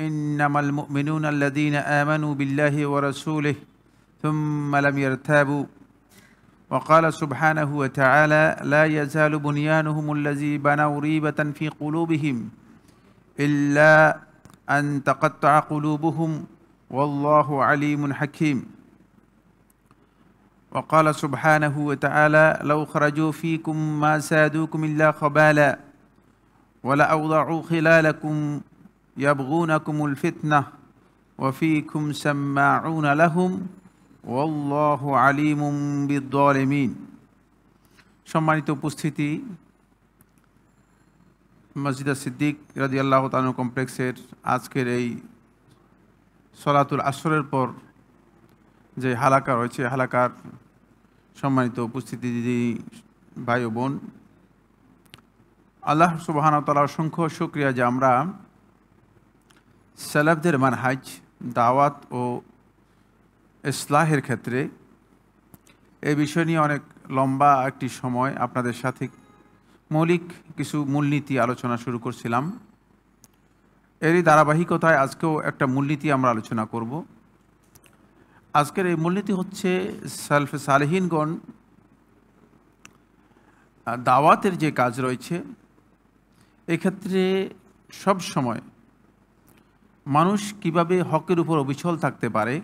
إنما المؤمنون الذين آمنوا بالله ورسوله ثم لم يرتابوا. وقال سبحانه وتعالى لا يزال بنيانهم الذي بنوا ريبة في قلوبهم إلا أن تقطع قلوبهم والله عليم حكيم. وقال سبحانه وتعالى لو خرجوا فيكم ما زادوكم إلا خبالا ولأوضعوا خلالكم ইয়াবগুনাকুমুল ফিতনা ওয়ফিকুম সাম্মাউন আলাহুম ওল্লাহ আলিমুম বিদ্দলিমিন সম্মানিত উপস্থিতি, মসজিদা সিদ্দিক রাজি আল্লাহ তানু কমপ্লেক্সের আজকের এই সলাতুল আসরের পর যে হালাকা রয়েছে, হালাকার সম্মানিত উপস্থিতি দিদি, ভাই বোন, আল্লাহ সুবাহানতালার অসংখ্য সুক্রিয়া যে আমরা সালাফদের মানহাজ, দাওয়াত ও ইসলাহের ক্ষেত্রে এই বিষয় নিয়ে অনেক লম্বা একটি সময় আপনাদের সাথে মৌলিক কিছু মূলনীতি আলোচনা শুরু করছিলাম। এরই ধারাবাহিকতায় আজকেও একটা মূলনীতি আমরা আলোচনা করব। আজকের এই মূলনীতি হচ্ছে সেলফ সালেহিনগণ দাওয়াতের যে কাজ রয়েছে, এক্ষেত্রে সব সময় মানুষ কীভাবে হকের উপর অবিচল থাকতে পারে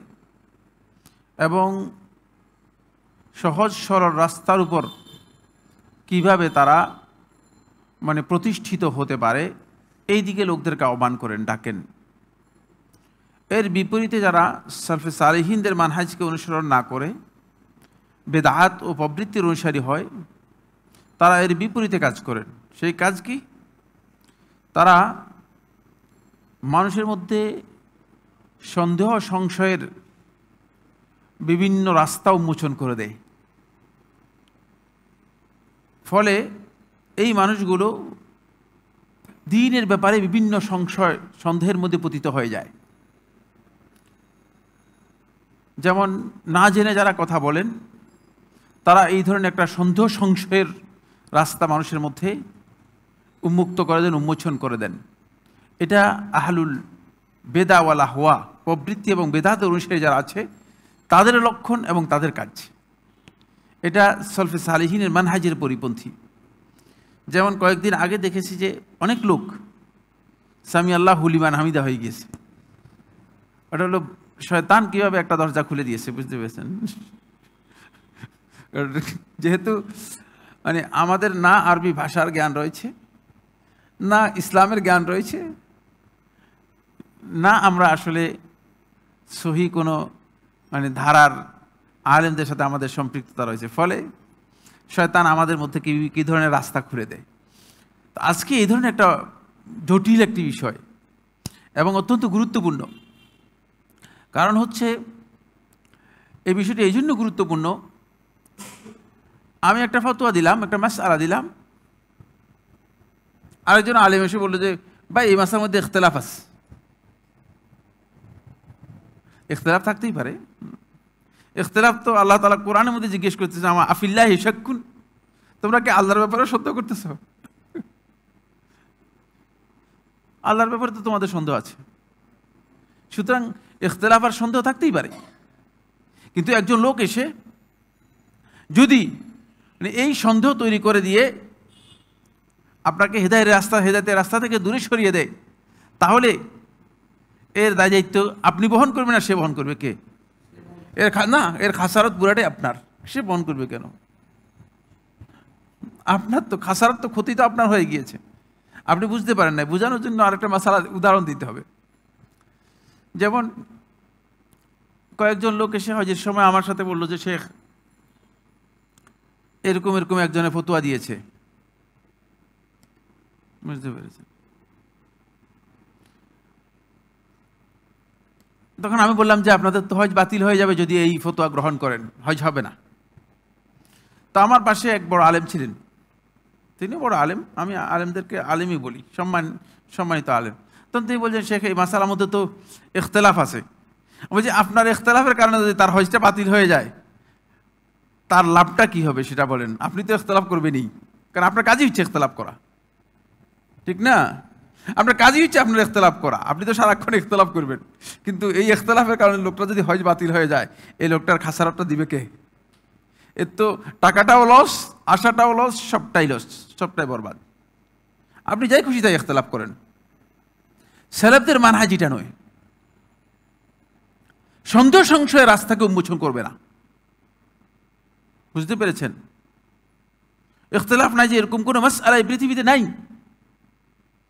এবং সহজ সরল রাস্তার উপর কীভাবে তারা মানে প্রতিষ্ঠিত হতে পারে, এই দিকে লোকদেরকে আহ্বান করেন, ডাকেন। এর বিপরীতে যারা সালফে সালেহিনদের মানহাজকে অনুসরণ না করে বেদাহাত ও প্রবৃত্তির অনুসারী হয়, তারা এর বিপরীতে কাজ করেন। সেই কাজ কি? তারা মানুষের মধ্যে সন্দেহ সংশয়ের বিভিন্ন রাস্তা উন্মোচন করে দেয়। ফলে এই মানুষগুলো দিনের ব্যাপারে বিভিন্ন সংশয়, সন্দেহের মধ্যে পতিত হয়ে যায়। যেমন না জেনে যারা কথা বলেন, তারা এই ধরনের একটা সন্দেহ, সংশয়ের রাস্তা মানুষের মধ্যে উন্মুক্ত করে দেন, উন্মোচন করে দেন। এটা আহলুল বেদাওয়ালা হওয়া প্রবৃত্তি এবং বেদাত অনুসারী যারা আছে, তাদের লক্ষণ এবং তাদের কাজ। এটা সলফে সালিহিনের মানহাজের পরিপন্থী। যেমন কয়েকদিন আগে দেখেছি যে অনেক লোক, সামি আল্লাহ হুলিমান হামিদা হয়ে গিয়েছে। ওটা হলো শয়তান কীভাবে একটা দরজা খুলে দিয়েছে, বুঝতে পেরেছেন? যেহেতু মানে আমাদের না আরবি ভাষার জ্ঞান রয়েছে, না ইসলামের জ্ঞান রয়েছে না আমরা আসলে সহি কোনো মানে ধারার আলেমদের সাথে আমাদের সম্পৃক্ততা রয়েছে। ফলে শয়তান আমাদের মধ্যে কি, কী ধরনের রাস্তা খুলে দেয়? তো আজকে এই ধরনের একটা জটিল একটি বিষয় এবং অত্যন্ত গুরুত্বপূর্ণ। কারণ হচ্ছে এই বিষয়টি এই জন্য গুরুত্বপূর্ণ। আমি একটা ফতোয়া দিলাম, একটা মাস আলা দিলাম। আরেকজন আলেম এসে বলল যে, ভাই, এই মাসের মধ্যে ইখতলাফ আছে। ইখতলাফ থাকতেই পারে। ইখতলাফ তো আল্লাহ তালা কোরআনের মধ্যে জিজ্ঞেস করতেছে আমার আফিল্লাহ হিসাক্ষুন তোমরা কি আল্লাহর ব্যাপারে সত্য করতেছ? আল্লাহর ব্যাপারে তো তোমাদের সন্দেহ আছে। সুতরাং ইখতলাফ আর সন্দেহ থাকতেই পারে। কিন্তু একজন লোক এসে যদি মানে এই সন্দেহ তৈরি করে দিয়ে আপনাকে হেদায়ের রাস্তা, হেদায়তের রাস্তা থেকে দূরে সরিয়ে দেয়, তাহলে এর দায় দায়িত্ব আপনি বহন করবেন না সে বহন করবে কে? এর না, এর খাসারত পুরাটাই আপনার। সে বহন করবে কেন? আপনার তো খাসারত তো ক্ষতি তো আপনার হয়ে গিয়েছে। আপনি বুঝতে পারেন না বোঝানোর জন্য আরেকটা মশালা উদাহরণ দিতে হবে। যেমন কয়েকজন লোক এসে হজের সময় আমার সাথে বলল যে, শেখ, এরকম এরকম একজনে ফতুয়া দিয়েছে। বুঝতে পেরেছেন? তখন আমি বললাম যে আপনাদের তো হজ বাতিল হয়ে যাবে যদি এই ফতোয়া গ্রহণ করেন। হজ হবে না। তো আমার পাশে এক বড় আলেম ছিলেন। তিনি বড় আলেম, আমি আলেমদেরকে আলেমই বলি, সম্মান, সম্মানিত আলেম। তখন তিনি বলছেন, শেখ, এই মাসালার মধ্যে তো ইখতলাফ আছে। বলছি, আপনার ইখতলাফের কারণে যদি তার হজটা বাতিল হয়ে যায়, তার লাভটা কি হবে সেটা বলেন। আপনি তো ইখতলাফ করবেনই, কারণ আপনার কাজই হচ্ছে ইখতলাফ করা। ঠিক না? আপনার কাজই হচ্ছে আপনার ইখতলাফ করা। আপনি তো সারাক্ষণ ইখতলাফ করবেন। কিন্তু এই ইখতলাফের কারণে লোকটা যদি হজ বাতিল হয়ে যায়, এই লোকটার খাসারাতটা দিবে কে? এর তো টাকাটাও লস আশাটাও লস সবটাই লস সবটাই বরবাদ। আপনি যাই খুশি তাই ইখতলাফ করেন। সেলেবদের মানহাজ এটা নয়। সন্দেহ সংশয়ের রাস্তাকে উন্মোচন করবে না। বুঝতে পেরেছেন? ইখতলাফ নাই যে এরকম কোনো মাস এই পৃথিবীতে নাই।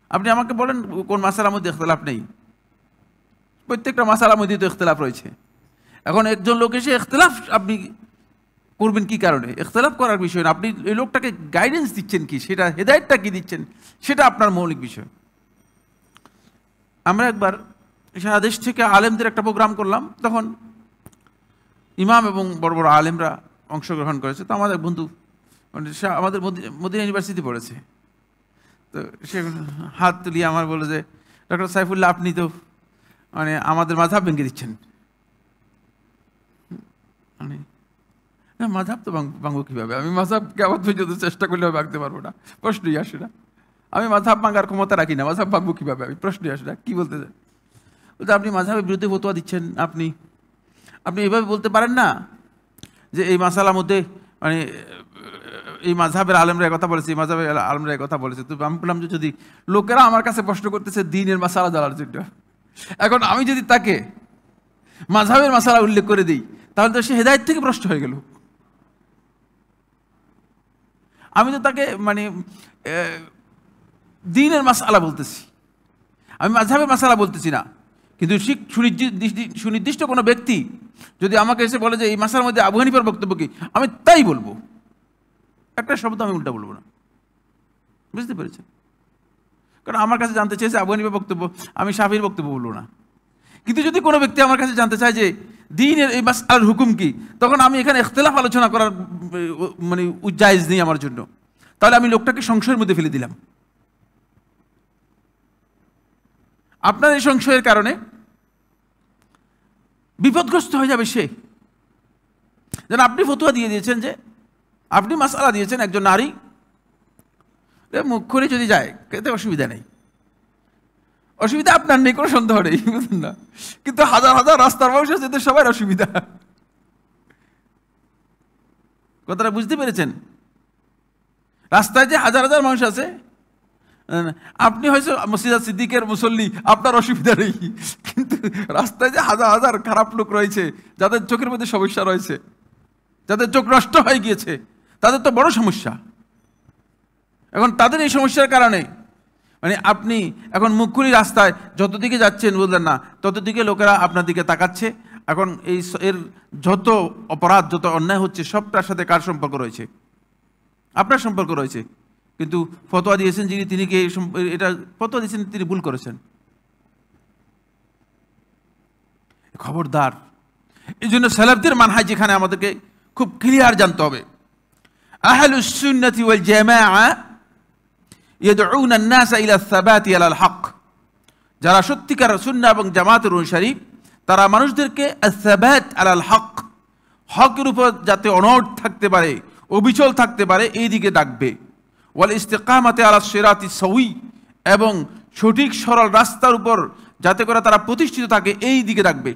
আপনি আমাকে বলেন কোন মাসালার মধ্যে ইখতলাফ নেই। প্রত্যেকটা মাসালার মধ্যে তো ইখতলাফ রয়েছে। এখন একজন লোক এসে ইখতলাফ আপনি করবেন কি কারণে? ইখতলাফ করার বিষয় না। আপনি এই লোকটাকে গাইডেন্স দিচ্ছেন কি? সেটা হেদায়তটা কি দিচ্ছেন? সেটা আপনার মৌলিক বিষয়। আমরা একবার সারা দেশ থেকে আলেমদের একটা প্রোগ্রাম করলাম। তখন ইমাম এবং বড় বড় আলেমরা অংশগ্রহণ করেছে। তো আমাদের বন্ধু মানে আমাদের মদিনা ইউনিভার্সিটি পড়েছে। তো সে হাত তুলিয়ে আমার বলল যে ডক্টর সাইফুল্লাহ, আপনি তো মানে আমাদের মাঝাব ভেঙে দিচ্ছেন। মানে না মাঝাব তো ভাঙবো কীভাবে? আমি মাঝাবকে আবার পর্যন্ত চেষ্টা করলেও ভাঙতে পারব না। প্রশ্নই আসে না। আমি মাঝাব ভাঙার ক্ষমতা রাখি না। মাঝাব ভাঙবো কীভাবে? আমি প্রশ্নই আসে না। কী বলতে চাই বলতে আপনি মাঝাবের বিরুদ্ধে ফতোয়া দিচ্ছেন। আপনি আপনি এভাবে বলতে পারেন না যে এই মাসালার মধ্যে মানে এই মাঝাবের আলমরা কথা বলেছে, এই মাঝাবের আলমরা কথা বলেছে। তো আমি বললাম যে যদি লোকেরা আমার কাছে প্রশ্ন করতেছে, দিনের মাসালা জানার জন্য এখন আমি যদি তাকে মাঝাবের মাসালা উল্লেখ করে দিই, তাহলে তো সে হেদায়ত থেকে প্রশ্ন হয়ে গেল। আমি তো তাকে মানে দিনের মাসালা বলতেছি। আমি মাঝাবের মাসালা বলতেছি না। কিন্তু সুনির্দিষ্ট কোনো ব্যক্তি যদি আমাকে এসে বলে যে, এই মাসার মধ্যে আবু হানিফার বক্তব্য কি? আমি তাই বলব। একটা শব্দ আমি উল্টা বলব না। বুঝতে পেরেছেন? কারণ আমার কাছে জানতে চেয়েছে আবু বক্তব্য, আমি সাফির বক্তব্য বলব না। কিন্তু যদি কোনো ব্যক্তি আমার কাছে জানতে চায় যে দিনের এই মাসালার হুকুম কি, তখন আমি এখানে এখতলাফ আলোচনা করার মানে উজ্জাইজ নেই আমার জন্য। তাহলে আমি লোকটাকে সংশয়ের মধ্যে ফেলে দিলাম। আপনার এই সংশয়ের কারণে বিপদগ্রস্ত হয়ে যাবে সে। যেন আপনি ফতুয়া দিয়ে দিয়েছেন যে আপনি মাসালা দিয়েছেন, একজন নারী। মুখ করে যদি যায়, এতে অসুবিধা নেই। অসুবিধা আপনার নেই, কোনো সন্দেহ নেই, বুঝলেন না? কিন্তু হাজার হাজার রাস্তার মানুষ আছে সবাই অসুবিধা। কথাটা বুঝতে পেরেছেন? রাস্তায় যে হাজার হাজার মানুষ আছে আপনি হয়তো মসজিদা সিদ্দিকের মুসল্লি, আপনার অসুবিধা নেই। কিন্তু রাস্তায় যে হাজার হাজার খারাপ লোক রয়েছে, যাদের চোখের মধ্যে সমস্যা রয়েছে, যাদের চোখ নষ্ট হয়ে গিয়েছে তাদের তো বড় সমস্যা। এখন তাদের এই সমস্যার কারণে মানে আপনি এখন মুখগুলি রাস্তায় যত দিকে যাচ্ছেন বুঝলেন না, তত দিকে লোকেরা আপনার দিকে তাকাচ্ছে। এখন এই এর যত অপরাধ, যত অন্যায় হচ্ছে, সবটার সাথে কার সম্পর্ক রয়েছে? আপনার সম্পর্ক রয়েছে। কিন্তু ফতোয়া দিয়েছেন যিনি, তিনি কে এটা ফতোয়া দিয়েছেন, তিনি ভুল করেছেন। খবরদার। এই জন্য সেলাবদের মানহাই যেখানে আমাদেরকে খুব ক্লিয়ার জানতে হবে। আহলুসুন্নতি ওয়াল জামাআ ইয়াদউনা আন-নাস ইলা আস-সাবাতি আলাল হক যারা সত্যিকার সুন্নাহ এবং জামাতের অনুসারী, তারা মানুষদেরকে আস-সাবাত আলাল হক হকের উপর যাতে অনড় থাকতে পারে, অবিচল থাকতে পারে, এই দিকে ডাকবে। ওয়াল ইস্তেকামাতে আলা সেরাতি সউই এবং সঠিক সরল রাস্তার উপর যাতে করে তারা প্রতিষ্ঠিত থাকে, এই দিকে রাখবে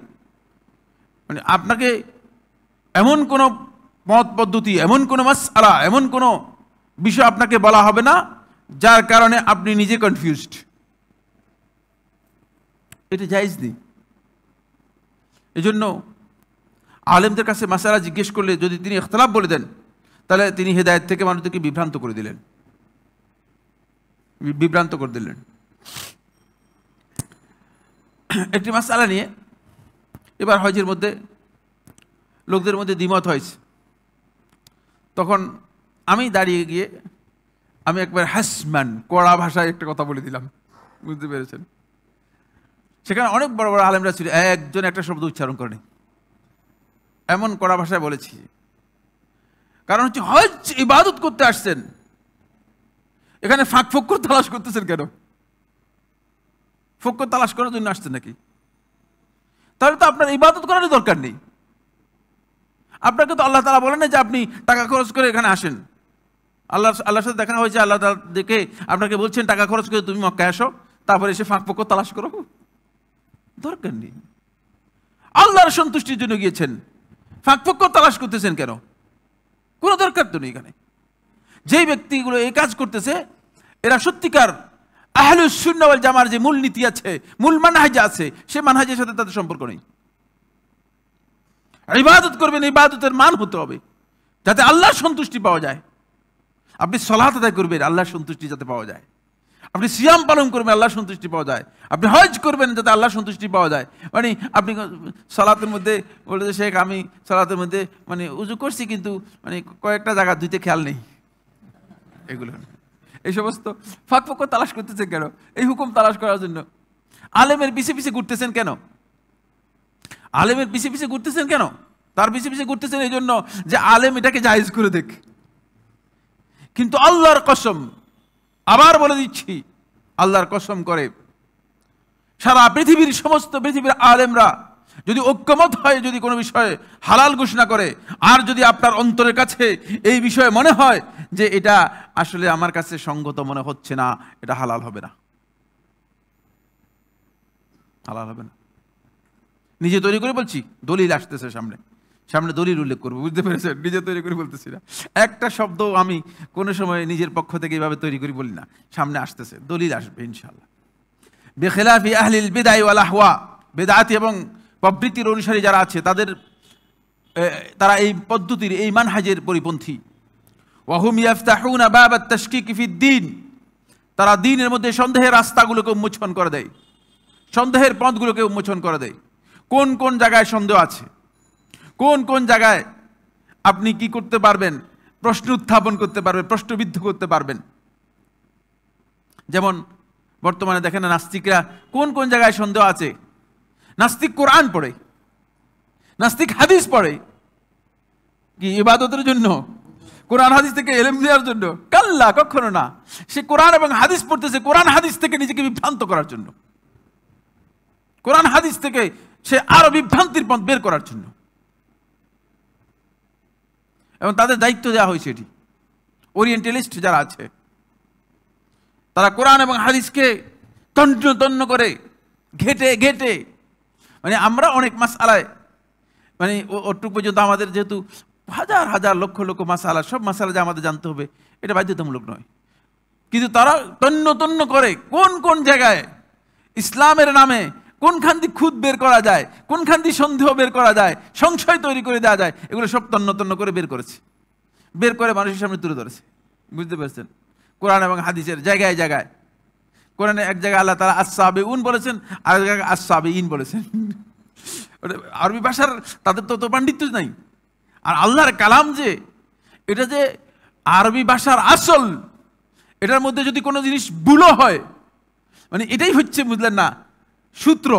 মানে আপনাকে এমন কোনো মত পদ্ধতি, এমন কোনো মাস আলা এমন কোনো বিষয় আপনাকে বলা হবে না, যার কারণে আপনি নিজে কনফিউজড এটা জায়জ নেই। এজন্য আলেমদের কাছে মাসালা জিজ্ঞেস করলে যদি তিনি ইখতলাফ বলে দেন, তাহলে তিনি হেদায়ত থেকে মানুষদেরকে বিভ্রান্ত করে দিলেন। বিভ্রান্ত করে দিলেন। একটি মাসালা নিয়ে এবার হজের মধ্যে, লোকদের মধ্যে দ্বিমত হয়েছে। তখন আমি দাঁড়িয়ে গিয়ে আমি একবার হ্যাসম্যান কড়া ভাষায় একটা কথা বলে দিলাম। বুঝতে পেরেছেন? সেখানে অনেক বড় বড় আলেমরা ছিল, একজন একটা শব্দ উচ্চারণ করেনি। এমন কড়া ভাষায় বলেছি। কারণ হচ্ছে হজ ইবাদত করতে আসছেন। এখানে ফাঁক ফক্কর তালাশ করতেছেন কেন? ফক্কর তালাশ করার জন্য আসছেন নাকি? তাহলে তো আপনার ইবাদত করারই দরকার নেই। আপনাকে তো আল্লাহ তালা বলেন না যে আপনি টাকা খরচ করে এখানে আসেন। আল্লাহ আল্লাহর সাথে দেখা হয়েছে, আল্লাহ তালা দেখে আপনাকে বলছেন, টাকা খরচ করে তুমি মক্কায় আসো, তারপরে এসে ফাঁক পক্ষ তালাশ করো। দরকার নেই। আল্লাহর সন্তুষ্টির জন্য গিয়েছেন। ফাঁক পক্ষ তালাশ করতেছেন কেন? কোনো দরকার তো নেই এখানে। যেই ব্যক্তিগুলো এই কাজ করতেছে, এরা সত্যিকার আহলুস সুন্নাওয়াল জামার যে মূল নীতি আছে, মূল মানহাজ আছে, সে মানহাজের সাথে তাদের সম্পর্ক নেই। ইবাদত করবেন, ইবাদতের মান হতে হবে। যাতে আল্লাহর সন্তুষ্টি পাওয়া যায়। আপনি সলাত আদায় করবেন, আল্লাহর সন্তুষ্টি যাতে পাওয়া যায়। আপনি সিয়াম পালন করবেন আল্লাহ সন্তুষ্টি পাওয়া যায়। আপনি হজ করবেন, যাতে আল্লাহ সন্তুষ্টি পাওয়া যায়। মানে আপনি সালাতের মধ্যে, বলে যে শেখ, আমি সালাতের মধ্যে মানে উজু করছি, কিন্তু মানে কয়েকটা জায়গা ধুইতে খেয়াল নেই। এগুলো। এই সমস্ত ফাঁক তালাশ করতেছেন কেন? এই হুকুম তালাশ করার জন্য। আলেমের পিছে পিছে ঘুরতেছেন কেন? আলেমের পিছে পিছে ঘুরতেছেন কেন? তার পিছে পিছে ঘুরতেছেন এই জন্য যে আলেম এটাকে জায়েজ করে দেখ। কিন্তু আল্লাহর কসম, আবার বলে দিচ্ছি, আল্লাহর কসম করে, সারা পৃথিবীর সমস্ত পৃথিবীর আলেমরা যদি ঐক্যমত হয়, যদি কোনো বিষয়ে হালাল ঘোষণা করে, আর যদি আপনার অন্তরের কাছে এই বিষয়ে মনে হয় যে এটা আসলে আমার কাছে সঙ্গত মনে হচ্ছে না, এটা হালাল হবে না। হালাল হবে না। নিজে তৈরি করে বলছি, দলিল আসতেছে সামনে। সামনে দলিল উল্লেখ করব, বুঝতে পেরেছেন? নিজে তৈরি করে বলতেছি না। একটা শব্দ আমি কোনো সময় নিজের পক্ষ থেকে এইভাবে তৈরি করি বলি না। সামনে আসতেছে, দলিল আসবে ইনশাল্লাহ বেখেলাফি আহলিল বেদাই ওয়াল আহওয়া। বেদাতি এবং প্রবৃত্তির অনুসারী যারা আছে, তাদের তারা এই পদ্ধতির, এই মানহাজের পরিপন্থী। ওয়াহুম ইয়াফতাহুনা বাব আত-তাশকিক ফিদ দ্বীন তারা দিনের মধ্যে সন্দেহের রাস্তাগুলোকে উন্মোচন করে দেয়। সন্দেহের পথগুলোকে উন্মোচন করে দেয়। কোন কোন জায়গায় সন্দেহ আছে? কোন কোন জায়গায় আপনি কি করতে পারবেন? প্রশ্ন উত্থাপন করতে পারবেন, প্রশ্নবিদ্ধ করতে পারবেন। যেমন বর্তমানে দেখেন নাস্তিকরা কোন কোন জায়গায় সন্দেহ আছে? নাস্তিক কোরআন পড়ে, নাস্তিক হাদিস পড়ে। কি, ইবাদতের জন্য? কোরআন হাদিস থেকে এলেম দেওয়ার জন্য? কাল্লা, কখনো না। সে কোরআন এবং হাদিস পড়তেছে, কোরআন হাদিস থেকে নিজেকে বিভ্রান্ত করার জন্য। কোরআন হাদিস থেকে সে আরও বিভ্রান্তির পথ বের করার জন্য। এবং তাদের দায়িত্ব দেওয়া হয়েছে এটি। ওরিয়েন্টালিস্ট যারা আছে, তারা কোরআন এবং হাদিসকে তন্ন তন্ন করে ঘেটে ঘেটে মানে আমরা অনেক মাস আলায় মানে ওটুকু পর্যন্ত আমাদের যেহেতু হাজার হাজার লক্ষ লক্ষ মাসালা, সব মাসালা যে আমাদের জানতে হবে, এটা বাধ্যতামূলক নয়। কিন্তু তারা তন্ন তন্ন করে কোন কোন জায়গায় ইসলামের নামে কোনখান দিয়ে খুদ বের করা যায়? কোনখান দিয়ে সন্দেহ বের করা যায়? সংশয় তৈরি করে দেওয়া যায়। এগুলো সব তন্ন তন্ন করে বের করেছে। বের করে মানুষের সামনে তুলে ধরেছে। বুঝতে পারছেন? কোরআন এবং হাদিসের জায়গায় জায়গায়। কোরআনে এক জায়গায় আল্লাহ তারা আসাবে উন বলেছেন আর এক জায়গায় আসাবে ইন বলেছেন আরবি ভাষার, তাদের তো তো পাণ্ডিত্য নাই। আর আল্লাহর কালাম যে, এটা যে আরবি ভাষার আসল, এটার মধ্যে যদি কোনো জিনিস বুলো হয় মানে এটাই হচ্ছে বুঝলেন না সূত্র।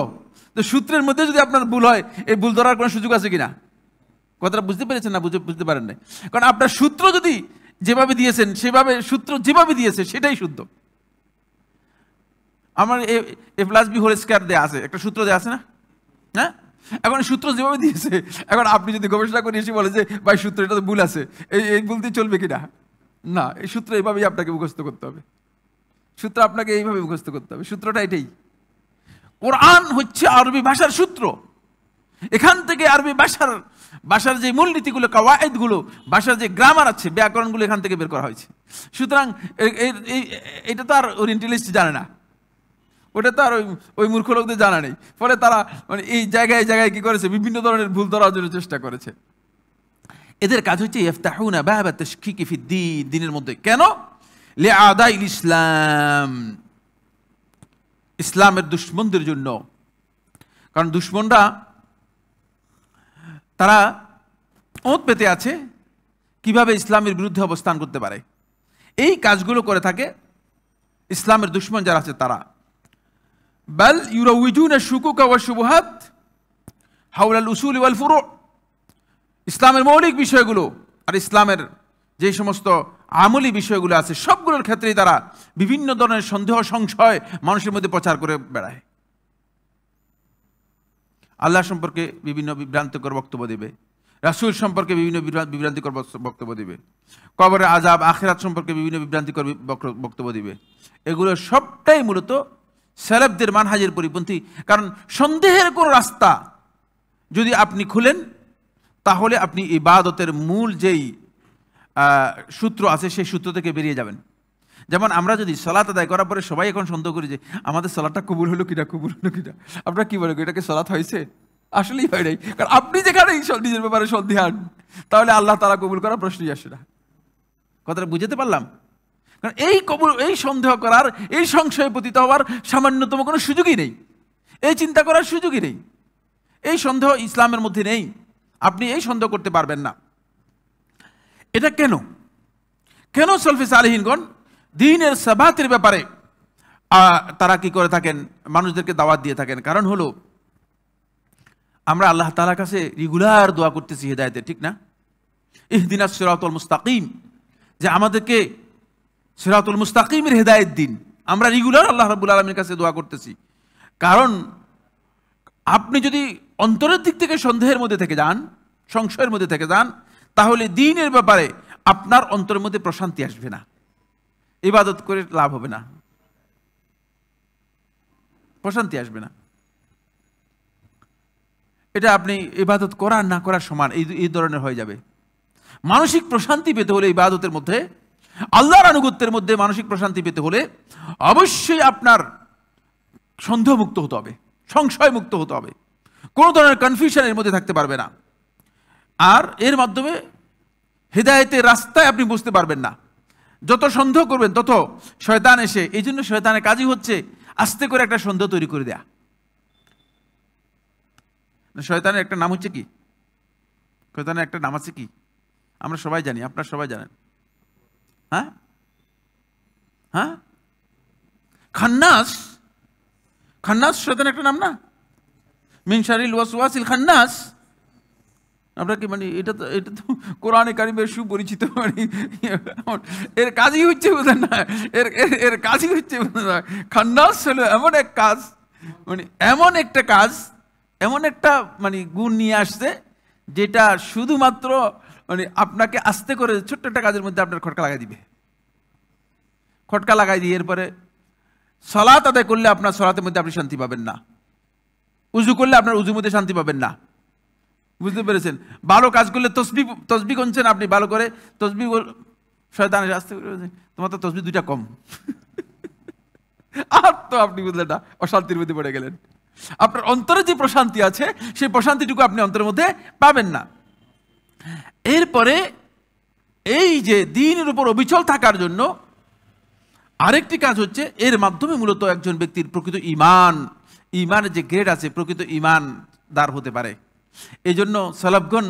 তো সূত্রের মধ্যে যদি আপনার ভুল হয়, এই ভুল ধরার কোনো সুযোগ আছে কিনা? কথাটা বুঝতে পেরেছেন না? বুঝতে বুঝতে পারেন না কারণ আপনার সূত্র যদি যেভাবে দিয়েছেন, সেভাবে সূত্র যেভাবে দিয়েছে, সেটাই শুদ্ধ। আমার এ A plus B whole square দেওয়া আছে। একটা সূত্র দেওয়া আছে না? হ্যাঁ? এখন সূত্র যেভাবে দিয়েছে, এখন আপনি যদি গবেষণা করে এসে বলে যে, ভাই সূত্র এটা তো ভুল আছে, এই এই ভুল দিয়ে চলবে কিনা? না, এই সূত্র এইভাবেই আপনাকে মুখস্থ করতে হবে। সূত্র আপনাকে এইভাবে মুখস্থ করতে হবে। সূত্রটা এটাই। কোরআন হচ্ছে আরবি ভাষার সূত্র। এখান থেকে আরবি ভাষার ভাষার যে মূলনীতিগুলো, কাওয়ায়েদগুলো, ভাষার যে গ্রামার আছে, ব্যাকরণগুলো এখান থেকে বের করা হয়েছে। সুতরাং এটা তো আর ওরিয়েন্টালিস্ট জানে না। ওটা তো আর ওই ওই মূর্খ লোকদের জানা নেই। ফলে তারা মানে এই জায়গায় জায়গায় কি করেছে? বিভিন্ন ধরনের ভুল ধরার জন্য চেষ্টা করেছে। এদের কাজ হচ্ছে ইফতাহুনা বাবা তাশকিকি ফি দ্বীন দিনের মধ্যে। কেন? লে আদাইল ইসলাম। ইসলামের দুশ্মনদের জন্য। কারণ দুশ্মনরা, তারা ওত পেতে আছে কীভাবে ইসলামের বিরুদ্ধে অবস্থান করতে পারে। এই কাজগুলো করে থাকে ইসলামের দুশ্মন যারা আছে তারা। বাল ইউরাউজুনা শুকুকা ওয়া শুবহাত হাওলাল উসুল ওয়াল ফুরো। ইসলামের মৌলিক বিষয়গুলো আর ইসলামের যে সমস্ত আমলি বিষয়গুলো আছে, সবগুলোর ক্ষেত্রেই তারা বিভিন্ন ধরনের সন্দেহ, সংশয় মানুষের মধ্যে প্রচার করে বেড়ায়। আল্লাহ সম্পর্কে বিভিন্ন বিভ্রান্তিকর বক্তব্য দেবে। রাসূল সম্পর্কে বিভিন্ন বিভ্রান্তিকর বক্তব্য দিবে। কবরে আজাব আখেরাত সম্পর্কে বিভিন্ন বিভ্রান্তিকর বক্তব্য দিবে। এগুলো সবটাই মূলত সেলেবদের মানহাজের পরিপন্থী। কারণ সন্দেহের কোনো রাস্তা যদি আপনি খুলেন, তাহলে আপনি ইবাদতের মূল যেই সূত্র আছে, সেই সূত্র থেকে বেরিয়ে যাবেন। যেমন আমরা যদি সলাত আদায় করার পরে সবাই এখন সন্দেহ করি যে, আমাদের সলাটটা কবুল হলো কিনা, কবুল হলো কিনা। আপনারা কী বলেন এটাকে সলাৎ হয়েছে? আসলেই হয় নাই। কারণ আপনি যেখানে নিজের ব্যাপারে সন্দেহান তাহলে আল্লাহ তারা কবুল করার প্রশ্নই আসে না। কথাটা বুঝতে পারলাম? কারণ এই কবুল, এই সন্দেহ করার, এই সংশয়ে পতিত হওয়ার সামান্যতম কোনো সুযোগই নেই। এই চিন্তা করার সুযোগই নেই। এই সন্দেহ ইসলামের মধ্যে নেই। আপনি এই সন্দেহ করতে পারবেন না। এটা কেন? কেন সলফিস আলহিনগণ দিনের সাবাতের ব্যাপারে তারা কি করে থাকেন? মানুষদেরকে দাওয়াত দিয়ে থাকেন। কারণ হলো, আমরা আল্লাহ তালার কাছে রেগুলার দোয়া করতেছি হেদায়তে, ঠিক না? ইহদিনা সিরাতুল মুস্তাকিম, যে আমাদেরকে সিরাতুল মুস্তাকিমের হেদায়েত দিন। আমরা রেগুলার আল্লাহ রাব্বুল আলমীর কাছে দোয়া করতেছি। কারণ, আপনি যদি অন্তরের দিক থেকে সন্দেহের মধ্যে থেকে যান, সংশয়ের মধ্যে থেকে যান তাহলে দিনের ব্যাপারে আপনার অন্তরের মধ্যে প্রশান্তি আসবে না। ইবাদত করে লাভ হবে না। প্রশান্তি আসবে না। এটা আপনি ইবাদত করার না করার সমান, এই এই ধরনের হয়ে যাবে। মানসিক প্রশান্তি পেতে হলে ইবাদতের মধ্যে, আল্লাহর আনুগত্যের মধ্যে মানসিক প্রশান্তি পেতে হলে অবশ্যই আপনার সন্দেহমুক্ত হতে হবে সংশয় মুক্ত হতে হবে। কোনো ধরনের কনফিউশনের মধ্যে থাকতে পারবে না। আর এর মাধ্যমে হেদায়েতের রাস্তায় আপনি বুঝতে পারবেন না। যত সন্দেহ করবেন, তত শয়তান এসে, এই জন্য শয়তানের কাজই হচ্ছে আস্তে করে একটা সন্দেহ তৈরি করে দেয়া। শয়তানের একটা নাম হচ্ছে কি? শয়তানের একটা নাম আছে কি? আমরা সবাই জানি, আপনারা সবাই জানেন। হ্যাঁ? হ্যাঁ? খান্নাস? খান্নাস শয়তান একটা নাম না? মিনসারিল ওয়াসওয়াসিল খান্নাস? আপনার কি মানে এটা তো এটা তো কোরআনে কারিমের সুপরিচিত মানে এর কাজই হচ্ছে বোধহয় না। এর, এর- এর কাজই হচ্ছে বোধহয় না। খান্নাস হলো এমন এক কাজ মানে এমন একটা কাজ, এমন একটা মানে গুণ নিয়ে আসছে, যেটা শুধুমাত্র মানে আপনাকে আস্তে করে ছোট্ট একটা কাজের মধ্যে আপনার খটকা লাগাই দিবে। খটকা লাগাই দিয়ে এরপরে সলাত আদায় করলে আপনার সলাতের মধ্যে আপনি শান্তি পাবেন না। উজু করলে আপনার উজুর মধ্যে শান্তি পাবেন না। বুঝতে পেরেছেন? ভালো কাজ করলে তসবি তসবি গুনছেন আপনি, ভালো করে। তসবি শয়তানের আসতে তোমার তো তসবি দুইটা কম। আর তো আপনি বুঝলেন না, অশান্তির মধ্যে পড়ে গেলেন। আপনার অন্তরে যে প্রশান্তি আছে, সেই প্রশান্তিটুকু আপনি অন্তরের মধ্যে পাবেন না। এরপরে এই যে দিনের উপর অবিচল থাকার জন্য আরেকটি কাজ হচ্ছে, এর মাধ্যমে মূলত একজন ব্যক্তির প্রকৃত ইমান, ইমানের যে গ্রেড আছে, প্রকৃত ইমান দার হতে পারে। এই জন্য সালাবগণ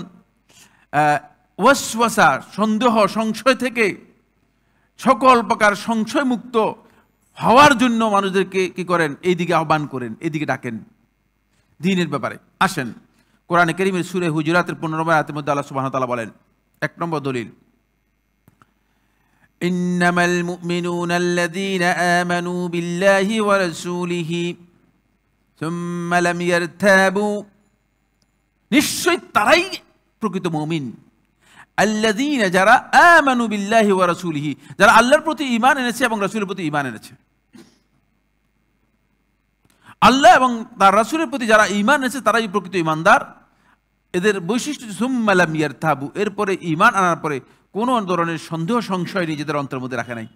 ওয়াসওয়াসা সন্দেহ সংশয় থেকে সকল প্রকার সংশয় মুক্ত হওয়ার জন্য মানুষদেরকে কি করেন এইদিকে আহ্বান করেন এইদিকে ডাকেন দিনের ব্যাপারে আসেন কোরআনে কেরিমের সুরে হুজুরাতের পনেরো নম্বর আয়াতের মধ্যে আল্লাহ সুবাহ তাআলা বলেন এক নম্বর দলিল إنما المؤمنون الذين آمنوا بالله ورسوله ثم لم يرتابوا নিশ্চয় তারাই প্রকৃত মমিন। আল্লাযীনা যারা আমানু বিল্লাহি ওয়া রাসূলিহি, যারা আল্লাহর প্রতি ঈমান এনেছে এবং রাসূলের প্রতি ঈমান এনেছে। আল্লাহ এবং তার রাসূলের প্রতি যারা ঈমান এনেছে, তারাই প্রকৃত ঈমানদার। এদের বৈশিষ্ট্য সুম্মা লাম ইয়ারতাবু, এরপরে ঈমান আনার পরে কোনো ধরনের সন্দেহ, সংশয় নিজেদের অন্তরের মধ্যে রাখে নাই।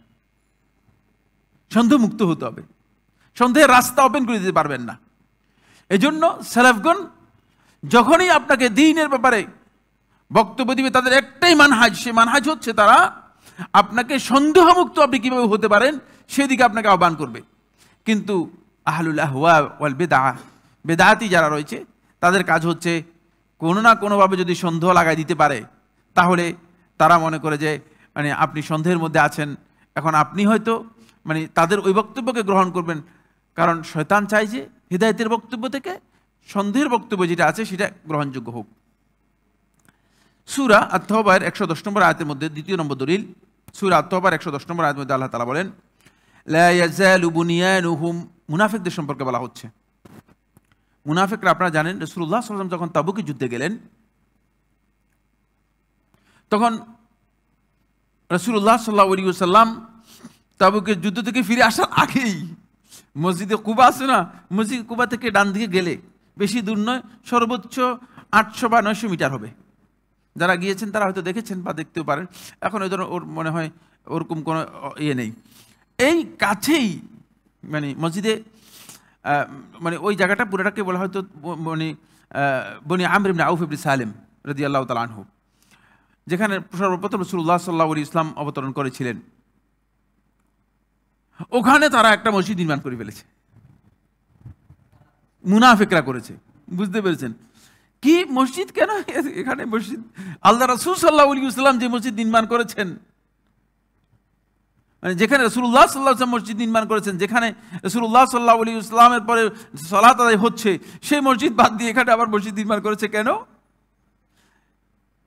সন্দেহ মুক্ত হতে হবে। সন্দেহের রাস্তা ওপেন করে দিতে পারবেন না। এজন্য সালাফগণ যখনই আপনাকে দিনের ব্যাপারে বক্তব্য দিবে, তাদের একটাই মানহাজ, সে মানহাজ হচ্ছে তারা আপনাকে সন্দেহমুক্ত আপনি কীভাবে হতে পারেন, সেদিকে আপনাকে আহ্বান করবে। কিন্তু আহলুল আহওয়া ওয়াল বেদা বেদাতি যারা রয়েছে, তাদের কাজ হচ্ছে কোনো না কোনোভাবে যদি সন্দেহ লাগাই দিতে পারে, তাহলে তারা মনে করে যে মানে আপনি সন্দেহের মধ্যে আছেন, এখন আপনি হয়তো মানে তাদের ওই বক্তব্যকে গ্রহণ করবেন। কারণ শয়তান চাই যে, হৃদায়তের বক্তব্য থেকে সন্দেহের বক্তব্য যেটা আছে, সেটা গ্রহণযোগ্য হোক। সুরা আত্মহবার একশো দশ নম্বর আয়তের মধ্যে দ্বিতীয় নম্বর দলিল। সুরা আত্মহবার একশো দশ নম্বর আয়তের মধ্যে আল্লাহ তালা বলেন, লা ইয়াজালু বুনিয়ানুহুম, মুনাফিকদের সম্পর্কে বলা হচ্ছে। মুনাফিকরা, আপনারা জানেন রসুল্লাহ সাল্লাম যখন তাবুকি যুদ্ধে গেলেন, তখন রসুল্লাহ সাল্লাহ আলী সাল্লাম তাবুকের যুদ্ধ থেকে ফিরে আসার আগেই মসজিদে কুবা আছে না, মসজিদ কুবা থেকে ডান দিকে গেলে বেশি দূর নয়, সর্বোচ্চ আটশো বা নয়শো মিটার হবে। যারা গিয়েছেন, তারা হয়তো দেখেছেন বা দেখতেও পারেন। এখন ওই ধরনের ওর মনে হয় ওরকম কোনো ইয়ে নেই। এই কাছেই মানে মসজিদে মানে ওই জায়গাটা পুরোটাকে বলা হয়তো মানে বনি আমর ইবনে আউফ ইবনে সালেম রদি আল্লাহ তাল আনহু, যেখানে সর্বপ্রথম রসুল্লাহ সাল্লাহ ইসলাম অবতরণ করেছিলেন। ওখানে তারা একটা মসজিদ নির্মাণ করে ফেলেছে। মুনাফিকরা করেছে। বুঝতে পেরেছেন? কি মসজিদ কেন? এখানে মসজিদ, আল্লাহ রসুল সাল্লাহ ইসলাম যে মসজিদ নির্মাণ করেছেন মানে যেখানে রসুল্লাহ সাল্লাহ মসজিদ নির্মাণ করেছেন, যেখানে রসুল্লাহ সাল্লাহ আলী ইসলামের পরে সলাত আদায় হচ্ছে, সেই মসজিদ বাদ দিয়ে এখানে আবার মসজিদ নির্মাণ করেছে কেন?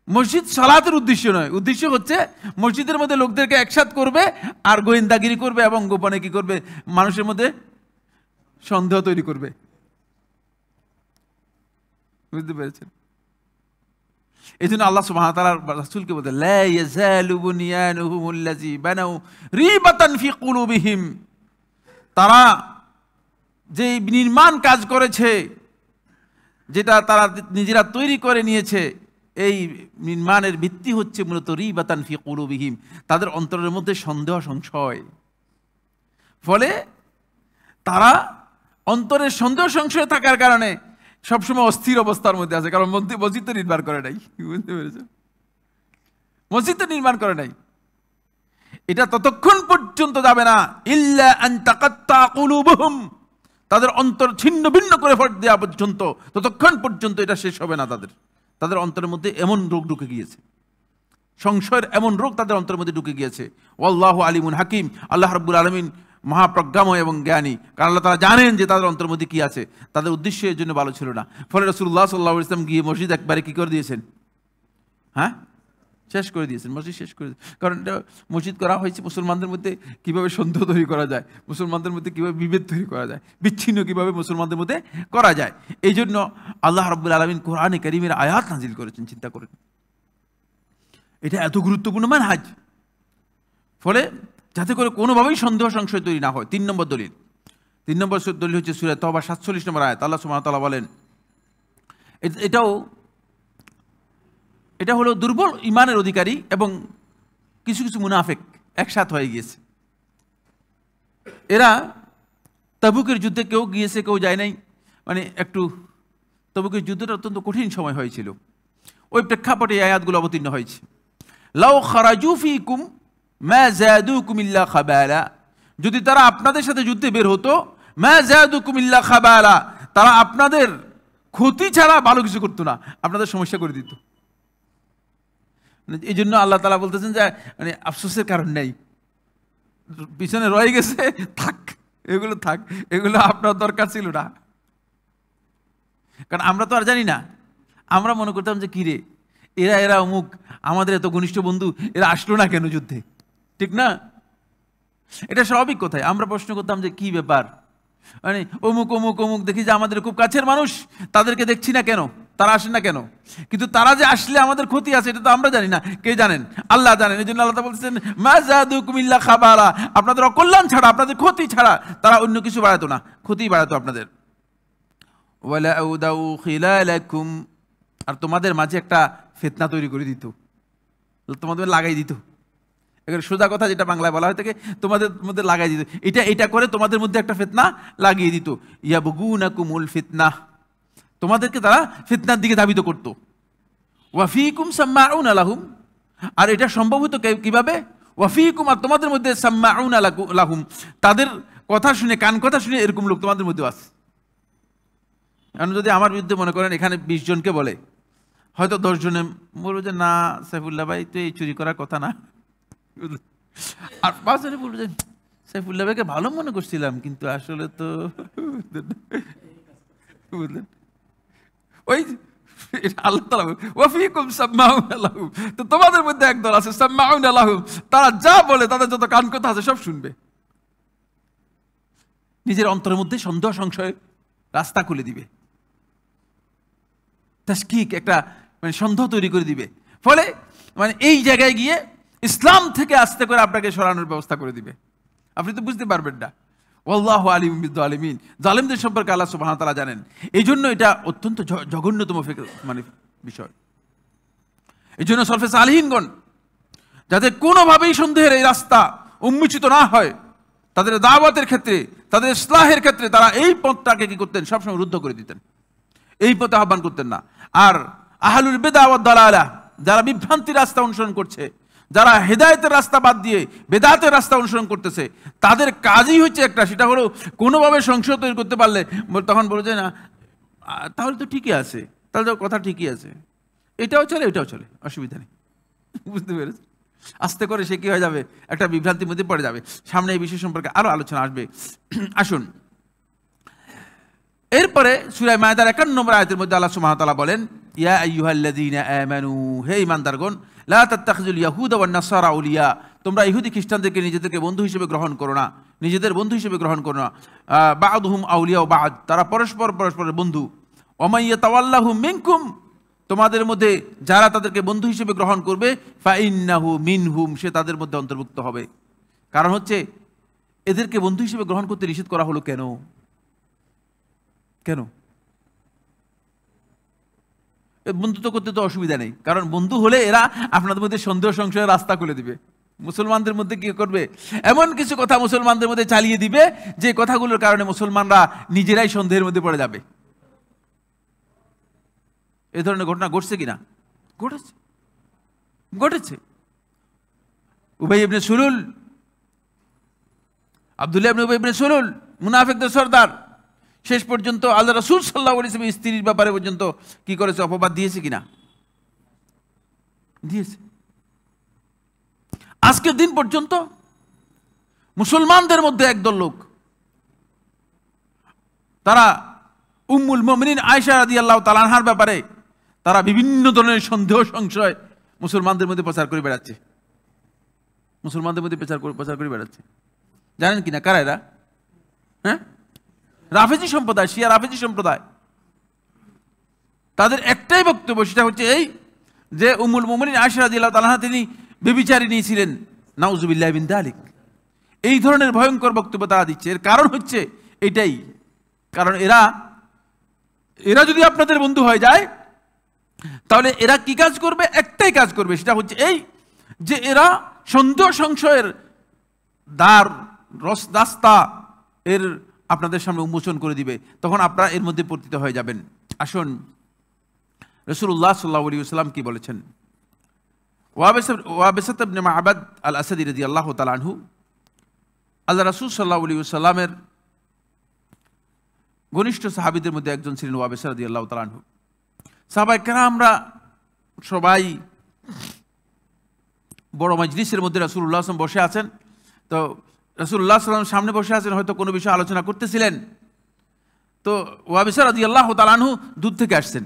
মসজিদ সালাতের উদ্দেশ্য নয়। উদ্দেশ্য হচ্ছে মসজিদের মধ্যে লোকদেরকে একসাথ করবে আর গোয়েন্দাগিরি করবে এবং গোপনে কি করবে? মানুষের মধ্যে সন্দেহ তৈরি করবে। বুঝতে পেরেছেন? এই জন্য আল্লাহ ওয়া তাআলা রাসূলকে বলতে, লা ইয়াজালু বুনিয়ানুহুম আল্লাযী বানাউ রিবাতান ফি কুলুবিহিম তারা যে নির্মাণ কাজ করেছে, যেটা তারা নিজেরা তৈরি করে নিয়েছে, এই নির্মাণের ভিত্তি হচ্ছে মূলত রিবাতান ফি কুলুবিহিম তাদের অন্তরের মধ্যে সন্দেহ সংশয়। ফলে তারা অন্তরের সন্দেহ সংশয় থাকার কারণে সবসময় অস্থির অবস্থার মধ্যে আছে, কারণ মসজিদ তো নির্মাণ করে নাই। বুঝতে পেরেছেন? মসজিদ তো নির্মাণ করে নাই। এটা ততক্ষণ পর্যন্ত যাবে না। ইল্লা তাদের অন্তর ছিন্ন ভিন্ন করে ফট দেওয়া পর্যন্ত, ততক্ষণ পর্যন্ত এটা শেষ হবে না তাদের। তাদের অন্তরের মধ্যে এমন রোগ ঢুকে গিয়েছে। সংশয়ের এমন রোগ তাদের অন্তরের মধ্যে ঢুকে গিয়েছে। ওয়াল্লাহ আলিমুন হাকিম। আল্লাহ রাব্বুল আলমিন মহাপ্রজ্ঞাময় এবং জ্ঞানী। কারণ আল্লাহ তারা জানেন যে তাদের অন্তরের মধ্যে কি আছে। তাদের উদ্দেশ্য এর জন্য ভালো ছিল না। ফলে রসুল্লাহ সাল্লাহ ইসলাম গিয়ে মসজিদ একবারে কী করে দিয়েছেন? হ্যাঁ? শেষ করে দিয়েছেন। মসজিদ শেষ করে কারণ এটা মসজিদ করা হয়েছে মুসলমানদের মধ্যে কীভাবে সন্দেহ তৈরি করা যায়, মুসলমানদের মধ্যে কীভাবে বিভেদ তৈরি করা যায়, বিচ্ছিন্ন কীভাবে মুসলমানদের মধ্যে করা যায়। এই জন্য আল্লাহ রব্বুল আলমিন কোরআনে করিমের আয়াত নাজিল করেছেন, চিন্তা করেন। এটা এত গুরুত্বপূর্ণ মান হাজ ফলে যাতে করে কোনোভাবেই সন্দেহ সংশয় তৈরি না হয়। তিন নম্বর দলিল। তিন নম্বর দলিল হচ্ছে সুরে তবা সাতচল্লিশ নম্বর আয়াত। আল্লাহ সুমতাল্লাহ বলেন এটাও, এটা হলো দুর্বল ইমানের অধিকারী এবং কিছু কিছু মুনাফেক একসাথ হয়ে গিয়েছে। এরা তাবুকের যুদ্ধে কেউ গিয়েছে, কেউ যায় নাই। মানে একটু, তবুকের যুদ্ধটা অত্যন্ত কঠিন সময় হয়েছিল। ওই প্রেক্ষাপটে এই আয়াতগুলো অবতীর্ণ হয়েছে। লাউ খারাজু ফিকুম মা জাদুকুম ইল্লা খাবালা। যদি তারা আপনাদের সাথে যুদ্ধে বের হতো, মা জাদুকুম ইল্লা খাবালা। তারা আপনাদের ক্ষতি ছাড়া ভালো কিছু করতো না, আপনাদের সমস্যা করে দিত। মানে এই জন্য আল্লাহ তালা বলতেছেন যে মানে আফসোসের কারণ নেই। পিছনে রয়ে গেছে, থাক, এগুলো থাক, এগুলো আপনার দরকার ছিল না। কারণ আমরা তো আর জানি না, আমরা মনে করতাম যে, কিরে, এরা এরা অমুক, আমাদের এত ঘনিষ্ঠ বন্ধু, এরা আসলো না কেন যুদ্ধে? ঠিক না? এটা স্বাভাবিক কোথায় আমরা প্রশ্ন করতাম যে কি ব্যাপার? মানে অমুক অমুক অমুক দেখি যে আমাদের খুব কাছের মানুষ, তাদেরকে দেখছি না কেন? তারা আসে না কেন? কিন্তু তারা যে আসলে আমাদের ক্ষতি আছে, এটা তো আমরা জানি না। কে জানেন? আল্লাহ জানেন। এই জন্য আল্লাহ বলছেন মা জাদুকুম ইল্লা খাবারা। আপনাদের অকল্যাণ ছাড়া, আপনাদের ক্ষতি ছাড়া তারা অন্য কিছু বাড়াতো না। ক্ষতি বাড়াতো আপনাদের। আর তোমাদের মাঝে একটা ফিতনা তৈরি করে দিত। তোমাদের লাগাই দিত। এখানে সোজা কথা যেটা বাংলায় বলা হয় থাকে তোমাদের মধ্যে লাগাই দিত। এটা এটা করে তোমাদের মধ্যে একটা ফেতনা লাগিয়ে দিত। ইয়া বগুনা কুমুল ফিতনা। তোমাদেরকে তারা ফিতনার দিকে ধাবিত করত। ওয়াফিকুম সাম্মাউন আলাহুম আর এটা সম্ভব হতো কীভাবে? ওয়াফিকুম আর তোমাদের মধ্যে সাম্মা সাম্মাউন আলাহুম তাদের কথা শুনে, কান কথা শুনে এরকম লোক তোমাদের মধ্যে আছে। এখন যদি আমার বিরুদ্ধে মনে করেন, এখানে বিশ জনকে বলে, হয়তো দশ জনে বলব যে, না, সাইফুল্লাহ ভাই তো এই চুরি করার কথা না। আর পাঁচজনে বলব সাইফুল্লাহ ভাইকে ভালো মনে করছিলাম, কিন্তু আসলে তো বুঝলেন? ওই আল্লাহ তালা তো তোমাদের মধ্যে একদল আছে, সাম্মাউন তারা যা বলে, তাদের যত কান কথা আছে, সব শুনবে। নিজের অন্তরের মধ্যে সন্দেহ সংশয় রাস্তা খুলে দিবে। তাস্কিক একটা মানে সন্দেহ তৈরি করে দিবে। ফলে মানে এই জায়গায় গিয়ে ইসলাম থেকে আস্তে করে আপনাকে সরানোর ব্যবস্থা করে দিবে। আপনি তো বুঝতে পারবেন না। আল্লাহ আলিম আলিমিন জালিমদের সম্পর্কে আল্লাহ সুবাহ জানেন। এই জন্য এটা অত্যন্ত জঘন্যতম মানে বিষয়। এই জন্য সলফেস আলহিনগণ যাতে কোনোভাবেই সন্দেহের এই রাস্তা উন্মোচিত না হয়, তাদের দাওয়াতের ক্ষেত্রে, তাদের ইসলাহের ক্ষেত্রে তারা এই পথটাকে কি করতেন? সবসময় রুদ্ধ করে দিতেন। এই পথে আহ্বান করতেন না। আর আহলুল বেদাওয়াত দালালা যারা বিভ্রান্তি রাস্তা অনুসরণ করছে যারা হেদায়েতের রাস্তা বাদ দিয়ে বেদাতের রাস্তা অনুসরণ করতেছে, তাদের কাজই হচ্ছে একটা। সেটা হলো কোনোভাবে সংশয় তৈরি করতে পারলে তখন বলে যে, না তাহলে তো ঠিকই আছে। তাহলে তো কথা ঠিকই আছে। এটাও চলে এটাও চলে, অসুবিধা নেই। বুঝতে পেরেছি? আস্তে করে সে কি হয়ে যাবে? একটা বিভ্রান্তির মধ্যে পড়ে যাবে। সামনে এই বিষয় সম্পর্কে আরও আলোচনা আসবে। আসুন। এরপরে সুরাই মায়দার একান্ন নম্বর আয়াতের মধ্যে আল্লাহ তাআলা বলেন, ইয়া আইয়ুহাল্লাযীনা আমানু হে ঈমানদারগণ লা তাত্তাখিযুল ইয়াহুদা ওয়ান নাসারা আউলিয়া তোমরা ইহুদি খ্রিস্টানদেরকে নিজেদেরকে বন্ধু হিসেবে গ্রহণ করো না। নিজেদের বন্ধু হিসেবে গ্রহণ করো না। বাদ হুম আউলিয়া ওয়া বা'দ। তারা পরস্পর পরস্পরের বন্ধু। ওমাইয়া তাওয়াল্লাহু মিনকুম। তোমাদের মধ্যে যারা তাদেরকে বন্ধু হিসেবে গ্রহণ করবে, ফাইন্নাহু মিনহুম, সে তাদের মধ্যে অন্তর্ভুক্ত হবে। কারণ হচ্ছে, এদেরকে বন্ধু হিসেবে গ্রহণ করতে নিষেধ করা হলো কেন? কেন? বন্ধুত্ব করতে তো অসুবিধা নেই। কারণ বন্ধু হলে এরা আপনাদের মধ্যে সন্দেহ সংশয়ের রাস্তা খুলে দিবে। মুসলমানদের মধ্যে কি করবে? এমন কিছু কথা মুসলমানদের মধ্যে চালিয়ে দিবে, যে কথাগুলোর কারণে মুসলমানরা নিজেরাই সন্দেহের মধ্যে পড়ে যাবে। এ ধরনের ঘটনা ঘটছে কিনা? ঘটেছে। ঘটেছে। উবাই ইবনে সুলুল, আবদুল্লাহ ইবনে উবাই ইবনে সুলুল, মুনাফিকদের সর্দার। শেষ পর্যন্ত আল্লাহ রসুল সাল্লাহ ইসলামের স্ত্রীর ব্যাপারে পর্যন্ত কি করেছে? অপবাদ দিয়েছে কিনা? দিয়েছে। আজকের দিন পর্যন্ত মুসলমানদের মধ্যে একদল লোক, তারা উম্মুল মমিনিন আয়সা রাদি আল্লাহ তালানহার ব্যাপারে তারা বিভিন্ন ধরনের সন্দেহ, সংশয় মুসলমানদের মধ্যে প্রচার করে বেড়াচ্ছে। মুসলমানদের মধ্যে প্রচার করে প্রচার করে বেড়াচ্ছে। জানেন কিনা কারা এরা? হ্যাঁ? রাফেজি সম্প্রদায়, শিয়া রাফেজি সম্প্রদায়। তাদের একটাই বক্তব্য, সেটা হচ্ছে এই যে উমুল মোমিন রাদিয়াল্লাহু তাআলা তিনি বেবিচারিণী ছিলেন নাউজুবিল্লাহ বিন দালিক। এই ধরনের ভয়ঙ্কর বক্তব্য তারা দিচ্ছে। এর কারণ হচ্ছে এটাই। কারণ এরা এরা যদি আপনাদের বন্ধু হয়ে যায়, তাহলে এরা কি কাজ করবে? একটাই কাজ করবে, সেটা হচ্ছে এই যে এরা সন্দেহ সংশয়ের দ্বার, রস, রাস্তা এর আপনাদের সামনে উন্মোচন করে দিবে, তখন আপনারা এর মধ্যে পতিত হয়ে যাবেন। আসুন রসুল্লাহ সাল্লাহ সাল্লাম কি বলেছেন? ওয়াবেসাত আবাদ আল আসাদি রদি আল্লাহ তালানহু আল্লাহ রসুল সাল্লাহ আলী সাল্লামের ঘনিষ্ঠ সাহাবিদের মধ্যে একজন ছিলেন ওয়াবেসা রদি আল্লাহ তালানহু সাহাবাই কেন আমরা সবাই বড় মজলিসের মধ্যে রাসুল্লাহ আসলাম বসে আছেন। তো রাসুল্লাহ সাল্লাম সামনে বসে আছেন, হয়তো কোনো বিষয়ে আলোচনা করতেছিলেন। তো ওয়াবিসা রাজি আল্লাহ তালানহু দূর থেকে আসছেন।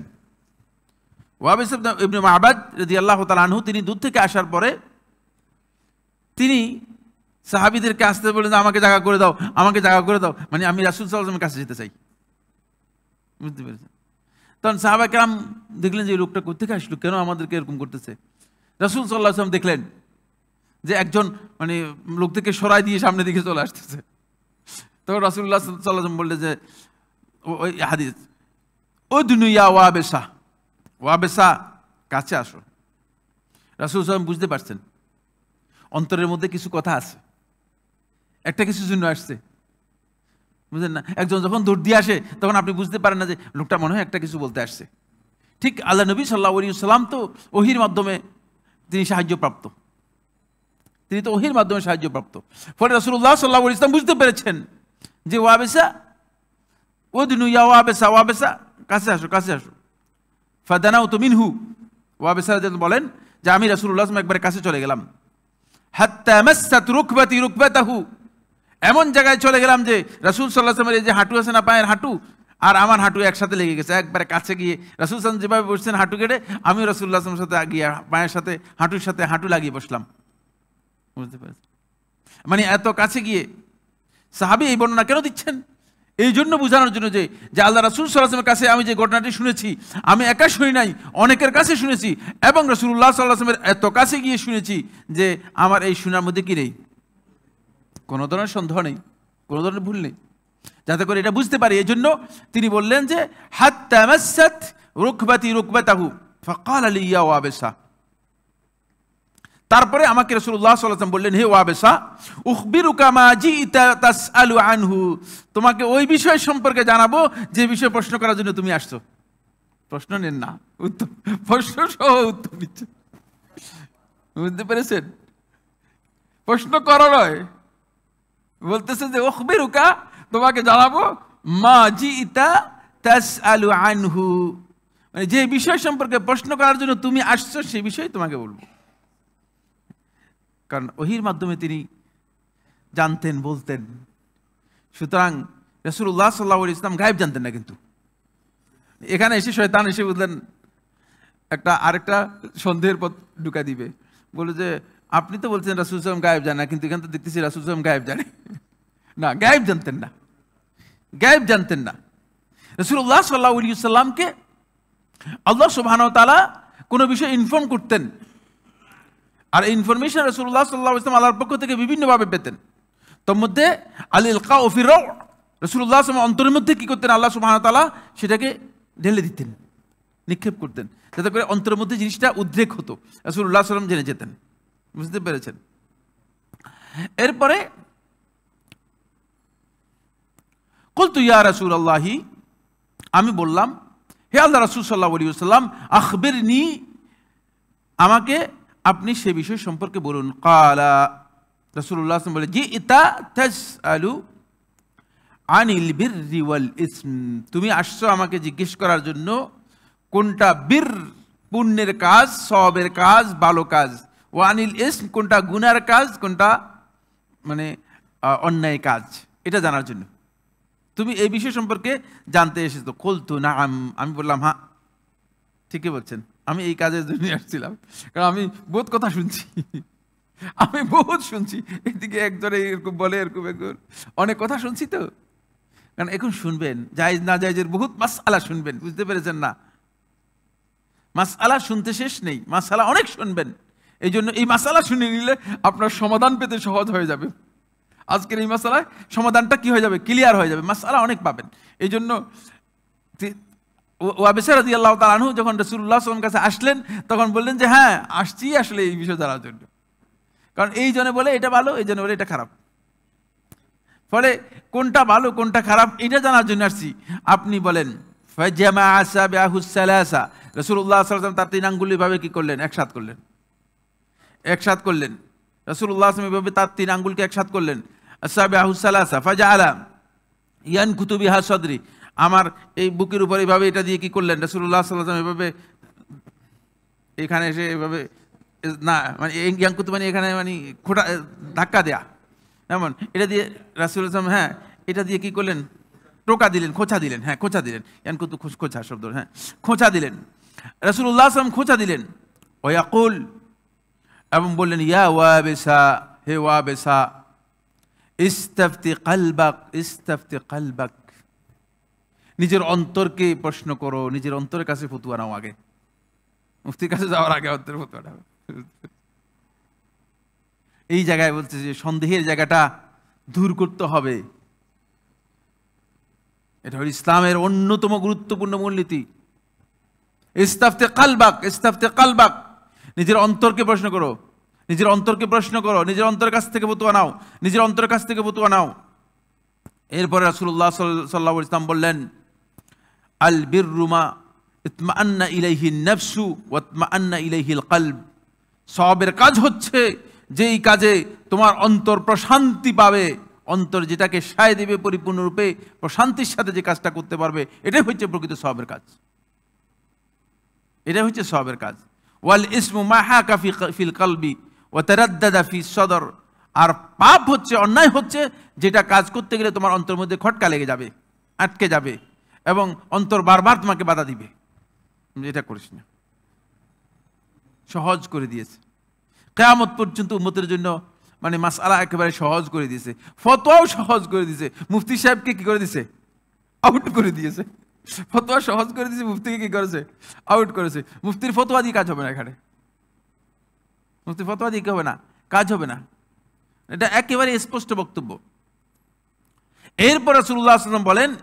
ওয়াবিস ইবনে মাহবাদ রাজি আল্লাহ তালানহু তিনি দূর থেকে আসার পরে তিনি সাহাবিদেরকে আসতে বলেন আমাকে জায়গা করে দাও, আমাকে জায়গা করে দাও। মানে আমি রাসুল সাল্লামের কাছে যেতে চাই। বুঝতে পেরেছেন? তখন সাহাবা কেরাম দেখলেন যে লোকটা কোথেকে আসলো? কেন আমাদেরকে এরকম করতেছে? রাসুল সাল্লাহ আসলাম দেখলেন যে একজন মানে লোকদেরকে সরাই দিয়ে সামনে দিকে চলে আসতেছে। তখন রাসুল্লাহ সাল্লাহ বললে যে ওই হাদিস ও দুনুইয়া ওয়াবেসা ওয়াবেসা, কাছে আসো। রাসুল সাল্লাম বুঝতে পারছেন, অন্তরের মধ্যে কিছু কথা আছে। একটা কিছুর জন্য আসছে। বুঝলেন না? একজন যখন দূর দিয়ে আসে, তখন আপনি বুঝতে পারেন না যে লোকটা মনে হয় একটা কিছু বলতে আসছে। ঠিক আল্লাহ নবী সাল্লাহ সাল্লাম তো ওহির মাধ্যমে তিনি সাহায্যপ্রাপ্ত। তিনি তো ওহির মাধ্যমে সাহায্যপ্রাপ্ত। ফলে রসুল্লাহ সাল্লাহ ইসলাম বুঝতে পেরেছেন যে ওয়াবেসা ও দিনু ইয়া ওয়াবেসা ওয়াবেসা, কাছে আসো কাছে আসো। ফাদানাও তো মিনহু ওয়াবেসা রাদিয়াল্লাহু বলেন যে আমি রাসূলুল্লাহ সাল্লাল্লাহু একবার কাছে চলে গেলাম। হাত্তা মাসাত রুকবাতি রুকবাতাহু, এমন জায়গায় চলে গেলাম যে রাসূল সাল্লাল্লাহু আলাইহি এই যে হাঁটু আছে না পায়ের হাঁটু, আর আমার হাঁটু একসাথে লেগে গেছে, একবারে কাছে গিয়ে রাসূল যেভাবে বসছেন হাঁটু কেটে আমি রাসূলুল্লাহ সাল্লাল্লাহু সাথে গিয়ে পায়ের সাথে, হাঁটুর সাথে হাঁটু লাগিয়ে বসলাম। বুঝতে পেরেছি। মানে এত কাছে গিয়ে সাহাবি এই বর্ণনা কেন দিচ্ছেন? এই জন্য বোঝানোর জন্য যে যে আল্লাহ রাসুল সাল্লাহামের কাছে আমি যে ঘটনাটি শুনেছি, আমি একা শুনি নাই, অনেকের কাছে শুনেছি, এবং রসুল্লাহ সাল্লাহামের এত কাছে গিয়ে শুনেছি যে আমার এই শোনার মধ্যে কি নেই? কোনো ধরনের সন্দেহ নেই, কোনো ধরনের ভুল নেই। যাতে করে এটা বুঝতে পারি এই জন্য তিনি বললেন যে হাত তামাসাত রুকবাতি রুকবাতাহু, ফকাল আলী ইয়া ওয়াবেসা তারপরে আমাকে রসুল্লাহ সাল্লাম বললেন, হে ওয়াবেসা উখবিরু তাস আলু আনহু। তোমাকে ওই বিষয় সম্পর্কে জানাব, যে বিষয়ে প্রশ্ন করার জন্য তুমি আসছো। প্রশ্ন নেন না। উত্তর, প্রশ্ন সহ উত্তর নিচ্ছে বুঝতে পেরেছেন? প্রশ্ন করো নয়। বলতেছে যে, উখবিরুকা, তোমাকে জানাব, মা জি ইতা তাস আলু আনহু। মানে যে বিষয় সম্পর্কে প্রশ্ন করার জন্য তুমি আসছো সেই বিষয়ে তোমাকে বলব। কারণ ওহির মাধ্যমে তিনি জানতেন, বলতেন। সুতরাং রসুল্লাহ সাল্লাহ ইসলাম গায়েব জানতেন না কিন্তু। এখানে এসে শয়তান এসে বললেন, একটা আরেকটা সন্দেহের পথ ঢুকা দিবে। বলে যে, আপনি তো বলছেন রাসুল সালাম গায়েব জানে কিন্তু এখানে তো দেখতেছি রাসুল সালাম গায়েব জানে। না, গায়েব জানতেন না। গায়েব জানতেন না। রসুল্লাহ সাল্লাহ সাল্লামকে আল্লাহ সুবাহ তালা কোনো বিষয়ে ইনফর্ম করতেন। আর এই ইনফরমেশন রসুল্লাহ সাল্লাহ ইসলাম আল্লাহর পক্ষ থেকে বিভিন্নভাবে পেতেন। তোর মধ্যে আলিল কা ওফির রসুল্লাহ আসলাম অন্তরের মধ্যে কী করতেন? আল্লাহ সুবাহ তালা সেটাকে ঢেলে দিতেন, নিক্ষেপ করতেন। যাতে করে অন্তরের মধ্যে জিনিসটা উদ্রেক হতো। রসুল্লাহ সাল্লাম জেনে যেতেন। বুঝতে পেরেছেন? এরপরে কলতু ইয়া রসুল আল্লাহি আমি বললাম, হে আল্লাহ রসুল সাল্লাহ আলী সাল্লাম আখবের নি আমাকে আপনি সে বিষয় সম্পর্কে বলুন। কালা রসুল্লাহ বলে জি ইতা তাজ আলু আনিল বীর রিওয়াল ইসম। তুমি আসছো আমাকে জিজ্ঞেস করার জন্য, কোনটা বীর পুণ্যের কাজ সবের কাজ, ভালো কাজ? ও আনিল ইসম, কোনটা গুনার কাজ, কোনটা মানে অন্যায় কাজ? এটা জানার জন্য। তুমি এই বিষয় সম্পর্কে জানতে এসেছ। কলতু না আমি বললাম হ্যাঁ। ঠিকই বলছেন। আমি এই কাজের জন্য আসছিলাম কারণ আমি বহুত কথা শুনছি। আমি বহুত শুনছি। এদিকে একজনে এরকম বলে, এরকম এরকম অনেক কথা শুনছি তো। কারণ এখন শুনবেন। জায়জ না জায়জের বহুত মাস আলা শুনবেন, বুঝতে পেরেছেন না? মাস আলা শুনতে শেষ নেই মাসালা অনেক শুনবেন। এই জন্য এই মাসালা শুনে নিলে আপনার সমাধান পেতে সহজ হয়ে যাবে। আজকের এই মাসালায় সমাধানটা কি হয়ে যাবে? ক্লিয়ার হয়ে যাবে। মাসালা অনেক পাবেন। এই জন্য ওয়াবেসার রাজি আল্লাহ তালানহু যখন রসুল্লাহ আসলাম কাছে আসলেন, তখন বললেন যে হ্যাঁ আসছি আসলে এই বিষয় জানার জন্য। কারণ এই জনে বলে এটা ভালো, এই জন্য বলে এটা খারাপ। ফলে কোনটা ভালো, কোনটা খারাপ, এটা জানার জন্য আসছি। আপনি বলেন ফজামা আসা বেহুসালাসা রসুল্লাহ আসলাম তার তিন আঙ্গুলিভাবে কি করলেন? একসাথ করলেন। একসাথ করলেন। রসুল্লাহ আসলাম এভাবে তার তিন আঙ্গুলকে একসাথ করলেন। আসা বেহুসালাসা ফাজা আলাম ইয়ান কুতুবি হা সদরি। আমার এই বুকের উপর এইভাবে এটা দিয়ে কি করলেন? রসুল্লাহ সাল্লাম এভাবে এখানে এসে এভাবে না মানে ইয়াঙ্কুত মানে এখানে মানে খোটা ধাক্কা দেয়া। এমন, এটা দিয়ে রাসুল আসলাম হ্যাঁ এটা দিয়ে কি করলেন? টোকা দিলেন, খোঁচা দিলেন হ্যাঁ খোঁচা দিলেন। ইয়ানকুতু খোঁচা শব্দ হ্যাঁ খোঁচা দিলেন। রাসুল্লাহ আসলাম খোঁচা দিলেন। ওয়াকুল এবং বললেন, ইয়া ওয়া বেসা হে ওয়া বেসা ইস্তফতি কালবাক ইস্তফতি কালবাক নিজের অন্তরকে প্রশ্ন করো, নিজের অন্তরের কাছে ফতুয়া নাও আগে। মুফতির কাছে যাওয়ার আগে অন্তরের ফতুয়া নাও। এই জায়গায় বলছে যে সন্দেহের জায়গাটা দূর করতে হবে। এটা হল ইসলামের অন্যতম গুরুত্বপূর্ণ মূলনীতি। ইস্তাফতে কালবাক ইস্তাফতে কালবাক। নিজের অন্তরকে প্রশ্ন করো। নিজের অন্তরকে প্রশ্ন করো। নিজের অন্তরের কাছ থেকে ফতুয়া নাও। নিজের অন্তরের কাছ থেকে ফতুয়া নাও। এরপরে রাসুল্লাহ সাল্লাহ ইসলাম বললেন আল বিরুমা ইতমান্না ইলাইহি নফসু ওয়াতমান্না ইলাইহিল কলব। সবের কাজ হচ্ছে যেই কাজে তোমার অন্তর প্রশান্তি পাবে। অন্তর যেটাকে সায় দেবে পরিপূর্ণরূপে, প্রশান্তির সাথে যে কাজটা করতে পারবে, এটাই হচ্ছে প্রকৃত সবের কাজ। এটাই হচ্ছে সবের কাজ। ওয়াল ইসমু মাহা কাফি ফিল কলবি ও তেরাদ্দাদা ফি সদর। আর পাপ হচ্ছে, অন্যায় হচ্ছে, যেটা কাজ করতে গেলে তোমার অন্তর মধ্যে খটকা লেগে যাবে, আটকে যাবে। এবং অন্তর বারবার তোমাকে বাধা দিবে। এটা করিস না। সহজ করে দিয়েছে। কেয়ামত পর্যন্ত উন্মতের জন্য মানে মাসালা একেবারে সহজ করে দিয়েছে। ফতোয়াও সহজ করে দিয়েছে। মুফতি সাহেবকে কি করে দিয়েছে আউট করে দিয়েছে। ফতোয়া সহজ করে দিয়েছে। মুফতিকে কি করেছে? আউট করেছে। মুফতির ফতোয়া দিয়ে কাজ হবে না এখানে। মুফতির ফতোয়া দিয়ে কি হবে না? কাজ হবে না। এটা একেবারে স্পষ্ট বক্তব্য। এরপর রাসূলুল্লাহ সাল্লাম বলেন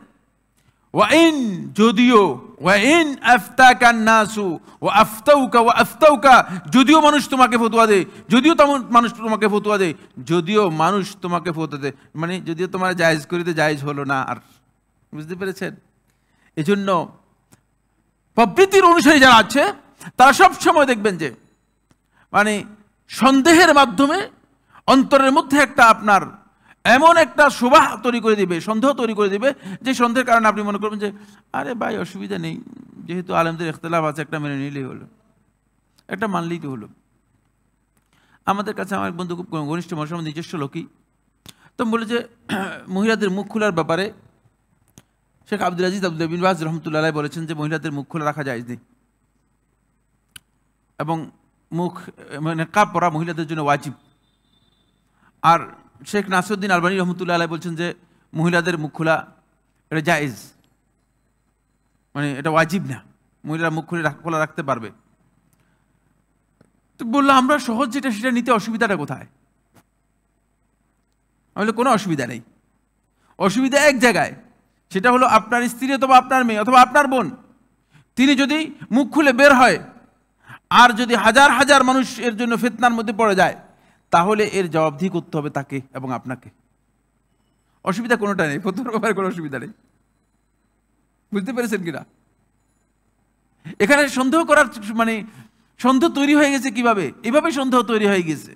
ওয়াইন যদিও ওয়াইন আফতাকা নাসু ওয়া আফতাউকা ওয়া আফতাউকা যদিও মানুষ তোমাকে ফতোয়া দেয়, যদিও মানুষ তোমাকে ফতোয়া দেয়, যদিও মানুষ তোমাকে ফতোয়া দেয় মানে যদিও তোমার জায়েজ করিতে জায়েজ হলো না আর। বুঝতে পেরেছেন? এজন্য প্রবৃত্তির অনুসারী যারা আছে, তারা সব সময় দেখবেন যে মানে সন্দেহের মাধ্যমে অন্তরের মধ্যে একটা আপনার এমন একটা সুবাহ তৈরি করে দিবে, সন্দেহ তৈরি করে দিবে, যে সন্দেহের কারণে আপনি মনে করবেন যে, আরে ভাই, অসুবিধা নেই। যেহেতু আলেমদের ইখতলাফ আছে, একটা মেনে নিলেই হলো। একটা মানলেই তো হলো। আমাদের কাছে আমার বন্ধু খুব ঘনিষ্ঠ মানুষ আমার নিজস্ব লোকই। তো বলে যে, মহিলাদের মুখ খোলার ব্যাপারে শেখ আব্দুল আজিজ আব্দুল বিন বাজ রহমতুল্লাহ বলেছেন যে, মহিলাদের মুখ খোলা রাখা যায় এবং মুখ মানে কাপ পরা মহিলাদের জন্য ওয়াজিব। আর শেখ নাসিরুদ্দিন আলবানী রহমতুল্লাহ আলাই বলছেন যে মহিলাদের মুখ খোলা, এটা জায়েজ। মানে এটা ওয়াজিব না। মহিলারা মুখ খুলে খোলা রাখতে পারবে। তো বলল, আমরা সহজ যেটা সেটা নিতে অসুবিধাটা কোথায়? আমি কোনো অসুবিধা নেই। অসুবিধা এক জায়গায়। সেটা হলো আপনার স্ত্রী অথবা আপনার মেয়ে অথবা আপনার বোন। তিনি যদি মুখ খুলে বের হয়, আর যদি হাজার হাজার মানুষ এর জন্য ফেতনার মধ্যে পড়ে যায় তাহলে এর জবাবদিহি করতে হবে তাকে এবং আপনাকে। অসুবিধা কোনোটা নেই প্রথম ব্যাপারে কোনো অসুবিধা নেই। বুঝতে পেরেছেন কিনা? এখানে সন্দেহ করার মানে সন্দেহ তৈরি হয়ে গেছে কীভাবে? এভাবে সন্দেহ তৈরি হয়ে গেছে।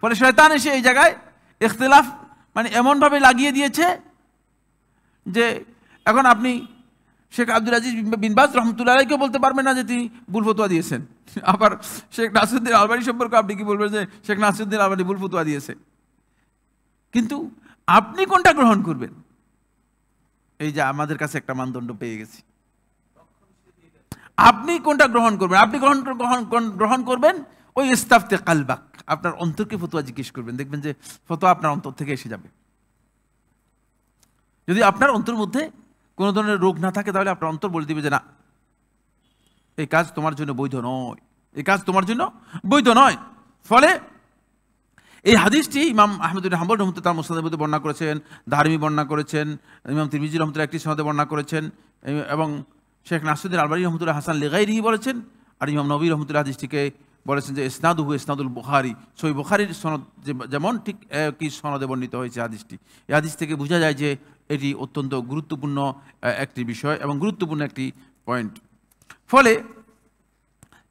ফলে শয়তান এসে এই জায়গায় ইখতলাফ মানে এমনভাবে লাগিয়ে দিয়েছে যে এখন আপনি শেখ আব্দুল আজিজ বিনবাজ রহমতুল্লাহকেও বলতে পারবেন না যে তিনি ভুল ফতোয়া দিয়েছেন। আবার শেখ নাসিরুদ্দিন আলবানি সম্পর্কে আপনি কি বলবেন যে শেখ নাসিরুদ্দিন আলবানি ভুল ফতোয়া দিয়েছে? কিন্তু আপনি কোনটা গ্রহণ করবেন? এই যে আমাদের কাছে একটা মানদণ্ড পেয়ে গেছি। আপনি কোনটা গ্রহণ করবেন? আপনি গ্রহণ গ্রহণ করবেন ওই ইস্তাফতে কালবাক। আপনার অন্তরকে ফতোয়া জিজ্ঞেস করবেন। দেখবেন যে ফতোয়া আপনার অন্তর থেকে এসে যাবে। যদি আপনার অন্তর মধ্যে কোনো ধরনের রোগ না থাকে, তাহলে আপনার অন্তর বলে দিবে যে না, এই কাজ তোমার জন্য বৈধ নয়। এই কাজ তোমার জন্য বৈধ নয়। ফলে এই হাদিসটি ইমাম আহমদুল হাম্বল রহমত তার মুসলাদের মধ্যে বর্ণনা করেছেন ধার্মী বর্ণনা করেছেন, ইমাম তিরমিজি রহমতুল্লাহ একটি সনদে বর্ণনা করেছেন এবং শেখ নাসুদ্দিন আলবারি রহমতুল্লাহ, হাসান লেগাইরি বলেছেন, আর ইমাম নবী রহমতুল্লাহ হাদিসটিকে বলেছেন যে ইসনাদুহু ইসনাদুল বুখারি। সই বুখারির সনদ যেমন ঠিক কি সনদে বর্ণিত হয়েছে হাদিসটি। এই হাদিস থেকে বোঝা যায় যে এটি অত্যন্ত গুরুত্বপূর্ণ একটি বিষয় এবং গুরুত্বপূর্ণ একটি পয়েন্ট ফলে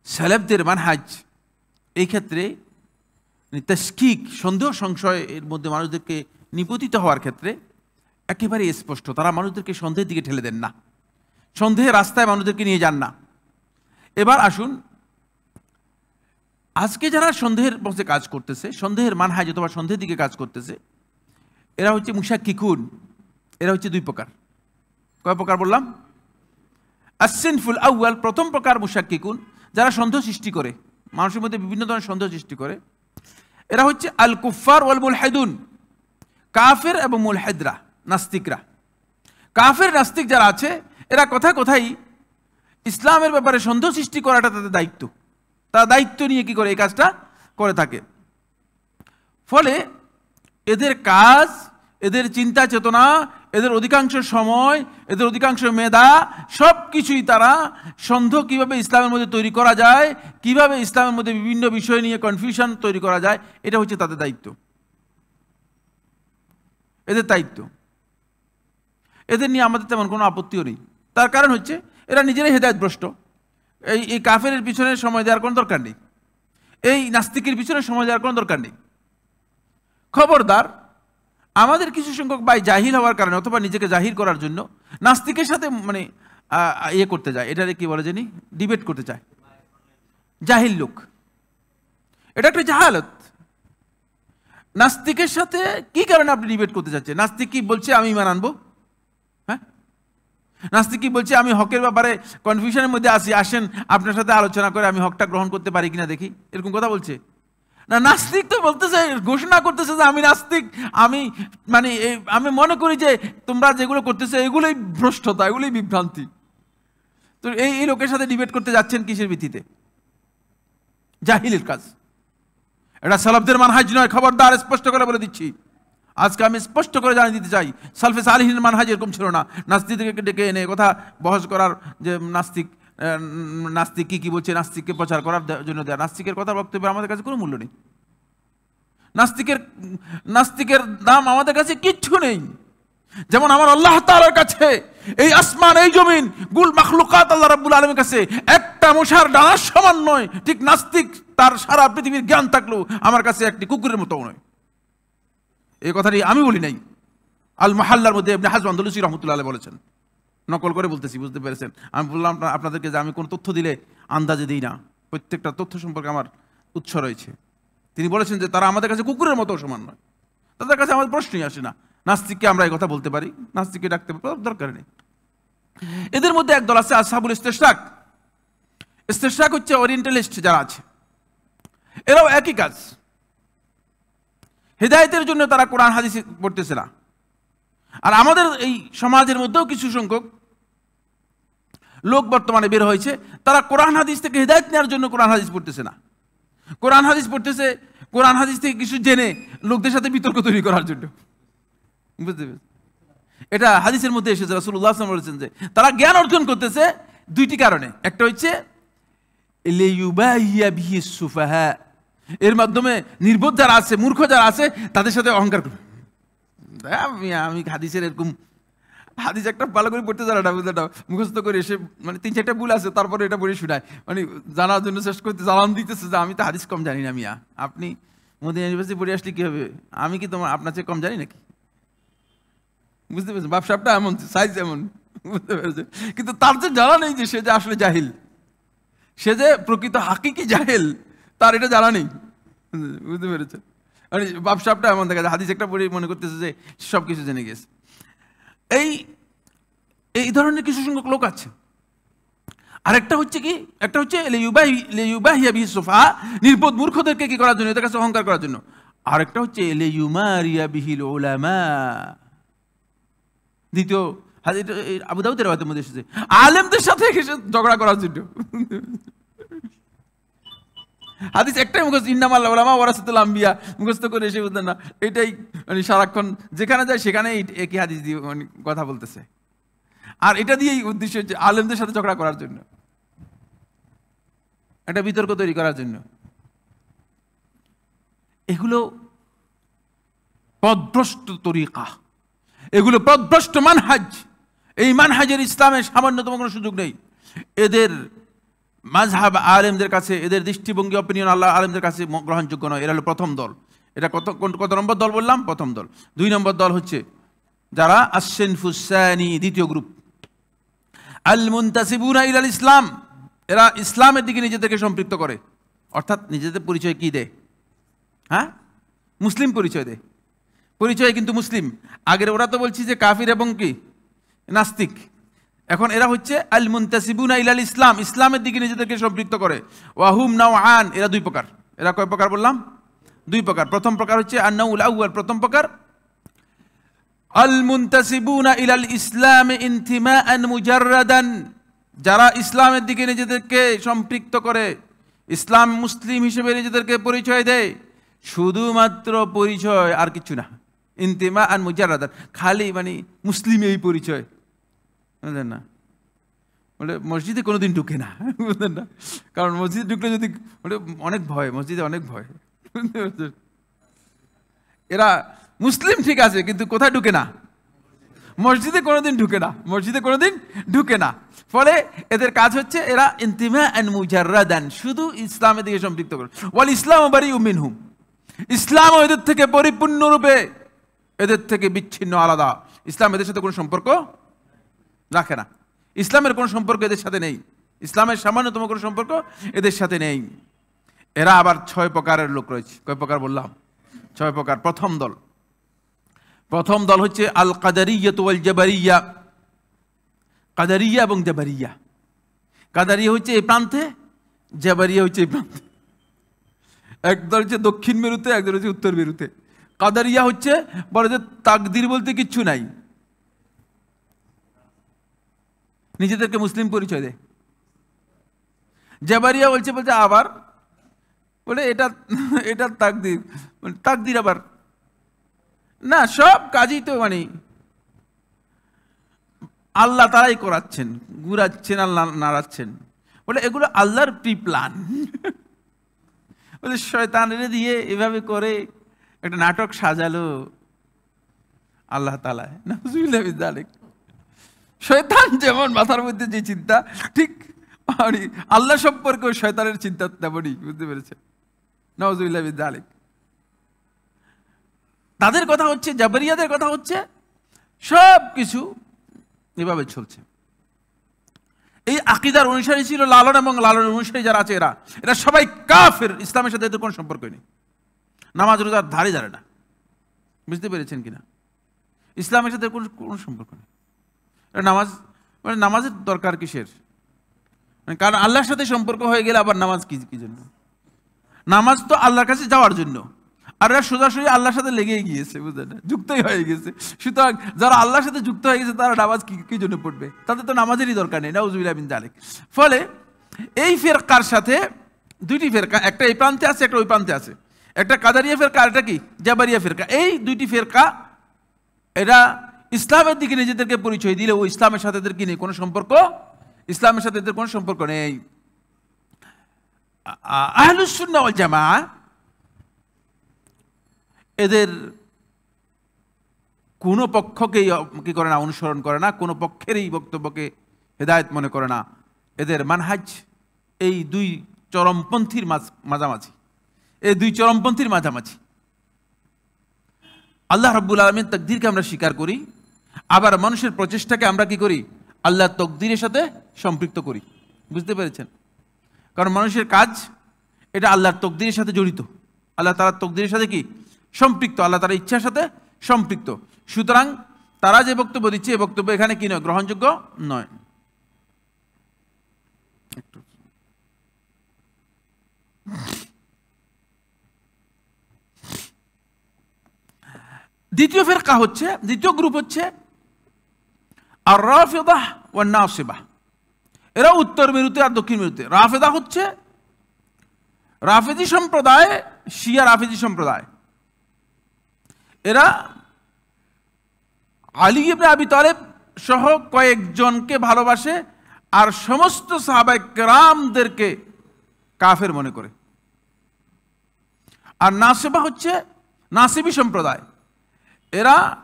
সালেবদের মানহাজ এই ক্ষেত্রে তস্কিক সন্দেহ সংশয় এর মধ্যে মানুষদেরকে নিপতিত হওয়ার ক্ষেত্রে একেবারে স্পষ্ট। তারা মানুষদেরকে সন্দেহের দিকে ঠেলে দেন না। সন্দেহের রাস্তায় মানুষদেরকে নিয়ে যান না। এবার আসুন, আজকে যারা সন্দেহের মধ্যে কাজ করতেছে, সন্দেহের মানহাজ অথবা সন্দেহের দিকে কাজ করতেছে, এরা হচ্ছে মুশাক্কিকুন। এরা হচ্ছে দুই প্রকার। কয় প্রকার বললাম? আসিনফুল আউয়াল, প্রথম প্রকার মুশাক্কিকুন, যারা সন্দেহ সৃষ্টি করে, মানুষের মধ্যে বিভিন্ন ধরনের সন্দেহ সৃষ্টি করে, এরা হচ্ছে আল কুফার ওয়াল মুলহেদুন, কাফের এবং মুল মুলহেদরা, নাস্তিকরা। কাফের নাস্তিক যারা আছে, এরা কথায় কথাই ইসলামের ব্যাপারে সন্দেহ সৃষ্টি করাটা তাদের দায়িত্ব। তারা দায়িত্ব নিয়ে কি করে, এই কাজটা করে থাকে। ফলে এদের কাজ এদের চিন্তা চেতনা, এদের অধিকাংশ সময়, এদের অধিকাংশ মেধা সব কিছুই তারা সন্দেহ কীভাবে ইসলামের মধ্যে তৈরি করা যায়, কীভাবে ইসলামের মধ্যে বিভিন্ন বিষয় নিয়ে কনফিউশন তৈরি করা যায়, এটা হচ্ছে তাদের দায়িত্ব। এদের দায়িত্ব। এদের নিয়ে আমাদের তেমন কোনো আপত্তিও নেই। তার কারণ হচ্ছে, এরা নিজেরাই হেদায়তভ্রষ্ট। এই এই কাফের পিছনে সময় দেওয়ার কোনো দরকার নেই। এই নাস্তিকের পিছনে সময় দেওয়ার কোনো দরকার নেই। খবরদার আমাদের কিছু সংখ্যক ভাই জাহির হওয়ার কারণে অথবা নিজেকে জাহির করার জন্য নাস্তিকের সাথে মানে ইয়ে করতে যায়। এটারে কি বলে জানি? ডিবেট করতে চায়। জাহিল লোক। এটা একটা জাহালত। নাস্তিকের সাথে কি কারণে আপনি ডিবেট করতে চাচ্ছেন? নাস্তিক কি বলছে, আমি ইমান আনব হ্যাঁ? নাস্তিক কি বলছে, আমি হকের ব্যাপারে কনফিউশনের মধ্যে আসি আসেন, আপনার সাথে আলোচনা করে আমি হকটা গ্রহণ করতে পারি কিনা দেখি? এরকম কথা বলছে। না, নাস্তিক তো বলতেছে, ঘোষণা করতেছে যে আমি নাস্তিক, আমি মানে আমি মনে করি যে তোমরা যেগুলো করতেছো, এগুলোই ভ্রষ্টতা, এগুলোই বিভ্রান্তি। তো এই এই লোকের সাথে ডিবেট করতে যাচ্ছেন কিসের ভিত্তিতে? জাহিলের কাজ। এটা সালাবদের মানহাজ নয়, খবরদার স্পষ্ট করে বলে দিচ্ছি। আজকে আমি স্পষ্ট করে জানিয়ে দিতে চাই, সালফে সালিহীন মানহাজ এরকম ছিল না। নাস্তিককে ডেকে এনে কথা বহস করার যে নাস্তিক নাস্তিক কী কী বলছে? নাস্তিককে প্রচার করার জন্য দেওয়া নাস্তিকের কথা বক্তব্য আমাদের কাছে কোনো মূল্য নেই। নাস্তিকের নাস্তিকের দাম আমাদের কাছে কিচ্ছু নেই। যেমন আমার আল্লাহ তাআলার কাছে এই আসমান, এই জমিন, গুল মাখলুকাত আল্লাহ রাবুল আলমের কাছে একটা মশার ডানার সমান নয়। ঠিক নাস্তিক তার সারা পৃথিবীর জ্ঞান থাকলেও আমার কাছে একটি কুকুরের মতো নয়। এই কথাটি আমি বলি নাই। আল মাহাল্লার মধ্যে আপনি হাজব আন্দোলসি রহমতুল্লাহ বলেছেন। নকল করে বলতেছি, বুঝতে পেরেছেন? আমি বললাম আপনাদেরকে যে আমি কোনো তথ্য দিলে আন্দাজে দিই না। প্রত্যেকটা তথ্য সম্পর্কে আমার উৎস রয়েছে। তিনি বলেছেন যে তারা আমাদের কাছে কুকুরের মতো সমান নয়। তাদের কাছে আমাদের প্রশ্নই আসে না। নাস্তিককে আমরা এই কথা বলতে পারি, নাস্তিককে ডাকতে দরকার নেই। এদের মধ্যে একদল আছে আসাবুল ইস্তেশাক ইস্তেশাক হচ্ছে ওরিয়েন্টালিস্ট যারা আছে। এরাও একই কাজ। হেদায়েতের জন্য তারা কোরআন, হাদিস পড়তেছে না। আর আমাদের এই সমাজের মধ্যেও কিছু সংখ্যক লোক বর্তমানে বের হয়েছে তারা কোরআন হাদিস থেকে হেদায়েত নেওয়ার জন্য কোরআন হাদিস পড়তেছে না। কোরআন হাদিস পড়তেছে কোরআন হাদিস থেকে কিছু জেনে লোকদের সাথে বিতর্ক তৈরি করার জন্য। বুঝতে এটা হাদিসের মধ্যে এসেছে সাল্লাল্লাহু আলাইহি বলেছেন যে তারা জ্ঞান অর্জন করতেছে দুইটি কারণে। একটা হচ্ছে এর মাধ্যমে নির্বোধ যারা আছে মূর্খ যারা আছে তাদের সাথে অহংকার করবে। মিয়া, আমি হাদিসের এরকম হাদিস একটা ভালো করে পড়তে জানা না বুঝতে মুখস্থ করে এসে মানে তিন চারটা ভুল আছে, তারপরে এটা পড়ে শোনায়। মানে জানার জন্য শেষ করতে জানান দিতেছে যে, আমি তো হাদিস কম জানি না মিয়া। আপনি মোদি ইউনিভার্সিটি পড়ে আসলে কি হবে? আমি কি তোমার, আপনার চেয়ে কম জানি নাকি? বুঝতে পেরেছেন? ব্যবসাটা এমন সাইজ এমন। বুঝতে পেরেছেন? কিন্তু তার যে জানা নেই যে সে যে আসলে জাহিল, সে যে প্রকৃত হাকিকি জাহেল, তার এটা জানা নেই। বুঝতে পেরেছেন? মানে ব্যবসাটা এমন দেখা যায়, হাদিস একটা পড়ে মনে করতেছে যে সব কিছু জেনে গেছে। এই এই ধরনের কিছু সংখ্যক লোক আছে। আরেকটা হচ্ছে কি? একটা হচ্ছে সোফা নির্বোধ মূর্খদেরকে কি করার জন্য? এদের কাছে অহংকার করার জন্য। আরেকটা হচ্ছে লেয়ুমারিয়া বিহিল ওলামা দ্বিতীয়, হাদিস আবু মধ্যে এসেছে। আলেমদের সাথে ঝগড়া করার জন্য। হাদিস একটাই মুখস্থ ইন্নাম আল্লাহ ওলামা ওয়ারাসাতুল আম্বিয়া। মুখস্থ করে এসে বুঝতেন না, এটাই মানে সারাক্ষণ যেখানে যায় সেখানে একই হাদিস দিয়ে মানে কথা বলতেছে। আর এটা দিয়েই উদ্দেশ্য হচ্ছে আলেমদের সাথে ঝগড়া করার জন্য। একটা বিতর্ক তৈরি করার জন্য। এগুলো পদভ্রষ্ট তরিকা। এগুলো পদভ্রষ্ট মানহাজ। এই মানহাজের ইসলামের সামান্যতম কোনো সুযোগ নেই। এদের মাঝহাব আলেমদের কাছে, এদের দৃষ্টিভঙ্গি অপিনিয়ন আল্লাহ আলেমদের কাছে গ্রহণযোগ্য নয়। এরা হলো প্রথম দল। এটা কত কত নম্বর দল বললাম? প্রথম দল। দুই নম্বর দল হচ্ছে যারা আসেন ফুসানি দ্বিতীয় গ্রুপ। আল মুন্তাসিবুনা ইলাল ইসলাম। এরা ইসলামের দিকে নিজেদেরকে সম্পৃক্ত করে। অর্থাৎ নিজেদের পরিচয় কি দেয়? হ্যাঁ? মুসলিম পরিচয় দেয়। পরিচয় কিন্তু মুসলিম। আগের ওরা তো বলছি যে কাফির এবং কি? নাস্তিক। এখন এরা হচ্ছে আল মুন্তাসিবুনা ইলাল ইসলাম। ইসলামের দিকে নিজেদেরকে সম্পৃক্ত করে। ওয়াহুম নাও আন এরা দুই প্রকার। এরা কয় প্রকার বললাম? দুই প্রকার। প্রথম প্রকার হচ্ছে আন্নাউল আউয়াল, প্রথম প্রকার আল মুন্তাসিবুনা ইলাল ইসলাম ইনতিমাআন মুজাররাদান। যারা ইসলামের দিকে নিজেদেরকে সম্পৃক্ত করে, ইসলাম মুসলিম হিসেবে নিজেদেরকে পরিচয় দেয়, শুধুমাত্র পরিচয় আর কিছু না। ইন্তিমা আর মুজারাদান খালি মানে মুসলিম এই পরিচয়। বুঝলেন না? বলে, মসজিদে কোনোদিন ঢুকে না, বুঝলেন না? কারণ মসজিদে ঢুকলে যদি, বলে, অনেক ভয়, মসজিদে অনেক ভয়? এরা মুসলিম ঠিক আছে, কিন্তু কোথায় ঢুকে না? মসজিদে কোনোদিন ঢুকে না, মসজিদে কোনোদিন ঢুকে না। ফলে এদের কাজ হচ্ছে, এরা ইন্তিমা অ্যান্ড মুজাররাদান, শুধু ইসলামের দিকে সম্পৃক্ত করে। ওয়াল ইসলাম বাড়ি উমিন হুম ইসলাম এদের থেকে পরিপূর্ণরূপে, এদের থেকে বিচ্ছিন্ন আলাদা। ইসলাম এদের সাথে কোনো সম্পর্ক রাখে না। ইসলামের কোনো সম্পর্ক এদের সাথে নেই। ইসলামের সামান্যতম কোনো সম্পর্ক এদের সাথে নেই। এরা আবার ছয় প্রকারের লোক রয়েছে। কয় প্রকার বললাম? ছয় প্রকার। প্রথম দল। প্রথম দল হচ্ছে আল কাদারিয়া তোয়াল জাবারিয়া। কাদারিয়া এবং জাবারিয়া। কাদারিয়া হচ্ছে এই প্রান্তে, জাবারিয়া হচ্ছে এই প্রান্তে। একদল হচ্ছে দক্ষিণ মেরুতে একদল হচ্ছে উত্তর মেরুতে। কাদারিয়া হচ্ছে বলে যে তাকদির বলতে কিচ্ছু নাই। নিজেদেরকে মুসলিম পরিচয় দেয়। জাবারিয়া বলছে বলছে, আবার? বলে, এটা এটা তাকদির। তাকদির আবার? না, সব কাজই তো মানে আল্লাহ তারাই করাচ্ছেন, ঘুরাচ্ছেন আল্লাহ নাড়াচ্ছেন। বলে, এগুলো আল্লাহর প্রি প্ল্যান বলে, শয়তানের দিয়ে এভাবে করে একটা নাটক সাজালো আল্লাহ তালায় নাজুবিল্লাহ শয়তান যেমন মাথার মধ্যে যে চিন্তা, ঠিক আল্লাহ সম্পর্কে ওই শয়তানের চিন্তা তেমনই, বুঝতে পেরেছে নওয়াজুবিল্লাহ জালেক তাদের কথা হচ্ছে, জাবরিয়াদের কথা হচ্ছে, সব কিছু এভাবে চলছে। এই আকিদার অনুসারী ছিল লালন এবং লালনের অনুসারী যারা আছে এরা। এরা সবাই কাফের, ইসলামের সাথে এদের কোনো সম্পর্ক নেই। নামাজ রোজার ধারে ধারে না। বুঝতে পেরেছেন কিনা? ইসলামের সাথে কোনো কোনো সম্পর্ক নেই। নামাজ মানে নামাজের দরকার কিসের? মানে কারণ আল্লাহর সাথে সম্পর্ক হয়ে গেলে আবার নামাজ কি কি জন্য? নামাজ তো আল্লাহর কাছে যাওয়ার জন্য। আর এরা সোজাসুজি আল্লাহর সাথে লেগেই গিয়েছে, বুঝলেন না? যুক্তই হয়ে গেছে। সুতরাং যারা আল্লাহর সাথে যুক্ত হয়ে গেছে, তারা নামাজ কি কি জন্য পড়বে? তাদের তো নামাজেরই দরকার নেই, নাউজুবিল্লাহ বিন জালেক ফলে এই ফেরকার সাথে দুইটি ফেরকা, একটা এই প্রান্তে আছে, একটা ওই প্রান্তে আছে। একটা কাদারিয়া ফেরকা আর একটা কি? জাবারিয়া ফেরকা। এই দুইটি ফেরকা, এরা ইসলামের দিকে নিজেদেরকে পরিচয় দিলে ও ইসলামের সাথে এদের কি নেই? কোনো সম্পর্ক? ইসলামের সাথে এদের কোনো সম্পর্ক নেই। জামা এদের কোনো পক্ষকেই কি করে না, অনুসরণ করে না, কোনো পক্ষেরই বক্তব্যকে হেদায়ত মনে করে না। এদের মানহাজ, এই দুই চরমপন্থীর মাঝ, মাঝামাঝি। এই দুই চরমপন্থীর মাঝামাঝি। আল্লাহ রাব্বুল আলমের তকদিরকে আমরা স্বীকার করি। আবার মানুষের প্রচেষ্টাকে আমরা কি করি? আল্লাহ তকদিরের সাথে সম্পৃক্ত করি। বুঝতে পেরেছেন? কারণ মানুষের কাজ এটা আল্লাহর তকদিরের সাথে জড়িত। আল্লাহ তালার তকদিরের সাথে কি? সম্পৃক্ত। আল্লাহ তার ইচ্ছার সাথে সম্পৃক্ত। সুতরাং তারা যে বক্তব্য দিচ্ছে, এই বক্তব্য এখানে কি নয়? গ্রহণযোগ্য নয়। দ্বিতীয় ফেরকা হচ্ছে, দ্বিতীয় গ্রুপ হচ্ছে আর রাফেদাহ ও নাসিবাহ এরা উত্তর মেরুতে আর দক্ষিণ মেরুতে রাফেদা হচ্ছে রাফেজি সম্প্রদায়, শিয়া রাফেজি সম্প্রদায়। এরা আলী ইবনে আবি তালেব সহ কয়েকজনকে ভালোবাসে আর সমস্ত সাহাবাই কেরামদেরকে কাফের মনে করে। আর নাসেবা হচ্ছে নাসিবি সম্প্রদায়। এরা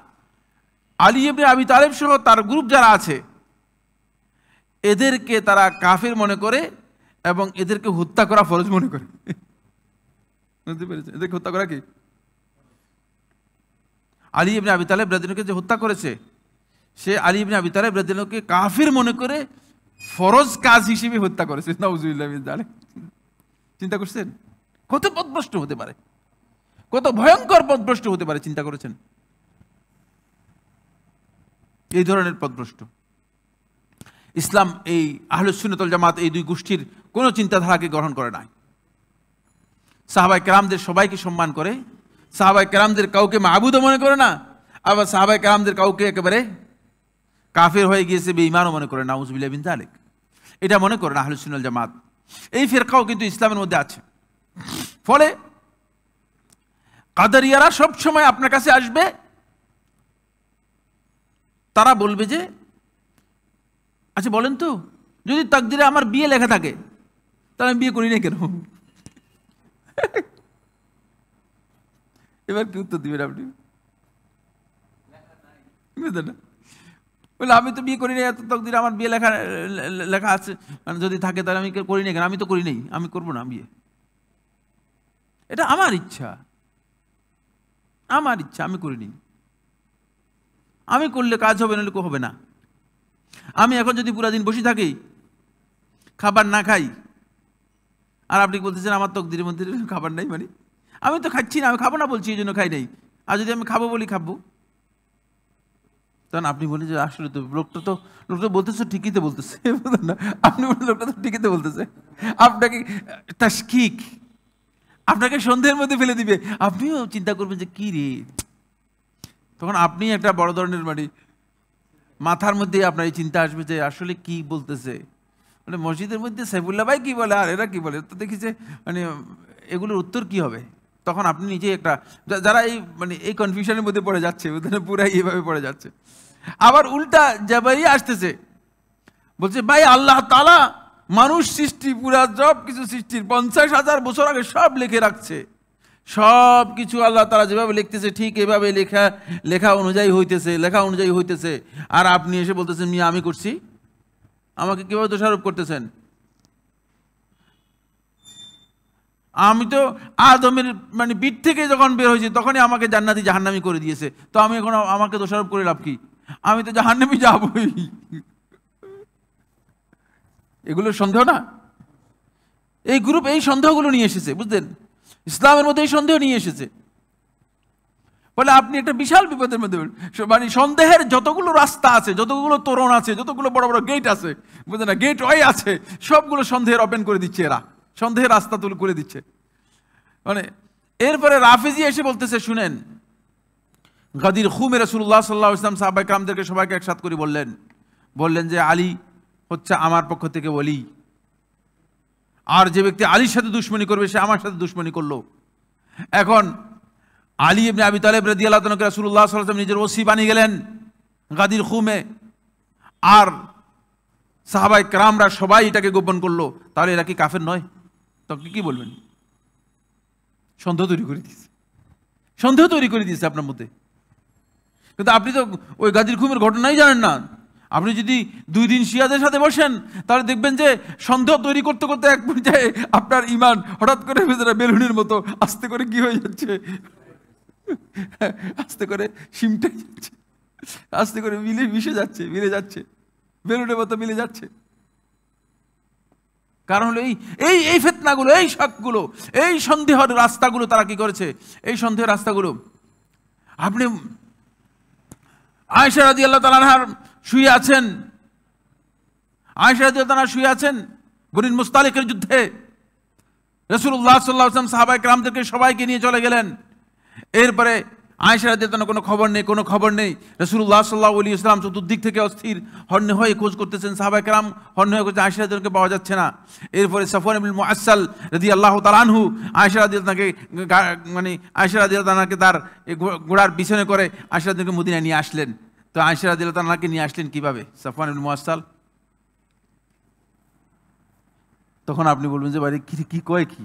আলী ইবনে আবি তালেব সহ তার গ্রুপ যারা আছে, এদেরকে তারা কাফের মনে করে এবং এদেরকে হত্যা করা ফরজ মনে করে। এদেরকে হত্যা করা কি? আলী ইবনে আবি তালেব রাদিনকে যে হত্যা করেছে, সে আলী ইবনে আবি তালেব রাদিনকে কাফির মনে করে ফরজ কাজ হিসেবে হত্যা করেছে। নাউজুবিল্লাহ চিন্তা করছেন? কত পদভ্রষ্ট হতে পারে। কত ভয়ঙ্কর পদভ্রষ্ট হতে পারে, চিন্তা করেছেন? এই ধরনের পদভ্রষ্ট। ইসলাম এই আহলুসুন্নতল জামাত এই দুই গোষ্ঠীর কোনো চিন্তাধারাকে গ্রহণ করে নাই। সাহাবাই কেরামদের সবাইকে সম্মান করে সাহাবাই কেরামদের কাউকে মাহবুদও মনে করে না, আবার সাহাবাই কেরামদের কাউকে একেবারে কাফের হয়ে গিয়েছে, বেঈমানও মনে করে নাউজবিল্লা বিন তালেক এটা মনে করে না আহলুসুন্নল জামাত। এই ফেরকাও কিন্তু ইসলামের মধ্যে আছে। ফলে কাদারিয়ারা সবসময় আপনার কাছে আসবে তারা বলবে যে আচ্ছা বলেন তো, যদি তাকদিরে আমার বিয়ে লেখা থাকে, তাহলে আমি বিয়ে করি না কেন? এবার কি উত্তর দিবেন আপনি? বুঝলেন না? আমি তো বিয়ে করি না এত তকদিরে আমার বিয়ে লেখা লেখা আছে মানে যদি থাকে তাহলে আমি করি না কেন? আমি তো করি নাই, আমি করব না বিয়ে। এটা আমার ইচ্ছা। আমার ইচ্ছা, আমি করিনি। আমি করলে কাজ হবে নাহলে হবে না। আমি এখন যদি পুরা দিন বসে থাকি, খাবার না খাই, আর আপনি বলতেছেন আমার তকদির মধ্যে খাবার নাই মানে আমি তো খাচ্ছি না, আমি খাব না বলছি, এই জন্য খাই নাই। আর যদি আমি খাব বলি খাব। তখন আপনি বলেন যে, আসলে তো লোকটা তো, লোকটা বলতেছে, ঠিকই তো বলতেছে। না? আপনি বলেন, লোকটা তো ঠিকই তো বলতেছে। আপনাকে তাস্কিক আপনাকে সন্ধ্যের মধ্যে ফেলে দিবে। আপনিও চিন্তা করবেন যে, কী রে? তখন আপনি একটা বড় ধরনের মানে মাথার মধ্যে আপনার এই চিন্তা আসবে যে আসলে কি বলতেছে? মানে মসজিদের মধ্যে সাইফুল্লাহ ভাই কি বলে আর এরা কি বলে? তো দেখি যে মানে এগুলোর উত্তর কি হবে? তখন আপনি নিজে একটা যারা এই মানে এই কনফিউশনের মধ্যে পড়ে যাচ্ছে পুরাই এইভাবে পড়ে যাচ্ছে। আবার উল্টা জাবাই আসতেছে। বলছে, ভাই, আল্লাহ তালা মানুষ সৃষ্টি, পুরা সব কিছু সৃষ্টির পঞ্চাশ হাজার বছর আগে সব লিখে রাখছে। সব কিছু আল্লাহ তারা যেভাবে লিখতেছে, ঠিক এভাবে লেখা লেখা অনুযায়ী হইতেছে, লেখা অনুযায়ী হইতেছে। আর আপনি এসে বলতেছেন, মিয়া, আমি করছি। আমাকে কীভাবে দোষারোপ করতেছেন? আমি তো আদমের মানে বিট থেকে যখন বের হয়েছি, তখনই আমাকে জান্নাতি জাহান্নামি করে দিয়েছে। তো আমি এখন আমাকে দোষারোপ করে লাভ কি? আমি তো জাহান্নামি যাবই। এগুলো সন্দেহ না? এই গ্রুপ এই সন্দেহগুলো নিয়ে এসেছে, বুঝলেন? ইসলামের মধ্যে এই সন্দেহ নিয়ে এসেছে। বলে আপনি একটা বিশাল বিপদের মধ্যে মানে সন্দেহের যতগুলো রাস্তা আছে, যতগুলো তোরণ আছে, যতগুলো বড় বড় গেট আছে বুঝলেন না গেট ওয়াই আছে, সবগুলো সন্দেহের ওপেন করে দিচ্ছে এরা। সন্দেহের রাস্তা তুলে করে দিচ্ছে। মানে এরপরে রাফেজি এসে বলতেছে, শুনেন, গাদির খুমে রসুল্লাহ সাল্লাহ ইসলাম সাহাবাই কামদেরকে সবাইকে একসাথ করে বললেন। বললেন যে, আলী হচ্ছে আমার পক্ষ থেকে বলি আর যে ব্যক্তি আলীর সাথে দুশ্মনী করবে, সে আমার সাথে দুশ্মনী করল। এখন আলী ইবনে আবি তালেব রাদি আল্লাহ রাসুল্লাহ সাল্লাম নিজের ওসি বানিয়ে গেলেন গাদির খুমে। আর সাহাবাই ক্রামরা সবাই এটাকে গোপন করল। তাহলে এরা কি কাফের নয়? তখন কি বলবেন? সন্দেহ তৈরি করে দিয়েছে। সন্দেহ তৈরি করে দিয়েছে আপনার মধ্যে। কিন্তু আপনি তো ওই গাদির খুমের ঘটনাই জানেন না। আপনি যদি দুই দিন শিয়াদের সাথে বসেন, তাহলে দেখবেন যে সন্দেহ তৈরি করতে করতে এক পর্যায়ে আপনার ইমান হঠাৎ করে ভেতরে বেলুনের মতো আস্তে করে কি হয়ে যাচ্ছে? আস্তে করে সিমটে যাচ্ছে। আস্তে করে মিলে মিশে যাচ্ছে, মিলে যাচ্ছে। বেলুনের মতো মিলে যাচ্ছে। কারণ হলো এই এই এই ফেতনাগুলো, এই শখগুলো, এই সন্দেহের রাস্তাগুলো তারা কি করেছে? এই সন্দেহের রাস্তাগুলো। আপনি আয়সা রাজি আল্লাহ তালানহার শুয়ে আছেন। আয়সা শুয়ে আছেন গরিন মুস্তালিকের যুদ্ধে। রসুল্লাহ সাল্লাহ আসলাম সাহাবাই রামদেরকে সবাইকে নিয়ে চলে গেলেন। এরপরে আয়সা রাজি কোনো খবর নেই, কোনো খবর নেই। রসুল্লাহ সাল্লাহ আলী ইসলাম চতুর্দিক থেকে অস্থির, হর্ণে হয়ে খোঁজ করতেছেন সাহাবাই কালাম হর্ণে হয়ে করছে আয়সা রাজিকে পাওয়া যাচ্ছে না। এরপরে সফর মুআসাল রদি আল্লাহ তালানহু আয়সা তাকে মানে আয়সা রাজি তার ঘোড়ার পিছনে করে আয়সা রাজিকে মদিনায় নিয়ে আসলেন। তো আয়সা রাজি তাকে নিয়ে আসলেন কীভাবে? সফান মুআসাল তখন আপনি বলবেন যে বাড়ি কি কি কয় কি?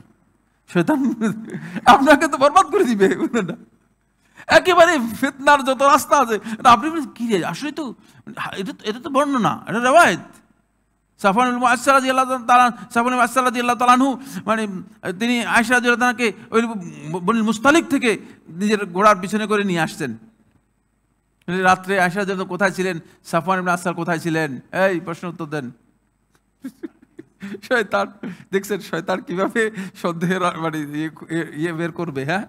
শয়তান, আপনাকে তো বরবাদ করে দিবে? একেবারে ফিতনার যত রাস্তা আছে আপনি কি রে, আসলে তো, এটা এটা তো বর্ণনা এটা রেওয়ায়ত। সাফানুল মুআসসারাদি আল্লাহ তাআলা সাফানুল মুআসসারাদি আল্লাহ তাআলাহু মানে তিনি আয়েশা রাদিয়াল্লাহু তাআলাকে ওই বনিল মুস্তালিক থেকে নিজের ঘোড়ার পিছনে করে নিয়ে আসছেন। রাত্রে আসার তাআলা কোথায় ছিলেন? সাফওয়ান ইবনে আসাল কোথায় ছিলেন? এই, প্রশ্ন উত্তর দেন। শয়তান, দেখছেন শয়তান কীভাবে সন্দেহের মানে ইয়ে- ইয়ে বের করবে হ্যাঁ?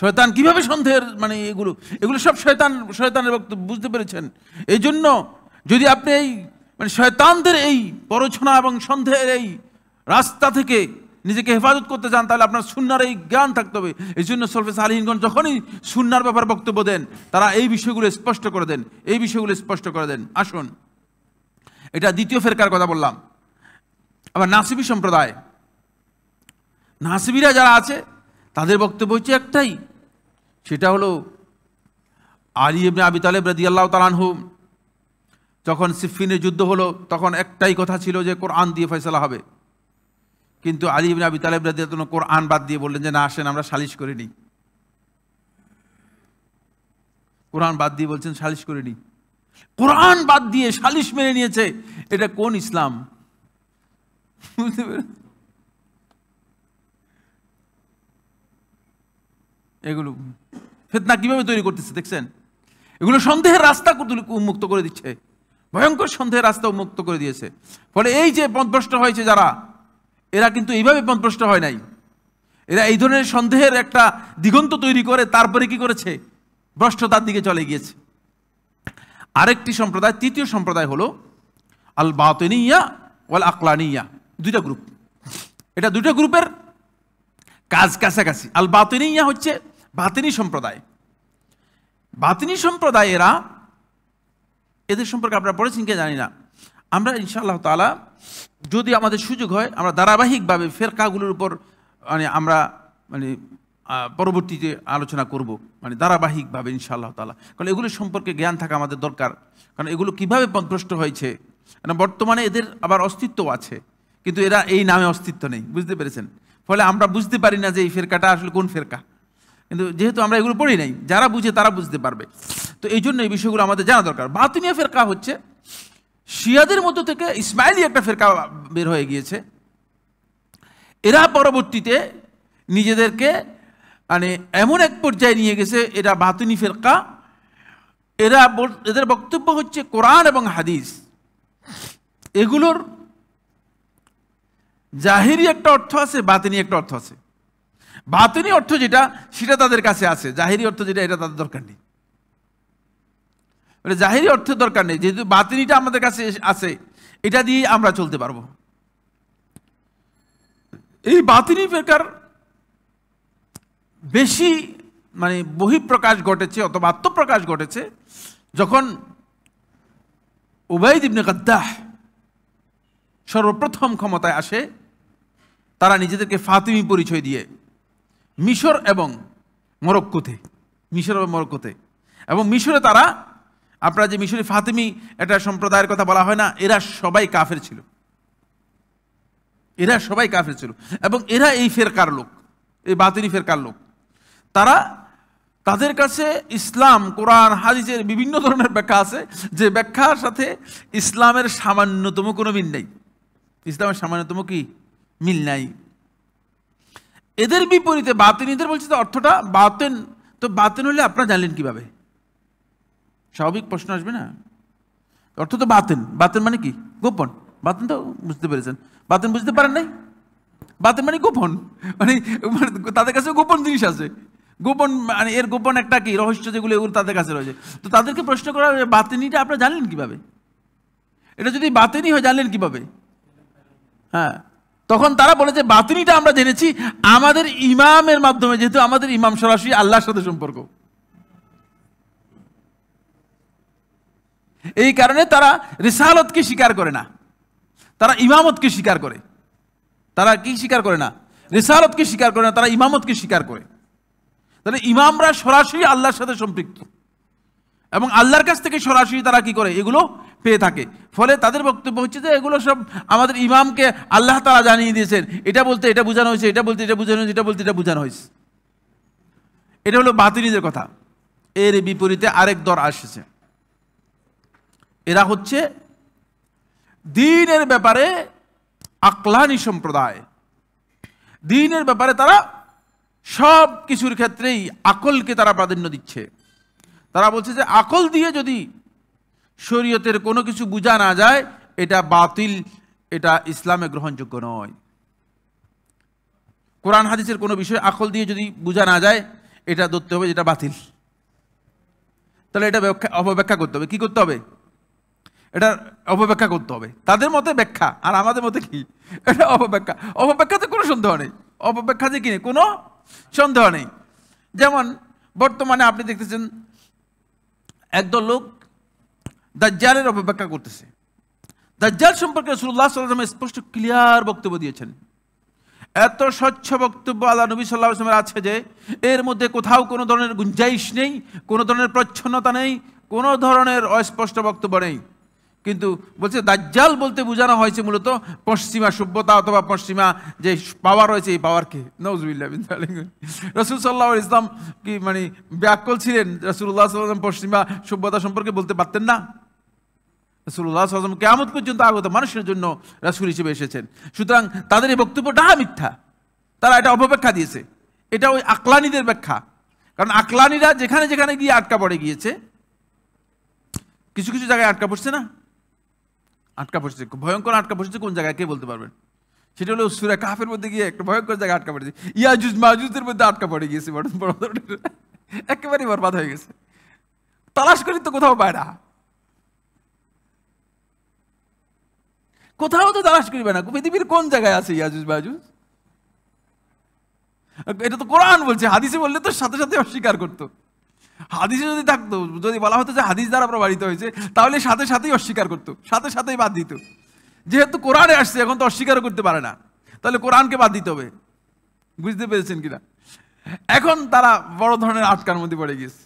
শয়তান কীভাবে সন্দেহের মানে এগুলো এগুলো সব শয়তান, শয়তানের বক্তব্য বুঝতে পেরেছেন। এই জন্য যদি আপনি এই মানে শয়তানদের এই পরছনা এবং সন্দেহের এই রাস্তা থেকে নিজেকে হেফাজত করতে চান, তাহলে আপনার সুন্নার এই জ্ঞান থাকতে হবে। এই জন্য সলফে সালিহীনগঞ্জ যখনই সুন্নার ব্যাপার বক্তব্য দেন, তারা এই বিষয়গুলো স্পষ্ট করে দেন। এই বিষয়গুলো স্পষ্ট করে দেন। আসুন, এটা দ্বিতীয় ফেরকার কথা বললাম। আবার নাসিবি সম্প্রদায়। নাসিবিরা যারা আছে, তাদের বক্তব্য হচ্ছে একটাই। সেটা হলো আলী ইবনে আবি তালেব রাদি আল্লাহ তালানহু যখন সিফিনের যুদ্ধ হলো, তখন একটাই কথা ছিল যে কোরআন দিয়ে ফয়সলা হবে। কিন্তু আলী ইবনে আবি তালেব আল্লাহ কোরআন বাদ দিয়ে বললেন যে, না, আসেন, আমরা সালিশ করে নিই। কোরআন বাদ দিয়ে বলছেন, সালিশ করে নিই। কোরআন বাদ দিয়ে সালিশ মেনে নিয়েছে, এটা কোন ইসলাম? এগুলো ফেতনা কীভাবে তৈরি করতেছে, দেখছেন? এগুলো সন্দেহের রাস্তা উন্মুক্ত করে দিচ্ছে? ভয়ঙ্কর সন্দেহের রাস্তা উন্মুক্ত করে দিয়েছে। ফলে এই যে পথভ্রষ্ট হয়েছে যারা এরা কিন্তু এইভাবে পথভ্রষ্ট হয় নাই। এরা এই ধরনের সন্দেহের একটা দিগন্ত তৈরি করে, তারপরে কি করেছে? ভ্রষ্টতার দিকে চলে গিয়েছে। আরেকটি সম্প্রদায়, তৃতীয় সম্প্রদায় হলো আল বাতনিয়া ওয়াল আকলানিয়া দুইটা গ্রুপ এটা দুইটা গ্রুপের কাজ কাছাকাছি। আল বাতিনিয়া হচ্ছে বাতিনি সম্প্রদায়। বাতিনি সম্প্রদায় এরা, এদের সম্পর্কে আপনারা পড়েছেন কে জানি না। আমরা ইনশাআল্লাহ তাআলা যদি আমাদের সুযোগ হয়, আমরা ধারাবাহিকভাবে ফেরকাগুলোর উপর মানে আমরা মানে পরবর্তীতে আলোচনা করব মানে ধারাবাহিকভাবে ইনশাআল্লাহ তালা কারণ এগুলো সম্পর্কে জ্ঞান থাকা আমাদের দরকার। কারণ এগুলো কীভাবে পদভ্রষ্ট হয়েছে? কারণ বর্তমানে এদের আবার অস্তিত্ব আছে, কিন্তু এরা এই নামে অস্তিত্ব নেই, বুঝতে পেরেছেন? ফলে আমরা বুঝতে পারি না যে এই ফেরকাটা আসলে কোন ফেরকা। কিন্তু যেহেতু আমরা এগুলো পড়ি নাই, যারা বুঝে তারা বুঝতে পারবে। তো এই জন্য এই বিষয়গুলো আমাদের জানা দরকার। বাতিনিয়া ফেরকা হচ্ছে শিয়াদের মধ্য থেকে ইসমাইলি একটা ফেরকা বের হয়ে গিয়েছে। এরা পরবর্তীতে নিজেদেরকে মানে এমন এক পর্যায়ে নিয়ে গেছে, এরা বাতুনি ফেরকা। এরা এদের বক্তব্য হচ্ছে কোরআন এবং হাদিস। এগুলোর জাহিরি একটা অর্থ আছে, বাতিনি একটা অর্থ আছে। বাতিনি অর্থ যেটা, সেটা তাদের কাছে আছে। জাহিরি অর্থ যেটা, এটা তাদের দরকার নেই। মানে জাহিরি অর্থের দরকার নেই, যেহেতু বাতিনিটা আমাদের কাছে আছে, এটা দিয়ে আমরা চলতে পারব। এই বাতিনি ফেরকার বেশি মানে বহিঃপ্রকাশ ঘটেছে অথবা আত্মপ্রকাশ ঘটেছে যখন উবাইদ ইবনে গাদ্দাহ সর্বপ্রথম ক্ষমতায় আসে, তারা নিজেদেরকে ফাতিমি পরিচয় দিয়ে মিশর এবং মরক্কোতে, মিশর এবং মরক্কোতে, এবং মিশরে তারা আপনারা যে মিশরে ফাতিমি একটা সম্প্রদায়ের কথা বলা হয় না, এরা সবাই কাফের ছিল। এরা সবাই কাফের ছিল। এবং এরা এই ফেরকার লোক, এই বাতিনি ফেরকার লোক। তারা তাদের কাছে ইসলাম, কোরআন, হাদিসের বিভিন্ন ধরনের ব্যাখ্যা আছে, যে ব্যাখ্যার সাথে ইসলামের সামান্যতম কোনো মিল নেই। ইসলামের সামান্যতম কি? মিল নাই। এদের বিপরীতে বাতিনিদের বলছে অর্থটা বাতেন, তো বাতেন হলে আপনারা জানলেন কীভাবে? স্বাভাবিক প্রশ্ন আসবে না। অর্থ তো বাতেন বাতেন মানে কি? গোপন। বাতেন তো বুঝতে পেরেছেন। বাতেন বুঝতে পারেন নাই? বাতেন মানে গোপন। মানে মানে তাদের কাছে গোপন জিনিস আছে। গোপন মানে এর গোপন একটা কি? রহস্য যেগুলো, এগুলো তাদের কাছে রয়েছে। তো তাদেরকে প্রশ্ন করা বাতেনিটা আপনারা জানলেন কীভাবে? এটা যদি বাতেনি হয়, জানলেন কীভাবে? হ্যাঁ। তখন তারা বলে যে, বাতিনিটা আমরা জেনেছি আমাদের ইমামের মাধ্যমে, যেহেতু আমাদের ইমাম সরাসরি আল্লাহর সাথে সম্পর্ক। এই কারণে তারা রিসালতকে স্বীকার করে না। তারা ইমামতকে স্বীকার করে। তারা কি স্বীকার করে না? রিসালতকে স্বীকার করে না, তারা ইমামতকে স্বীকার করে। তাহলে ইমামরা সরাসরি আল্লাহর সাথে সম্পৃক্ত। এবং আল্লাহর কাছ থেকে সরাসরি তারা কি করে? এগুলো পেয়ে থাকে। ফলে তাদের বক্তব্য হচ্ছে যে, এগুলো সব আমাদের ইমামকে আল্লাহ তারা জানিয়ে দিয়েছেন। এটা বলতে, এটা বোঝানো হয়েছে, এটা বলতে, এটা বোঝানো হয়েছে, এটা বলতে, এটা বোঝানো হয়েছে। এটা হলো বাতিনিদের কথা। এর বিপরীতে আরেক দর আসছে। এরা হচ্ছে দিনের ব্যাপারে আকলানি সম্প্রদায়। দিনের ব্যাপারে তারা সব কিছুর ক্ষেত্রেই আকলকে তারা প্রাধান্য দিচ্ছে। তারা বলছে যে আকল দিয়ে যদি শরীয়তের কোনো কিছু বোঝা না যায়, এটা বাতিল, এটা ইসলামে গ্রহণযোগ্য নয়। কোরআন হাদিসের কোনো বিষয় আকল দিয়ে যদি বোঝা না যায়, এটা ধরতে হবে যেটা বাতিল। তাহলে এটা ব্যাখ্যা অপব্যাখ্যা করতে হবে। কি করতে হবে? এটা অপব্যাখ্যা করতে হবে। তাদের মতে ব্যাখ্যা, আর আমাদের মতে কি? এটা অপব্যাখ্যা। অপব্যাখ্যাতে কোনো সন্দেহ নেই। অপব্যাখ্যা যে কি নেই? কোনো সন্দেহ নেই। যেমন, বর্তমানে আপনি দেখতেছেন, একদল লোক দাজ্জালের অপব্যাখ্যা করতেছে। দাজ্জাল সম্পর্কে রসুল্লাহ সাল্লাম স্পষ্ট ক্লিয়ার বক্তব্য দিয়েছেন। এত স্বচ্ছ বক্তব্য আল্লাহ নবী সাল্লাহ আসলামের আছে যে, এর মধ্যে কোথাও কোনো ধরনের গুঞ্জাইশ নেই, কোনো ধরনের প্রচ্ছন্নতা নেই, কোনো ধরনের অস্পষ্ট বক্তব্য নেই। কিন্তু বলছে দাজ্জাল বলতে বোঝানো হয়েছে মূলত পশ্চিমা সভ্যতা অথবা পশ্চিমা যে পাওয়ার রয়েছে এই পাওয়ারকে নজরুল্লাহ রসুল সাল্লাহ ইসলাম কি মানে ব্যাকল ছিলেন? রসুল্লাহ সাল্লাম পশ্চিমা সভ্যতা সম্পর্কে বলতে পারতেন না। রসুল্লাহ সাল্লাম কেমন পর্যন্ত আগত মানুষের জন্য রাসুল হিসেবে এসেছেন। সুতরাং তাদের এই বক্তব্যটা মিথ্যা। তারা এটা অপব্যাখ্যা দিয়েছে। এটা ওই আকলানিদের ব্যাখ্যা। কারণ আকলানিরা যেখানে যেখানে গিয়ে আটকা পড়ে গিয়েছে, কিছু কিছু জায়গায় আটকা পড়ছে না। আটকা পড়ছে। ভয়ঙ্কর আটকা পড়ছে, কোন জায়গায়, কে বলতে পারবেন? সেটা হলো সুরা কাফের মধ্যে গিয়ে একটা ভয়ঙ্কর জায়গায় আটকা পড়েছে। ইয়াজুজ মাহুজের মধ্যে আটকা পড়ে গিয়েছে বড় বড়। একেবারেই বরবাদ হয়ে গেছে। তালাশ করি তো কোথাও পায় না। কোথাও তো তালাশ করিবে না। পৃথিবীর কোন জায়গায় আছে ইয়াজুজ মাহুজ এটা তো কোরআন বলছে, হাদিসে বললে তো সাথে সাথে অস্বীকার করতো। হাদিসে যদি থাকতো, যদি বলা হতো যে হাদিস দ্বারা প্রমাণিত হয়েছে, তাহলে সাথে সাথেই অস্বীকার করতো, সাথে সাথেই বাদ দিত। যেহেতু কোরআনে আসছে, এখন তো অস্বীকারও করতে পারে না। তাহলে কোরআনকে বাদ দিতে হবে। বুঝতে পেরেছেন কিনা? এখন তারা বড় ধরনের আটকার মধ্যে পড়ে গেছে।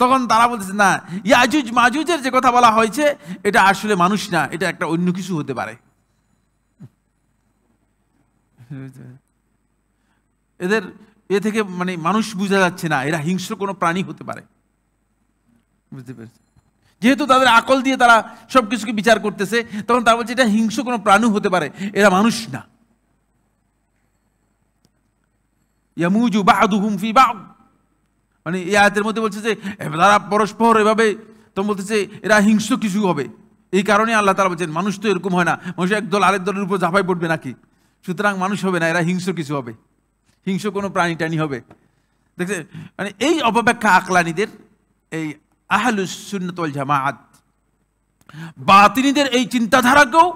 তখন তারা বলতেছে, না, ইয়াজুজ মাজুজের যে কথা বলা হয়েছে, এটা আসলে মানুষ না, এটা একটা অন্য কিছু হতে পারে। এদের এ থেকে মানে মানুষ বোঝা যাচ্ছে না, এরা হিংস্র কোনো প্রাণী হতে পারে। বুঝতে পেরেছি যেহেতু তাদের আকল দিয়ে তারা সব কিছুকে বিচার করতেছে, তখন তারা বলছে, এটা হিংস্র কোনো প্রাণী হতে পারে, এরা মানুষ না। ইয়ামুজু বাহাদুহুম ফি বাদ। মানে এই আয়াতের মধ্যে বলছে যে, তারা পরস্পর এভাবে তো বলতেছে, এরা হিংস্র কিছু হবে। এই কারণে আল্লাহ তারা বলছেন, মানুষ তো এরকম হয় না। মানুষ একদল আরেক দলের উপর ঝাঁপাই পড়বে নাকি? সুতরাং মানুষ হবে না, এরা হিংস্র কিছু হবে। হিংস্র কোনো প্রাণী টানি হবে। দেখছে মানে এই অপব্যাখ্যা আকলানিদের, এই আহলুস সুন্নতল জামাত বাতিনিদের এই চিন্তাধারাকেও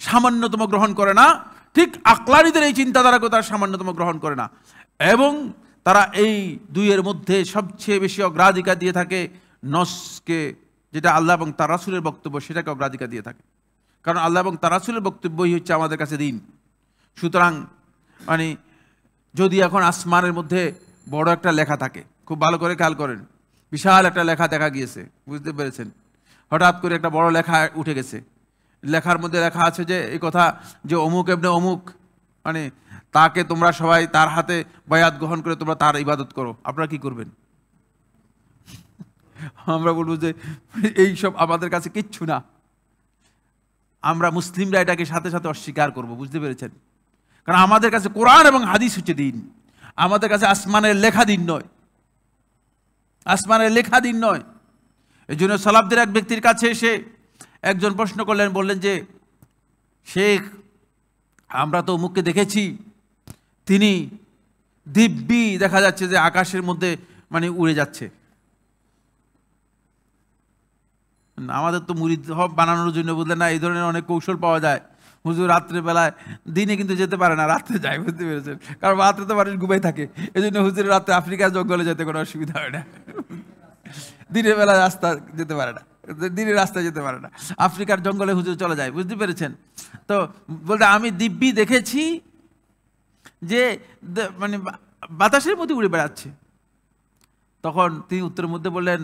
সামান্যতম গ্রহণ করে না। ঠিক আকলানিদের এই চিন্তাধারাকেও তারা সামান্যতম গ্রহণ করে না। এবং তারা এই দুইয়ের মধ্যে সবচেয়ে বেশি অগ্রাধিকার দিয়ে থাকে নসকে, যেটা আল্লাহ এবং তার রাসুলের বক্তব্য, সেটাকে অগ্রাধিকার দিয়ে থাকে। কারণ আল্লাহ এবং তার রাসুলের বক্তব্যই হচ্ছে আমাদের কাছে দিন। সুতরাং মানে যদি এখন আসমানের মধ্যে বড় একটা লেখা থাকে, খুব ভালো করে খেয়াল করেন, বিশাল একটা লেখা দেখা গিয়েছে, বুঝতে পেরেছেন? হঠাৎ করে একটা বড় লেখা উঠে গেছে। লেখার মধ্যে লেখা আছে যে, এই কথা যে অমুক এমনি অমুক মানে তাকে তোমরা সবাই তার হাতে বয়াত গ্রহণ করে তোমরা তার ইবাদত করো, আপনারা কি করবেন? আমরা বলব যে, এই সব আমাদের কাছে কিচ্ছু না। আমরা মুসলিমরা এটাকে সাথে সাথে অস্বীকার করব, বুঝতে পেরেছেন? কারণ আমাদের কাছে কোরআন এবং হাদিস হচ্ছে দিন। আমাদের কাছে আসমানের লেখা দিন নয়। আসমানের লেখা দিন নয়। এই জন্য সালাবদের এক ব্যক্তির কাছে এসে একজন প্রশ্ন করলেন, বললেন যে, শেখ, আমরা তো মুখকে দেখেছি। তিনি দিব্যি দেখা যাচ্ছে যে আকাশের মধ্যে মানে উড়ে যাচ্ছে। আমাদের তো মুড়ি বানানোর জন্য বুঝলেন না, এই ধরনের অনেক কৌশল পাওয়া যায়। হুজুর রাত্রেবেলায় দিনে কিন্তু যেতে পারে না, রাত্রে যায়, বুঝতে পেরেছেন? কারণ রাত্রে তো মানুষ ঘুমাই থাকে এই জন্য হুজুর রাত্রে আফ্রিকার জঙ্গলে যেতে কোনো অসুবিধা হয় না। দিনের বেলা রাস্তা যেতে পারে না, দিনের রাস্তায় যেতে পারে না। আফ্রিকার জঙ্গলে হুজুর চলে যায়, বুঝতে পেরেছেন? তো বলতে আমি দিব্যি দেখেছি যে মানে বাতাসের মধ্যে উড়ে বেড়াচ্ছে। তখন তিনি উত্তরের মধ্যে বললেন,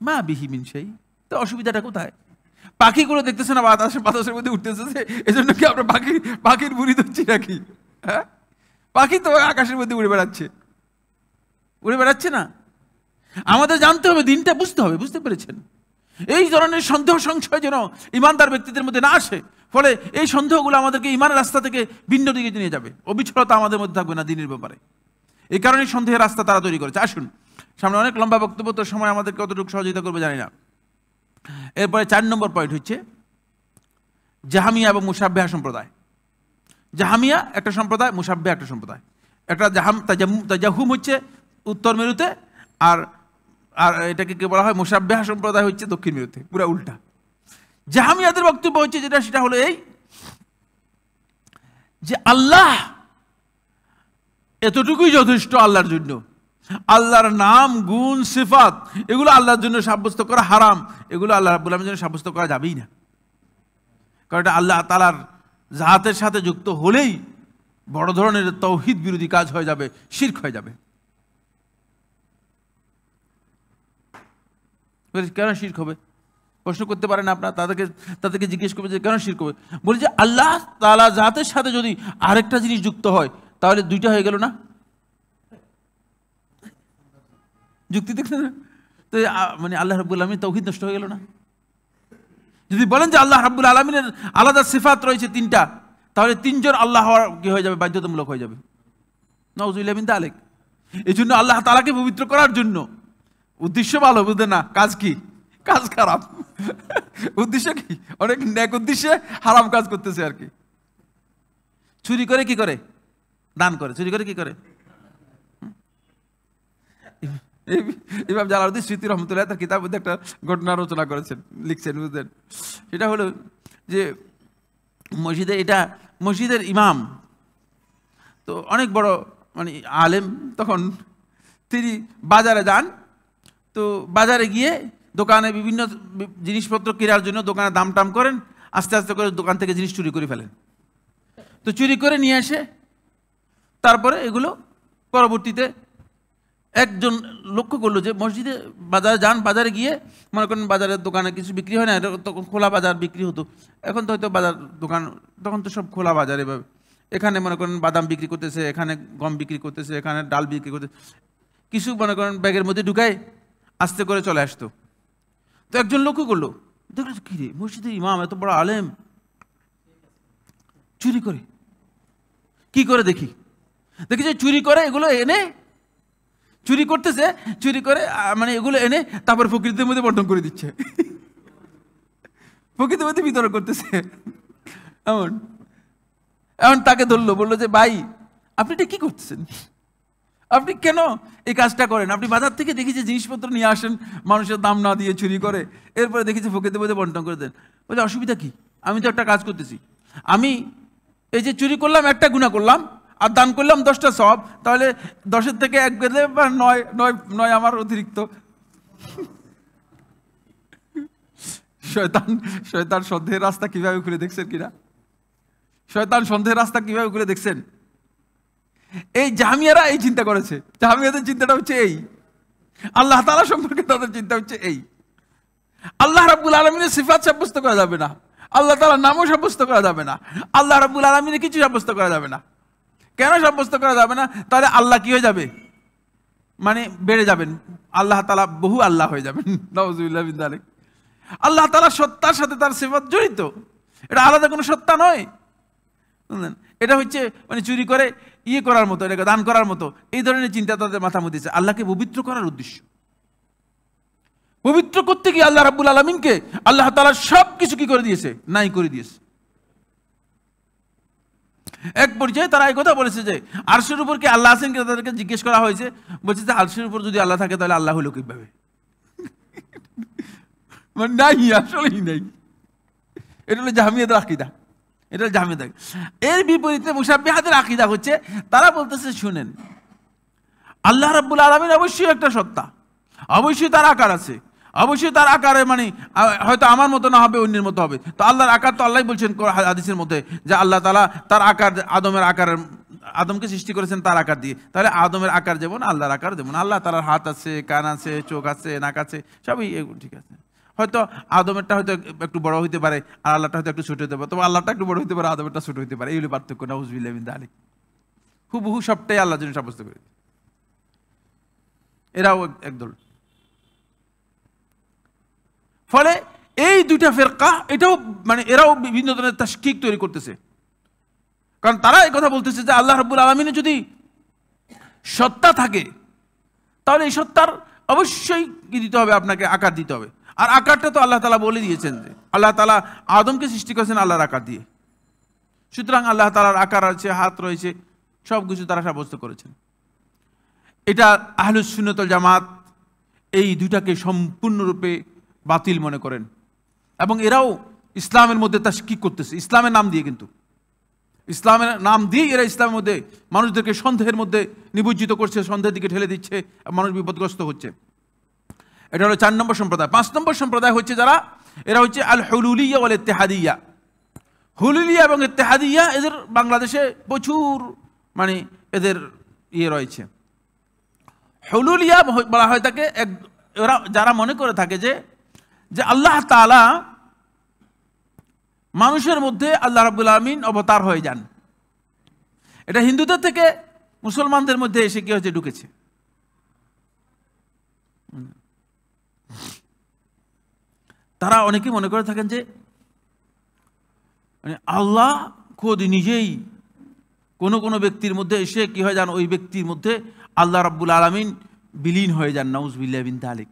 মা বিহিমিন সেই তো অসুবিধাটা কোথায়? পাখিগুলো দেখতেছে না, বাতাসে, বাতাসের মধ্যে উঠতেছে এই জন্য কি আমরা পাখি, পাখির বুড়ি ধরছি নাকি? হ্যাঁ? পাখি তো আকাশের মধ্যে উড়ে বেড়াচ্ছে। উড়ে বেড়াচ্ছে না? আমাদের জানতে হবে, দিনটা বুঝতে হবে, বুঝতে পেরেছেন? এই ধরনের সন্দেহ, সংশয় যেন ইমানদার ব্যক্তিদের মধ্যে না আসে, ফলে এই সন্দেহগুলো আমাদেরকে ইমানের রাস্তা থেকে ভিন্ন দিকে নিয়ে যাবে। অবিচলতা আমাদের মধ্যে থাকবে না দিনের ব্যাপারে। এই কারণে সন্দেহের রাস্তা তারা তৈরি করেছে। আসুন, সামনে অনেক লম্বা বক্তব্য, তো সময় আমাদেরকে কতটুকু সহযোগিতা করবে, জানি না। এরপরে চার নম্বর পয়েন্ট হচ্ছে জাহামিয়া এবং মুসাব্বেহা সম্প্রদায়। জাহামিয়া একটা সম্প্রদায়, মুসাব্বেহা একটা সম্প্রদায়। একটা জাহাম তাজাহুম হচ্ছে উত্তর মেরুতে আর আর এটাকে কে বলা হয়? মুসাব্বেহা সম্প্রদায় হচ্ছে দক্ষিণ মেরুতে, পুরো উল্টা। জাহামিয়াদের বক্তব্য হচ্ছে যেটা, সেটা হলো এই যে আল্লাহ এতটুকুই যথেষ্ট আল্লাহর জন্য। আল্লাহর নাম, গুণ, সিফাত, এগুলো আল্লাহর জন্য সাব্যস্ত করা হারাম। এগুলো আল্লাহ রাবুল আলমের জন্য সাব্যস্ত করা যাবেই না। কারণ এটা আল্লাহ তালার জাহাতের সাথে যুক্ত হলেই বড় ধরনের তৌহিদ বিরোধী কাজ হয়ে যাবে, শির্ক হয়ে যাবে। কেন শির্ক হবে? প্রশ্ন করতে পারেন আপনার, তাদেরকে তাদেরকে জিজ্ঞেস করবে যে, কেন শির করবে বলি যে, আল্লাহ তালা জাতের সাথে যদি আরেকটা জিনিস যুক্ত হয়, তাহলে দুইটা হয়ে গেল না? যুক্তি দেখছেন তো মানে আল্লাহ রাবুল আলমী তৌহিদ নষ্ট হয়ে গেল না? যদি বলেন যে আল্লাহ রাবুল আলমিনের আলাদা সিফাত রয়েছে তিনটা, তাহলে তিনজন আল্লাহ হওয়ার কি হয়ে যাবে? বাধ্যতামূলক হয়ে যাবে। নজুল্লাবিন তালেক এই জন্য আল্লাহ তালাকে পবিত্র করার জন্য উদ্দেশ্য ভালো বুঝতে না? কাজ কি? কাজ খারাপ। উদ্দেশ্য কি? অনেক ন্যাক উদ্দেশ্যে হারাম কাজ করতেছে আর কি। চুরি করে কি করে? দান করে। চুরি করে কি করে? ইমাম জালালুদ্দিন স্মৃতি রহমতুল্লাহ তার কিতাব মধ্যে একটা ঘটনা রচনা করেছেন, লিখছেন, বুঝলেন। সেটা হলো যে মসজিদে এটা, মসজিদের ইমাম, তো অনেক বড় মানে আলেম তখন তিনি বাজারে যান, তো বাজারে গিয়ে দোকানে বিভিন্ন জিনিসপত্র কেনার জন্য দোকানে দাম টাম করেন, আস্তে আস্তে করে দোকান থেকে জিনিস চুরি করে ফেলেন। তো চুরি করে নিয়ে এসে তারপরে এগুলো পরবর্তীতে একজন লক্ষ্য করল যে মসজিদে বাজারে যান, বাজারে গিয়ে মনে করেন বাজারের দোকানে কিছু বিক্রি হয় না তখন খোলা বাজার বিক্রি হতো। এখন তো হয়তো বাজার দোকান, তখন তো সব খোলা বাজার এভাবে। এখানে মনে করেন বাদাম বিক্রি করতেছে, এখানে গম বিক্রি করতেছে, এখানে ডাল বিক্রি করতেছে। কিছু মনে করেন ব্যাগের মধ্যে ঢুকায় আস্তে করে চলে আসতো। তো একজন লক্ষ্য করল, দেখল কি রে মসজিদের ইমাম এত বড় আলেম। চুরি করে। কি করে দেখি? দেখি যে চুরি করে এগুলো এনে চুরি করতেছে, চুরি করে মানে এগুলো এনে তারপর ফকিরদের মধ্যে বন্টন করে দিচ্ছে। ফকিরদের মধ্যে বিতরণ করতেছে। এমন। এমন তাকে ধরলো, বলল যে, ভাই, আপনি এটা কি করতেছেন? আপনি কেন এই কাজটা করেন? আপনি বাজার থেকে দেখি যে জিনিসপত্র নিয়ে আসেন, মানুষের দাম না দিয়ে চুরি করে। এরপরে দেখি যে ফকিরদের মধ্যে বন্টন করে দেন। বলে অসুবিধা কি? আমি তো একটা কাজ করতেছি। আমি এই যে চুরি করলাম, একটা গুণা করলাম আর দান করলাম দশটা সব, তাহলে দশের থেকে এক বেঁধে বা নয় নয় নয় আমার অতিরিক্ত। শয়তান শয়তান সন্দেহের রাস্তা কীভাবে খুলে দেখছেন কিনা? শয়তান সন্দেহের রাস্তা কীভাবে খুলে দেখছেন? এই জামিয়ারা এই চিন্তা করেছে। জামিয়াদের চিন্তাটা হচ্ছে এই। আল্লাহ তালা সম্পর্কে তাদের চিন্তা হচ্ছে এই। আল্লাহ রাব্বুল আলমিনের সিফাত সাব্যস্ত করা যাবে না। আল্লাহ তালার নামও সাব্যস্ত করা যাবে না। আল্লাহ রাব্বুল আলমিনের কিছু সাব্যস্ত করা যাবে না। কেন সাব্যস্ত করা যাবে না? তাহলে আল্লাহ কি হয়ে যাবে? মানে বেড়ে যাবেন। আল্লাহ তালা বহু আল্লাহ হয়ে যাবেন। আল্লাহ তালা সত্তার সাথে তার সিফাত জড়িত। এটা আলাদা কোনো সত্তা নয়। বুঝলেন? এটা হচ্ছে মানে চুরি করে ইয়ে করার মতো, এটাকে দান করার মতো, এই ধরনের চিন্তা তাদের মাথা মধ্যে আল্লাহকে পবিত্র করার উদ্দেশ্য। পবিত্র করতে গিয়ে আল্লাহ রাব্বুল আলমিনকে আল্লাহ তালা সব কিছু কি করে দিয়েছে? নাই করে দিয়েছে। এক পর্যায়ে তারা এই কথা বলেছে যে, আরশের উপর কি আল্লাহ আছেন কিনা তাদেরকে জিজ্ঞেস করা হয়েছে? বলছে যে, আরশের উপর যদি আল্লাহ থাকে তাহলে আল্লাহ হলো কীভাবে? মানে নাই, আসলেই নাই। এটা হলো জাহামিয়াদের আকিদা। এটা হলো এর বিপরীতে মুসাব্বিহাদের আকিদা হচ্ছে, তারা বলতেছে, শুনেন, আল্লাহ রাব্বুল আলমিন অবশ্যই একটা সত্তা। অবশ্যই তার আকার আছে। অবশ্যই তার আকারে মানে হয়তো আমার মতো না হবে, অন্যের মতো হবে। তো আল্লাহর আকার তো আল্লাহ বলছেন কোরআন, হাদিসের মধ্যে, যে আল্লাহ তালা তার আকার, আদমের আকারের, আদমকে সৃষ্টি করেছেন তার আকার দিয়ে। তাহলে আদমের আকার যেমন, আল্লাহর আকার যেমন আল্লাহ তালার হাত আছে, কান আছে, চোখ আছে, নাক আছে, সবই ঠিক আছে। হয়তো আদমেরটা হয়তো একটু বড় হইতে পারে, আর আল্লাহটা হয়তো একটু ছোট হতে পারে। তবে আল্লাহটা একটু বড় হইতে পারে, আদমেরটা ছোট হইতে পারে। এইগুলো পার্থক্য না হুজবিল্লাহ আলিক হুবহু সবটাই আল্লাহর জন্য সাব্যস্ত করে এরাও একদল। ফলে এই দুইটা ফেরকা এটাও মানে এরাও বিভিন্ন ধরনের তাস্কিক তৈরি করতেছে। কারণ তারা এই কথা বলতেছে যে আল্লাহ রাব্বুল আলমিনে যদি সত্তা থাকে, তাহলে এই সত্তার অবশ্যই কি দিতে হবে? আপনাকে আকার দিতে হবে। আর আকারটা তো আল্লাহ তালা বলে দিয়েছেন যে, আল্লাহ তালা আদমকে সৃষ্টি করেছেন আল্লাহর আকার দিয়ে। সুতরাং আল্লাহ তালার আকার আছে, হাত রয়েছে সব কিছু তারা সাব্যস্ত করেছেন। এটা আহলুস সুন্নতল জামাত এই দুটাকে সম্পূর্ণরূপে বাতিল মনে করেন। এবং এরাও ইসলামের মধ্যে তা কি করতেছে, ইসলামের নাম দিয়ে কিন্তু। ইসলামের নাম দিয়ে এরা ইসলামের মধ্যে মানুষদেরকে সন্দেহের মধ্যে নিবজ্জিত করছে, সন্দেহের দিকে ঠেলে দিচ্ছে, মানুষ বিপদগ্রস্ত হচ্ছে। এটা হলো চার নম্বর সম্প্রদায়। পাঁচ নম্বর সম্প্রদায় হচ্ছে যারা, এরা হচ্ছে আল হলুলিয়া বলে তেহাদিয়া হুলুলিয়া এবং তেহাদিয়া এদের বাংলাদেশে প্রচুর মানে এদের ইয়ে রয়েছে। হলুলিয়া বলা হয় তাকে এক ওরা যারা মনে করে থাকে যে যে আল্লাহ তালা মানুষের মধ্যে আল্লাহ রাবুল আলমিন অবতার হয়ে যান। এটা হিন্দুদের থেকে মুসলমানদের মধ্যে এসে কি হয়েছে? ঢুকেছে। তারা অনেকে মনে করে থাকেন যে মানে আল্লাহ খোদ নিজেই কোনো কোনো ব্যক্তির মধ্যে এসে কি হয় যান? ওই ব্যক্তির মধ্যে আল্লাহ রাব্বুল আলমিন বিলীন হয়ে যান। নাউজবিল্লা বিন তালিক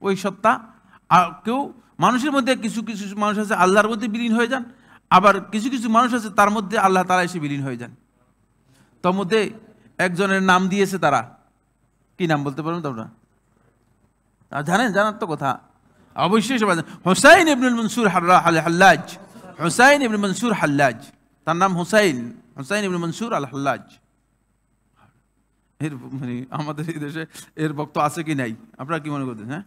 ওই সত্তা। আর কেউ মানুষের মধ্যে কিছু কিছু মানুষ আছে, আল্লাহর মধ্যে বিলীন হয়ে যান। আবার কিছু কিছু মানুষ আছে, তার মধ্যে আল্লাহ তারা এসে বিলীন হয়ে যান। তার মধ্যে একজনের নাম দিয়েছে তারা। কি নাম বলতে পারবেন তোমরা? জানেন, জানার তো কথা। অবশ্যই সবাই। হোসাইন ইবনুল মনসুর হাল্লা- হাল্লাজ। হোসাইন ইবনুল মনসুর হাল্লাজ। তার নাম হোসাইন। হোসাইন ইবনুল মনসুর আল হাল্লাজ। এর মানে আমাদের এই দেশে এর বক্ত আছে কি নাই? আপনারা কি মনে করতেন হ্যাঁ?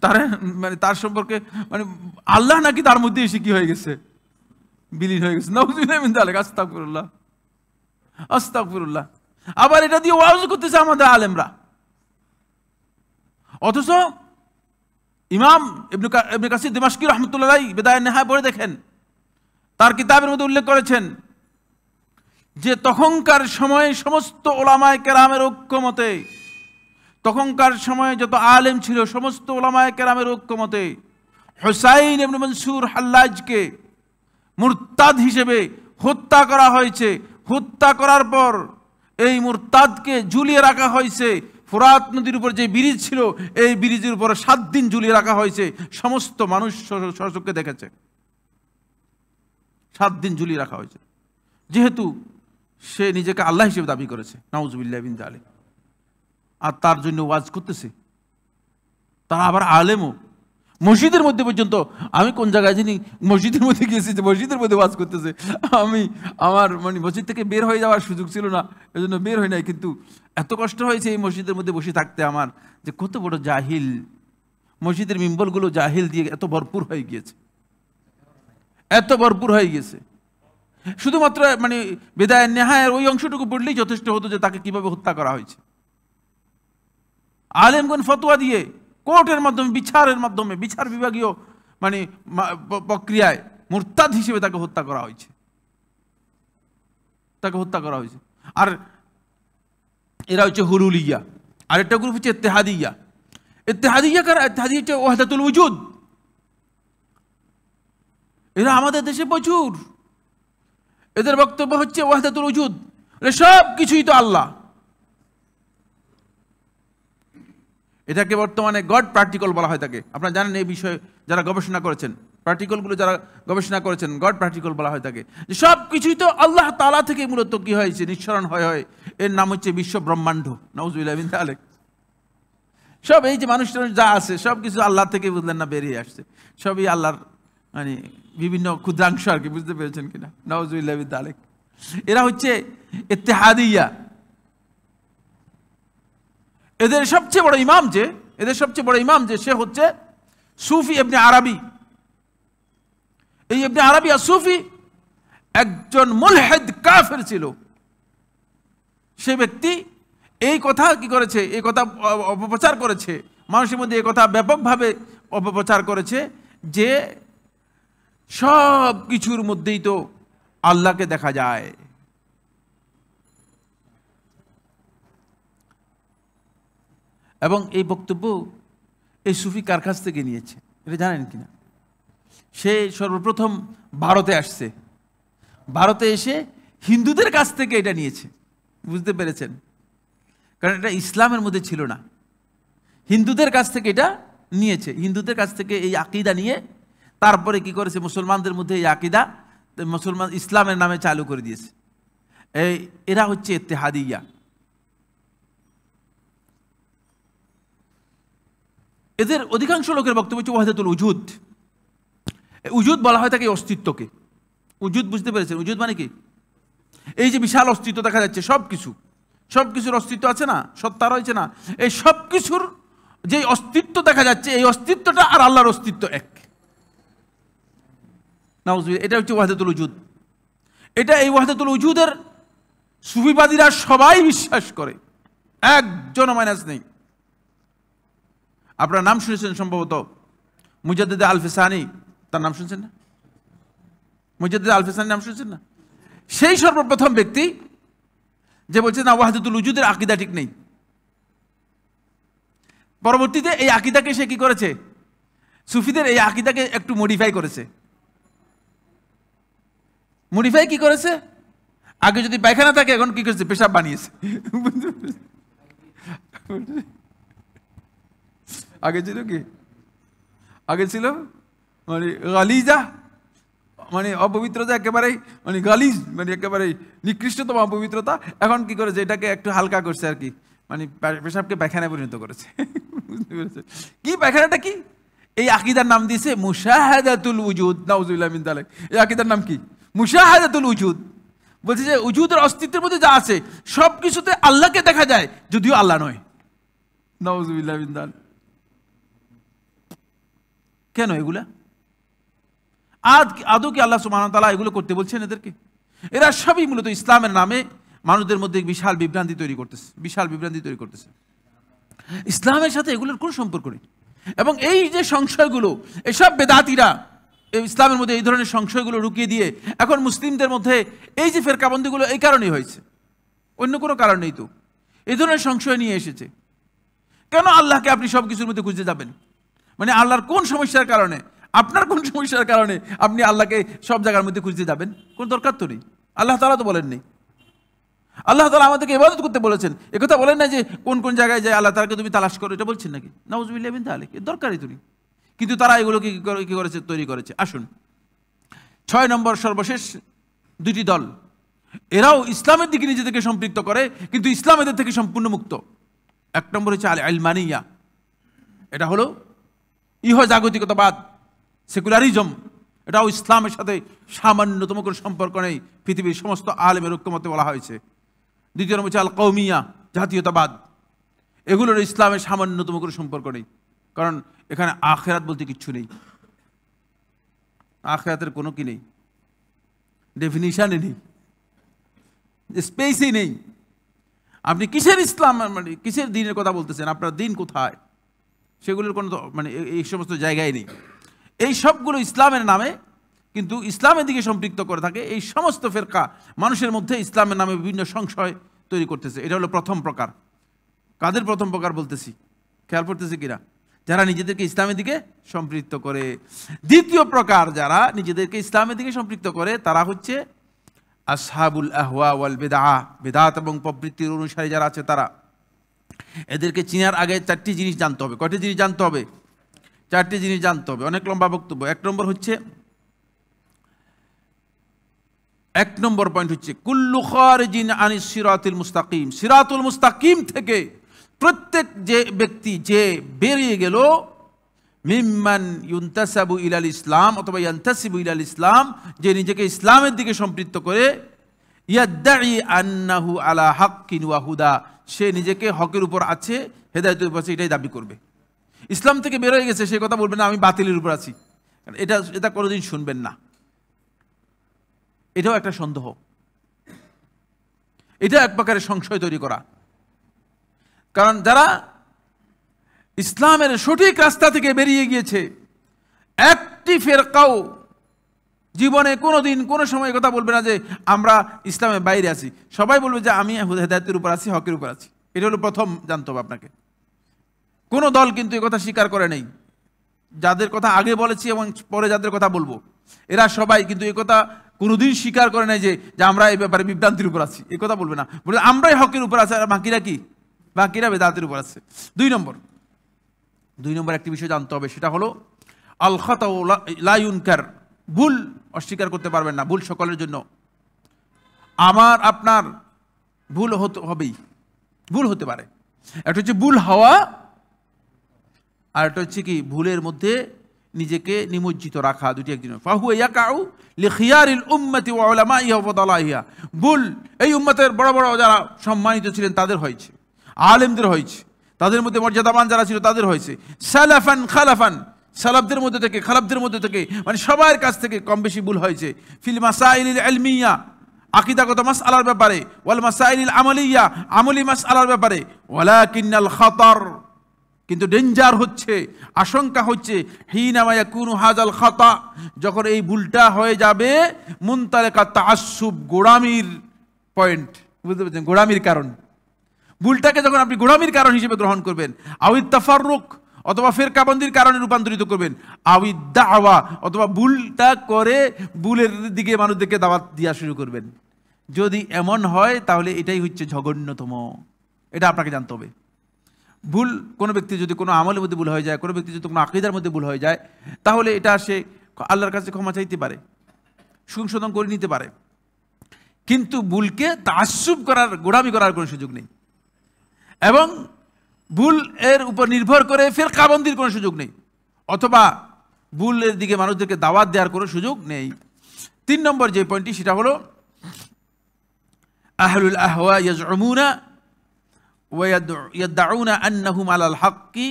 তার মানে তার সম্পর্কে মানে আল্লাহ নাকি তার মধ্যে এসে কি হয়ে গেছে? বিলীন হয়ে গেছে। আস্তাগফিরুল্লাহ। আস্তাগফিরুল্লাহ। আবার এটা দিয়ে ওয়াজ করতেছে আমাদের আলেমরা। অথচ ইমাম ইবনু কাসির দিমাশকি রহমতুল্লাহ বেদায় নেহায় পড়ে দেখেন। তার কিতাবের মধ্যে উল্লেখ করেছেন যে তখনকার সময়ে সমস্ত ওলামায় কেরামের ঐক্যমতে তখনকার সময়ে যত আলেম ছিল, সমস্ত ওলামায় কেরামের ঐক্যমতে হোসাইন ইবনে মনসুর হাল্লাজকে মুরতাদ হিসেবে হত্যা করা হয়েছে। হত্যা করার পর এই মুরতাদকে ঝুলিয়ে রাখা হয়েছে। ফোরাত নদীর উপর যে ব্রিজ ছিল, এই ব্রিজের উপর সাত দিন ঝুলিয়ে রাখা হয়েছে। সমস্ত মানুষ শাসককে দেখেছে। সাত দিন ঝুলিয়ে রাখা হয়েছে। যেহেতু সে নিজেকে আল্লাহ হিসেবে দাবি করেছে। নাউজবিল্লাহ বিন আলী আর তার জন্য ওয়াজ করতেছে। তারা আবার আলেমও। মসজিদের মধ্যে পর্যন্ত আমি কোন জায়গায় জানি মসজিদের মধ্যে গিয়েছি যে মসজিদের মধ্যে ওয়াজ করতেছে। আমি আমার মানে মসজিদ থেকে বের হয়ে যাওয়ার সুযোগ ছিল না, এজন্য বের হয় নাই, কিন্তু এত কষ্ট হয়েছে এই মসজিদের মধ্যে বসে থাকতে আমার যে কত বড় জাহিল। মসজিদের মিম্বলগুলো জাহিল দিয়ে এত ভরপুর হয়ে গিয়েছে। এত ভরপুর হয়ে গিয়েছে। শুধুমাত্র মানে বেদায় নেহায়ের ওই অংশটুকু পড়লেই যথেষ্ট হতো যে তাকে কীভাবে হত্যা করা হয়েছে। আলেমগণ ফতোয়া দিয়ে কোর্টের মাধ্যমে, বিচারের মাধ্যমে, বিচার বিভাগীয় মানে প্রক্রিয়ায় মুরতাদ হিসেবে তাকে হত্যা করা হয়েছে। তাকে হত্যা করা হয়েছে। আর এরা হচ্ছে হুরুলিয়া। আর একটা গ্রুপ হচ্ছে ইত্তেহাদিয়া। ইত্তেহাদিয়া কার? ইত্তেহাদি হচ্ছে ওয়াহদাতুল উজুদ। এরা আমাদের দেশে প্রচুর। এদের বক্তব্য হচ্ছে ওয়াহদাতুল উজুদ। সব কিছুই তো আল্লাহ। এটাকে বর্তমানে গড প্র্যাকটিক্যাল বলা হয় থাকে আপনারা জানেন এই বিষয়ে যারা গবেষণা করেছেন প্র্যাকটিক্যালগুলো যারা গবেষণা করেছেন গড প্র্যাকটিক্যাল বলা হয় থাকে যে সব কিছুই তো আল্লাহ তালা থেকে মূলত কি হয়েছে নিঃসরণ হয় হয়। এর নাম হচ্ছে বিশ্ব ব্রহ্মাণ্ড। নওজুবিল্লাহ বিন তালেক সব এই যে মানুষ যা আছে, সব কিছু আল্লাহ থেকে বুঝলেন না, বেরিয়ে আসছে। সবই আল্লাহর মানে বিভিন্ন ক্ষুদ্রাংশ আর কি, বুঝতে পেরেছেন কিনা? নওজুবিল্লাহ বিন তালেক এরা হচ্ছে ইত্তেহাদিয়া। এদের সবচেয়ে বড় ইমাম যে, এদের সবচেয়ে বড় ইমাম যে, সে হচ্ছে সুফি এবনে আরবি। এই এবনে আরবি আর সুফি একজন মুলহেদ কাফের ছিল। সে ব্যক্তি এই কথা কি করেছে? এই কথা অপপ্রচার করেছে। মানুষের মধ্যে এই কথা ব্যাপকভাবে অপপ্রচার করেছে যে সব কিছুর মধ্যেই তো আল্লাহকে দেখা যায়। এবং এই বক্তব্য এই সুফি কার কাছ থেকে নিয়েছে? এটা জানেন কিনা সে সর্বপ্রথম ভারতে আসছে। ভারতে এসে হিন্দুদের কাছ থেকে এটা নিয়েছে। বুঝতে পেরেছেন? কারণ এটা ইসলামের মধ্যে ছিল না। হিন্দুদের কাছ থেকে এটা নিয়েছে। হিন্দুদের কাছ থেকে এই আকিদা নিয়ে তারপরে কি করেছে? মুসলমানদের মধ্যে এই আকিদা মুসলমান ইসলামের নামে চালু করে দিয়েছে। এই এরা হচ্ছে ইত্তেহাদিয়া। এদের অধিকাংশ লোকের বক্তব্য হচ্ছে ওয়াহাদাতুল উজুদ। উজুদ বলা হয় তাকে অস্তিত্বকে। উজুদ বুঝতে পেরেছেন? উজুদ মানে কি? এই যে বিশাল অস্তিত্ব দেখা যাচ্ছে সব কিছু সব কিছুর অস্তিত্ব আছে না? সত্তা রয়েছে না? এই সব কিছুর যে অস্তিত্ব দেখা যাচ্ছে এই অস্তিত্বটা আর আল্লাহর অস্তিত্ব এক। নাউজুবিল্লাহ, এটা হচ্ছে ওয়াহাদাতুল উজুদ। এটা এই ওয়াহাদাতুল উজুদের সুফিবাদীরা সবাই বিশ্বাস করে। একজন মাইনাস নেই। আপনার নাম শুনেছেন সম্ভবত? মুজাদ্দিদ আলফেসানি তার নাম শুনছেন না? মুজাদ্দিদ আলফেসানি নাম শুনছেন না? সেই সর্বপ্রথম ব্যক্তি যে বলছে, না, ওয়াহাদুল উজুদের আকিদা ঠিক নেই। পরবর্তীতে এই আকিদাকে সে কি করেছে? সুফিদের এই আকিদাকে একটু মডিফাই করেছে। মডিফাই কি করেছে? আগে যদি পায়খানা থাকে, এখন কি করেছে? পেশাব বানিয়েছে? আগে ছিল কি? আগে ছিল মানে গালিজা মানে অপবিত্রতা একেবারেই মানে গালিজ মানে একেবারেই নিকৃষ্টতম অপবিত্রতা। এখন কি করেছে? এটাকে একটু হালকা করছে আর কি। মানে পেশাবকে পায়খানায় পরিণত করেছে। বুঝতে পেরেছে কি পায়খানাটা কি? এই আকিদার নাম দিয়েছে মুশাহাদাতুল উজুদ। নাউজুবিল্লাহ মিন তালেক এই আকিদার নাম কি? মুশাহাদাতুল উজুদ। বলছে যে উজুদের অস্তিত্বের মধ্যে যা আছে সব কিছুতে আল্লাহকে দেখা যায়, যদিও আল্লাহ নয়। নাউজুবিল্লাহ মিন তালেক কেন এগুলা? আদ আদৌ কি আল্লাহ সুমান তালা এগুলো করতে বলছেন এদেরকে? এরা সবই মূলত ইসলামের নামে মানুষদের মধ্যে বিশাল বিভ্রান্তি তৈরি করতেছে, বিশাল বিভ্রান্তি তৈরি করতেছে। ইসলামের সাথে এগুলোর কোনো সম্পর্ক নেই। এবং এই যে সংশয়গুলো, এসব বেদাতিরা ইসলামের মধ্যে এই ধরনের সংশয়গুলো রুকিয়ে দিয়ে এখন মুসলিমদের মধ্যে এই যে ফেরকাবন্দিগুলো এই কারণেই হয়েছে। অন্য কোনো কারণ নেই তো। এই ধরনের সংশয় নিয়ে এসেছে। কেন আল্লাহকে আপনি সব কিছুর মধ্যে খুঁজে যাবেন? মানে আল্লাহর কোন সমস্যার কারণে? আপনার কোন সমস্যার কারণে আপনি আল্লাহকে সব জায়গার মধ্যে খুঁজতে যাবেন? কোন দরকার তো নেই। আল্লাহ তালা তো বলেননি। আল্লাহ তালা আমাদেরকে ইবাদত করতে বলেছেন। একথা বলেন না যে কোন কোন জায়গায় যায় আল্লাহ তালাকে তুমি তালাশ করো, এটা বলছেন নাকি? নাউজবিল্লাহ বিন তাহলে দরকারই তুমি কিন্তু তারা এগুলো কি করে- কি করেছে? তৈরি করেছে। আসুন। ছয় নম্বর সর্বশেষ দুটি দল। এরাও ইসলামের দিকে নিজেদেরকে সম্পৃক্ত করে, কিন্তু ইসলাম এদের থেকে সম্পূর্ণ মুক্ত। এক নম্বর হচ্ছে আল আলমানিয়া এটা হলো ইহ জাগতিকতাবাদ সেকুলারিজম এটাও ইসলামের সাথে সামান্যতম কোনো সম্পর্ক নেই, পৃথিবীর সমস্ত আলেমের ঐক্যমতে বলা হয়েছে। দ্বিতীয় নম্বর হচ্ছে আল কৌমিয়া জাতীয়তাবাদ। এগুলোর ইসলামের সামান্যতম কোনো সম্পর্ক নেই, কারণ এখানে আখেরাত বলতে কিচ্ছু নেই। আখেরাতের কোনো কি নেই? ডেফিনিশানই নেই। স্পেসই নেই। আপনি কিসের ইসলাম মানে কিসের দিনের কথা বলতেছেন? আপনার দিন কোথায়? সেগুলোর কোনো মানে এই সমস্ত জায়গায় নেই। এই সবগুলো ইসলামের নামে কিন্তু ইসলামের দিকে সম্পৃক্ত করে থাকে। এই সমস্ত ফেরকা মানুষের মধ্যে ইসলামের নামে বিভিন্ন সংশয় তৈরি করতেছে। এটা হলো প্রথম প্রকার। কাদের প্রথম প্রকার বলতেছি? খেয়াল করতেছি কিনা? যারা নিজেদেরকে ইসলামের দিকে সম্পৃক্ত করে। দ্বিতীয় প্রকার যারা নিজেদেরকে ইসলামের দিকে সম্পৃক্ত করে, তারা হচ্ছে আসহাবুল আহওয়া ওয়াল বেদা বেদাত এবং প্রবৃত্তির অনুসারী যারা আছে তারা। এদেরকে চিনার আগে চারটি জিনিস জানতে হবে। কয়টি জিনিস জানতে হবে? চারটি জিনিস জানতে হবে। অনেক লম্বা বক্তব্য। এক নম্বর হচ্ছে, এক নম্বর পয়েন্ট হচ্ছে, কুল্লু খারিজিন আনি সিরাতুল মুস্তাকিম। সিরাতুল মুস্তাকিম থেকে প্রত্যেক যে ব্যক্তি যে বেরিয়ে গেল, মিম্মান ইউন্তাসাবু ইলাল ইসলাম অথবা ইয়ান্তাসিবু ইলাল ইসলাম, যে নিজেকে ইসলামের দিকে সম্পৃক্ত করে ইয়াদ্দাই আন্নাহু আলা হাক্কিন ওয়া হুদা। সে নিজেকে হকের উপর আছে, হেদায়তের উপর আছে, এটাই দাবি করবে। ইসলাম থেকে বের হয়ে গেছে, সে কথা বলবে না, আমি বাতিলের উপর আছি। এটা এটা কোনোদিন শুনবেন না। এটাও একটা সন্দেহ। এটা এক প্রকারের সংশয় তৈরি করা। কারণ যারা ইসলামের সঠিক রাস্তা থেকে বেরিয়ে গিয়েছে, একটি ফেরকাও জীবনে কোনো দিন কোনো সময় কথা বলবে না যে আমরা ইসলামের বাইরে আছি। সবাই বলবে যে আমি হেদায়তের উপর আছি, হকের উপর আছি। এটা হলো প্রথম জানতে হবে আপনাকে। কোনো দল কিন্তু কথা স্বীকার করে নেই। যাদের কথা আগে বলেছি এবং পরে যাদের কথা বলব, এরা সবাই কিন্তু কথা কোনোদিন স্বীকার করে নাই যে আমরা এই ব্যাপারে বিভ্রান্তির উপর আছি। এ কথা বলবে না। বলে আমরাই হকের উপর আছে, আর বাকিরা কি? বাকিরা বেদাতের উপর আছে। দুই নম্বর। দুই নম্বর একটি বিষয় জানতে হবে, সেটা হলো আল খাতা লাইউনকার, ভুল অস্বীকার করতে পারবেন না, ভুল সকলের জন্য। আমার, আপনার ভুল হতে হবেই। ভুল হতে পারে। একটা হচ্ছে ভুল হওয়া আর একটা হচ্ছে কি, ভুলের মধ্যে নিজেকে নিমজ্জিত রাখা দুটি একদিন। ফাহু ইয়াকাউ লিখিয়ারিল উম্মতি ওয়া দালাইহা ভুল, এই উম্মতের বড় বড় যারা সম্মানিত ছিলেন, তাদের হয়েছে। আলেমদের হয়েছে। তাদের মধ্যে মর্যাদাবান যারা ছিল, তাদের হয়েছে। সালাফান খালাফান। সালাফদের মধ্যে থেকে খালাফদের মধ্যে থেকে মানে সবার কাছ থেকে কম বেশি ভুল হয়েছে। ফিল মাসাইল আলমিয়া আকিদাগত মাস আলার ব্যাপারে, ওয়াল মাসাইল আমলিয়া, আমলি মাস আলার ব্যাপারে। ওয়ালা কিন্নাল খাতার, কিন্তু ডেঞ্জার হচ্ছে, আশঙ্কা হচ্ছে হিনামায়া কুনু হাজাল খাতা, যখন এই ভুলটা হয়ে যাবে, মুনতালেকা তাসুব গোড়ামির পয়েন্ট। বুঝতে পারছেন? গোড়ামির কারণ। ভুলটাকে যখন আপনি গোড়ামির কারণ হিসেবে গ্রহণ করবেন আউিদ তাফারুক অথবা ফেরকাবন্দির কারণে রূপান্তরিত করবেন। আউিদ দাওয়া, অথবা ভুলটা করে ভুলের দিকে মানুষদেরকে দাওয়াত দেওয়া শুরু করবেন। যদি এমন হয়, তাহলে এটাই হচ্ছে জঘন্যতম। এটা আপনাকে জানতে হবে। ভুল, কোনো ব্যক্তি যদি কোনো আমলের মধ্যে ভুল হয়ে যায়, কোনো ব্যক্তি যদি কোনো আকিদার মধ্যে ভুল হয়ে যায়, তাহলে এটা সে আল্লাহর কাছে ক্ষমা চাইতে পারে, সংশোধন করে নিতে পারে। কিন্তু ভুলকে তাসুব করার, গোড়ামি করার কোনো সুযোগ নেই। এবং ভুল এর উপর নির্ভর করে ফের কাবন্দির কোনো সুযোগ নেই। অথবা ভুলের দিকে মানুষদেরকে দাওয়াত দেওয়ার কোনো সুযোগ নেই। তিন নম্বর যে পয়েন্টটি সেটা হলো, আহলুল আহওয়া ইয়াজউমুনা ওয়া ইয়াদউনা আন্নাহুম আলাল হাক্কি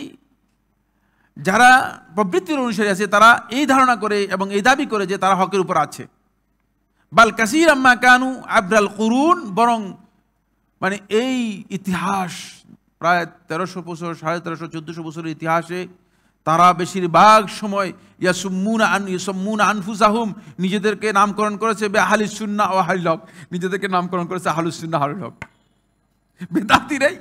যারা প্রবৃত্তির অনুসারী আছে, তারা এই ধারণা করে এবং এই দাবি করে যে তারা হকের উপর আছে। বাল কাসির আম্মা কানু আবরাল কুরুন, বরং মানে এই ইতিহাস প্রায় তেরোশো বছর, সাড়ে তেরোশো, চোদ্দোশো বছরের ইতিহাসে তারা বেশিরভাগ সময় ইয়াসুম্মুন আন ইয়াসুম্মুন আনফুসাহুম নিজেদেরকে নামকরণ করেছে বে আহালিসুন্না ও হালিল হক। নিজেদেরকে নামকরণ করেছে আহালুসুন্না হালিল হক। বেদাতিরাই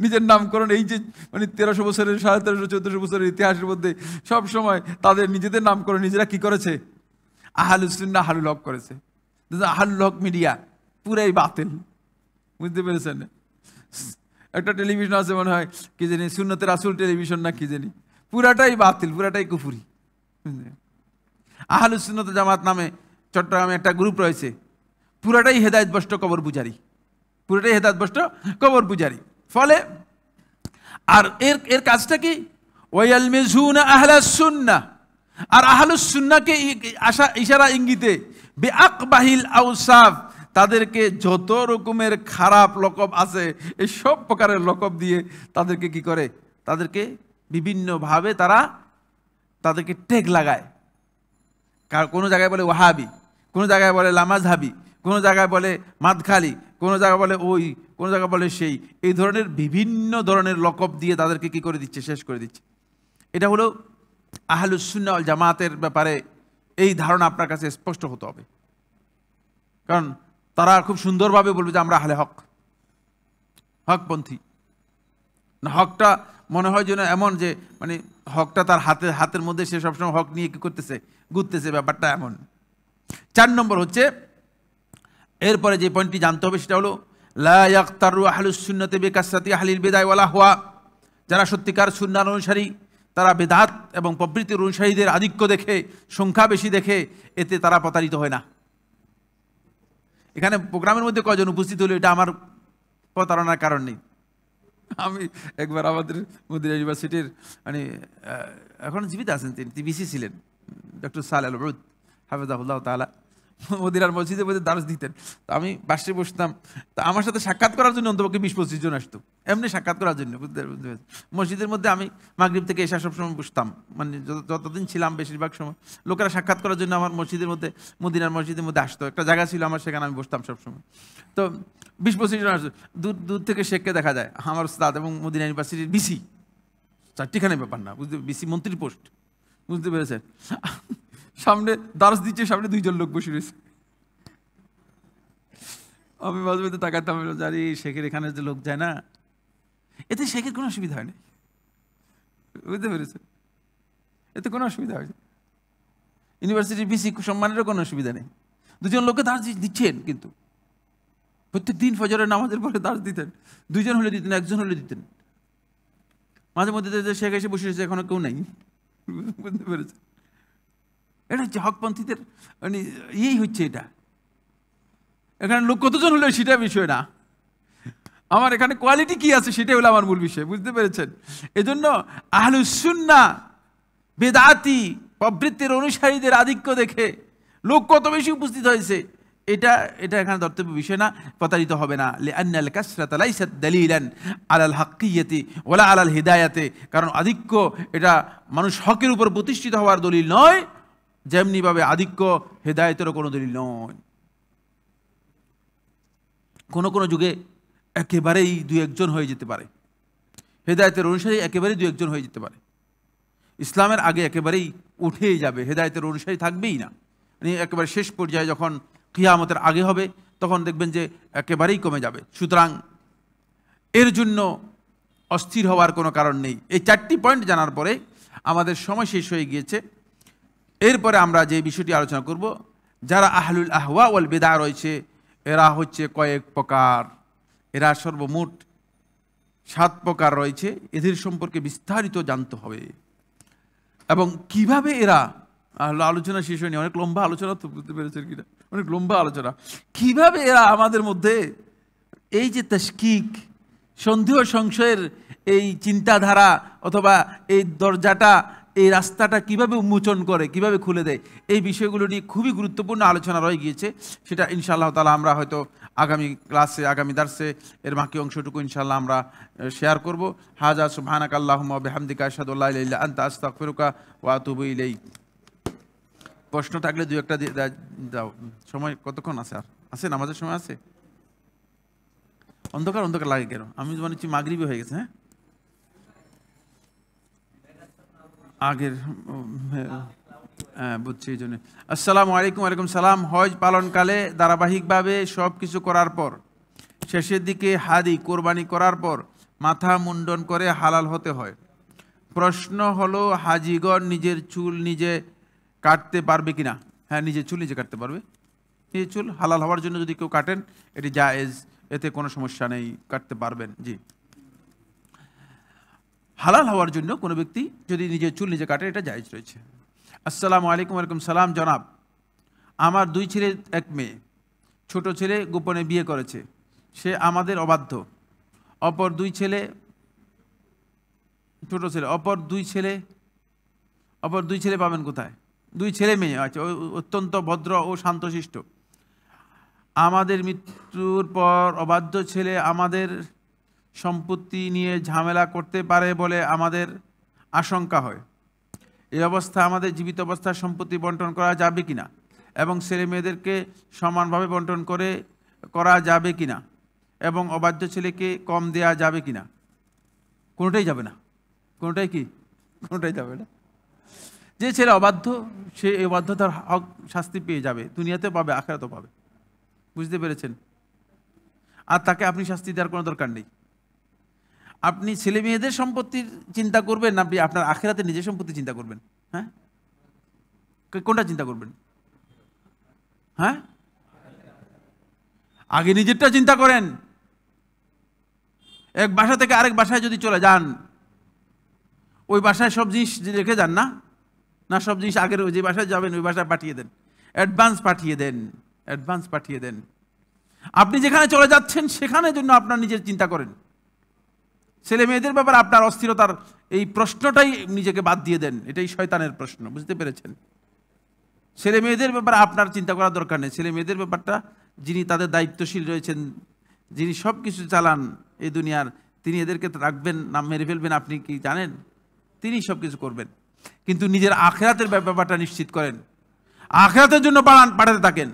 নিজের নামকরণ এই যে মানে তেরোশো বছরের, সাড়ে তেরোশো, চোদ্দশো বছরের ইতিহাসের মধ্যে সব সময় তাদের নিজেদের নামকরণ নিজেরা কি করেছে? আহালুসুন্না হালুল হক করেছে। আহালুল হক মিডিয়া। পুরাই বাতিল। বুঝতে পেরেছেন? একটা টেলিভিশন আছে মনে হয়, কি জানি, সুন্নতের আসল টেলিভিশন না কি জানি। পুরাটাই বাতিল, পুরাটাই কুফুরি। আহালুসুন্নত জামাত নামে চট্টগ্রামে একটা গ্রুপ রয়েছে। পুরাটাই হেদায়তবষ্ট কবর পূজারি। পুরোটাই হেদায়তবষ্ট কবর পূজারি। ফলে, আর এর এর কাজটা কি? ওয়াল মেজুন আহলাসুন্না আর আহলুসুন্নাকে আশা, ইশারা ইঙ্গিতে বে আকবাহিল আউসাফ তাদেরকে যত রকমের খারাপ লকব আছে, এই সব প্রকারের লকব দিয়ে তাদেরকে কি করে? তাদেরকে বিভিন্নভাবে তারা তাদেরকে টেক লাগায়। কার, কোনো জায়গায় বলে ওয়াহাবি, কোনো জায়গায় বলে লামাজহাবি, কোনো জায়গায় বলে মাদখালি, কোনো জায়গায় বলে ওই, কোনো জায়গায় বলে সেই। এই ধরনের বিভিন্ন ধরনের লকব দিয়ে তাদেরকে কি করে দিচ্ছে? শেষ করে দিচ্ছে। এটা হলো আহলুসুন্না জামাতের ব্যাপারে এই ধারণা আপনার কাছে স্পষ্ট হতে হবে। কারণ তারা খুব সুন্দরভাবে বলবে যে আমরা আহলে হক। হকপন্থী। না, হকটা মনে হয় যেন এমন যে মানে হকটা তার হাতে, হাতের মধ্যে সে সবসময় হক নিয়ে কি করতেছে ঘুরতেছে ব্যাপারটা এমন। চার নম্বর হচ্ছে, এরপরে যে পয়েন্টটি জানতে হবে সেটা হলো লায়াক্তারু আহলুসুন্নতে বেকাসাতি আহলিল বেদায় হওয়া যারা সত্যিকার সুন্নার অনুসারী, তারা বেদাত এবং প্রবৃত্তির অনুসারীদের আধিক্য দেখে, সংখ্যা বেশি দেখে, এতে তারা প্রতারিত হয় না। এখানে প্রোগ্রামের মধ্যে কজন উপস্থিত হলো এটা আমার প্রতারণার কারণ নেই। আমি একবার আমাদের মদিনা ইউনিভার্সিটির মানে এখন জীবিত আছেন তিনি বিসি ছিলেন, ডক্টর সাল আল রুদ হাফিজাহুল্লাহ তালা মদিনার মসজিদে মধ্যে দারস দিতেন। তো আমি বাসে বসতাম। তা আমার সাথে সাক্ষাৎ করার জন্য অন্তপক্ষে বিশ পঁচিশ জন আসতো। এমনি সাক্ষাৎ করার জন্য মসজিদের মধ্যে আমি মাগরীব থেকে এসে সবসময় বসতাম। মানে যতদিন ছিলাম বেশিরভাগ সময়। লোকেরা সাক্ষাৎ করার জন্য আমার মসজিদের মধ্যে, মদিনার মসজিদের মধ্যে আসতো। একটা জায়গা ছিল আমার, সেখানে আমি বসতাম সবসময় তো বিশ পঁচিশ জন আসতো। দূর দূর থেকে শেখকে দেখা যায়, আমার স্তাদ এবং মদিনা ইউনিভার্সিটির বিসি। চারটিখানে ব্যাপার না, বুঝতে বিসি মন্ত্রীর পোস্ট, বুঝতে পেরেছেন? সামনে দারস দিচ্ছে, সামনে দুইজন লোক বসে রয়েছে। আমি মাঝে মধ্যে তাকাতাম জানি শেখের এখানে যে লোক যায় না, এতে শেখের কোনো অসুবিধা হয়নি? বুঝতে পেরেছে এতে কোনো অসুবিধা হয়নি। ইউনিভার্সিটির বিসি সম্মানেরও কোনো অসুবিধা নেই। দুজন লোকে দাস দিচ্ছেন কিন্তু। প্রত্যেক দিন ফজরের নামাজের পরে দাস দিতেন। দুজন হলে দিতেন, একজন হলে দিতেন। মাঝে মধ্যে শেখ এসে বসে রয়েছে, এখনও কেউ নাই। বুঝতে পেরেছে এটা হচ্ছে হকপন্থীদের মানে ইয়েই হচ্ছে এটা। এখানে লোক কতজন হলো সেটা বিষয় না। আমার এখানে কোয়ালিটি কি আছে সেটাই হলো আমার মূল বিষয়, বুঝতে পেরেছেন? এজন্য আহলুসুন্না বেদাতি, প্রবৃত্তির অনুসারীদের আধিক্য দেখে লোক কত বেশি উপস্থিত হয়েছে, এটা এটা এখানে ধর্তব্য বিষয় না, প্রতারিত হবে না। দালিলান আলাল হাক্কিয়াতি ওয়ালা আলাল হিদায়াতে। কারণ আধিক্য এটা মানুষ হকের উপর প্রতিষ্ঠিত হওয়ার দলিল নয় যেমনিভাবে আধিক্য হেদায়তেরও কোনো দলিল নয়। কোনো কোনো যুগে একেবারেই দু একজন হয়ে যেতে পারে। হেদায়তের অনুসারী একেবারেই দু একজন হয়ে যেতে পারে। ইসলামের আগে একেবারেই উঠেই যাবে, হেদায়তের অনুসারী থাকবেই না। মানে একেবারে শেষ পর্যায়ে যখন কিয়ামতের আগে হবে, তখন দেখবেন যে একেবারেই কমে যাবে। সুতরাং এর জন্য অস্থির হওয়ার কোনো কারণ নেই। এই চারটি পয়েন্ট জানার পরে আমাদের সময় শেষ হয়ে গিয়েছে। এরপরে আমরা যে বিষয়টি আলোচনা করব, যারা আহলুল আহওয়া ওয়াল বেদা রয়েছে, এরা হচ্ছে কয়েক প্রকার। এরা সর্বমোট সাত প্রকার রয়েছে, এদের সম্পর্কে বিস্তারিত জানতে হবে। এবং কীভাবে এরা আলোচনা শেষ হয়নি, অনেক লম্বা আলোচনা তো বুঝতে পেরেছেন কিনা? অনেক লম্বা আলোচনা। কীভাবে এরা আমাদের মধ্যে এই যে তস্কিক সন্দেহ সংশয়ের এই চিন্তাধারা অথবা এই দরজাটা এই রাস্তাটা কীভাবে উন্মোচন করে, কীভাবে খুলে দেয়, এই বিষয়গুলো নিয়ে খুবই গুরুত্বপূর্ণ আলোচনা রয়ে গিয়েছে। সেটা ইনশাআল্লাহ তালা আমরা হয়তো আগামী ক্লাসে, আগামী দার্সে এর বাকি অংশটুকু ইনশাআল্লাহ আমরা শেয়ার করব। হাজা সুবহানাক আল্লাহুম্মা বিহামদিকা আশহাদু আল্লা ইলাহা ইল্লা আনতা ওয়া আতুবু ইলাইক। প্রশ্ন থাকলে দু একটা দাও। সময় কতক্ষণ আছে আর? আছে, নামাজের সময় আছে? অন্ধকার অন্ধকার লাগে কেন? আমি মনে মাগরিবি হয়ে গেছে হ্যাঁ? আগের হ্যাঁ বুঝছি এই জন্য। আসসালামু আলাইকুম আলাইকুম সালাম। হজ পালনকালে ধারাবাহিকভাবে সব কিছু করার পর, শেষের দিকে হাদি কোরবানি করার পর মাথা মুন্ডন করে হালাল হতে হয়। প্রশ্ন হলো, হাজিগণ নিজের চুল নিজে কাটতে পারবে কিনা? হ্যাঁ নিজের চুল নিজে কাটতে পারবে। নিজের চুল হালাল হওয়ার জন্য যদি কেউ কাটেন, এটি জায়েজ, এতে কোনো সমস্যা নেই, কাটতে পারবেন, জি। হালাল হওয়ার জন্য কোনো ব্যক্তি যদি নিজের চুল নিজে কাটে, এটা জায়জ রয়েছে। আসসালামু আলাইকুম আলাইকুম সালাম। জনাব, আমার দুই ছেলে এক মেয়ে, ছোট ছেলে গোপনে বিয়ে করেছে। সে আমাদের অবাধ্য। অপর দুই ছেলে, ছোট ছেলে, অপর দুই ছেলে, অপর দুই ছেলে পাবেন কোথায়? দুই ছেলে মেয়ে ও অত্যন্ত ভদ্র ও শান্তশিষ্ট। আমাদের মৃত্যুর পর অবাধ্য ছেলে আমাদের সম্পত্তি নিয়ে ঝামেলা করতে পারে বলে আমাদের আশঙ্কা হয়। এই অবস্থা আমাদের জীবিত অবস্থার সম্পত্তি বন্টন করা যাবে কিনা এবং ছেলে মেয়েদেরকে সমানভাবে বন্টন করে, করা যাবে কি না এবং অবাধ্য ছেলেকে কম দেয়া যাবে কি না কোনোটাই যাবে না। কোনোটাই কি? কোনোটাই যাবে না। যে ছেলে অবাধ্য, সে এই অবাধ্যতার হক শাস্তি পেয়ে যাবে, দুনিয়াতেও পাবে, আখেরাতেও পাবে। বুঝতে পেরেছেন? আর তাকে আপনি শাস্তি দেওয়ার কোনো দরকার নেই। আপনি ছেলে মেয়েদের সম্পত্তির চিন্তা করবেন না, আপনি আপনার আখেরাতে নিজের সম্পত্তি চিন্তা করবেন? হ্যাঁ? কোনটা চিন্তা করবেন? হ্যাঁ? আগে নিজেরটা চিন্তা করেন। এক বাসা থেকে আরেক বাসায় যদি চলে যান, ওই বাসায় সব জিনিস রেখে যান না? না, সব জিনিস আগের ওই যে বাসায় যাবেন, ওই বাসায় পাঠিয়ে দেন। অ্যাডভান্স পাঠিয়ে দেন, অ্যাডভান্স পাঠিয়ে দেন। আপনি যেখানে চলে যাচ্ছেন, সেখানে জন্য আপনার নিজের চিন্তা করেন। ছেলে মেয়েদের ব্যাপারে, আপনার অস্থিরতার এই প্রশ্নটাই নিজেকে বাদ দিয়ে দেন। এটাই শয়তানের প্রশ্ন, বুঝতে পেরেছেন? ছেলে মেয়েদের ব্যাপারে আপনার চিন্তা করার দরকার নেই। ছেলে মেয়েদের ব্যাপারটা যিনি তাদের দায়িত্বশীল রয়েছেন, যিনি সব কিছু চালান এই দুনিয়ার, তিনি এদেরকে রাখবেন না মেরে ফেলবেন, আপনি কি জানেন? তিনি সব কিছু করবেন। কিন্তু নিজের আখেরাতের ব্যাপ- ব্যাপারটা নিশ্চিত করেন। আখেরাতের জন্য পাঠান পাঠাতে থাকেন।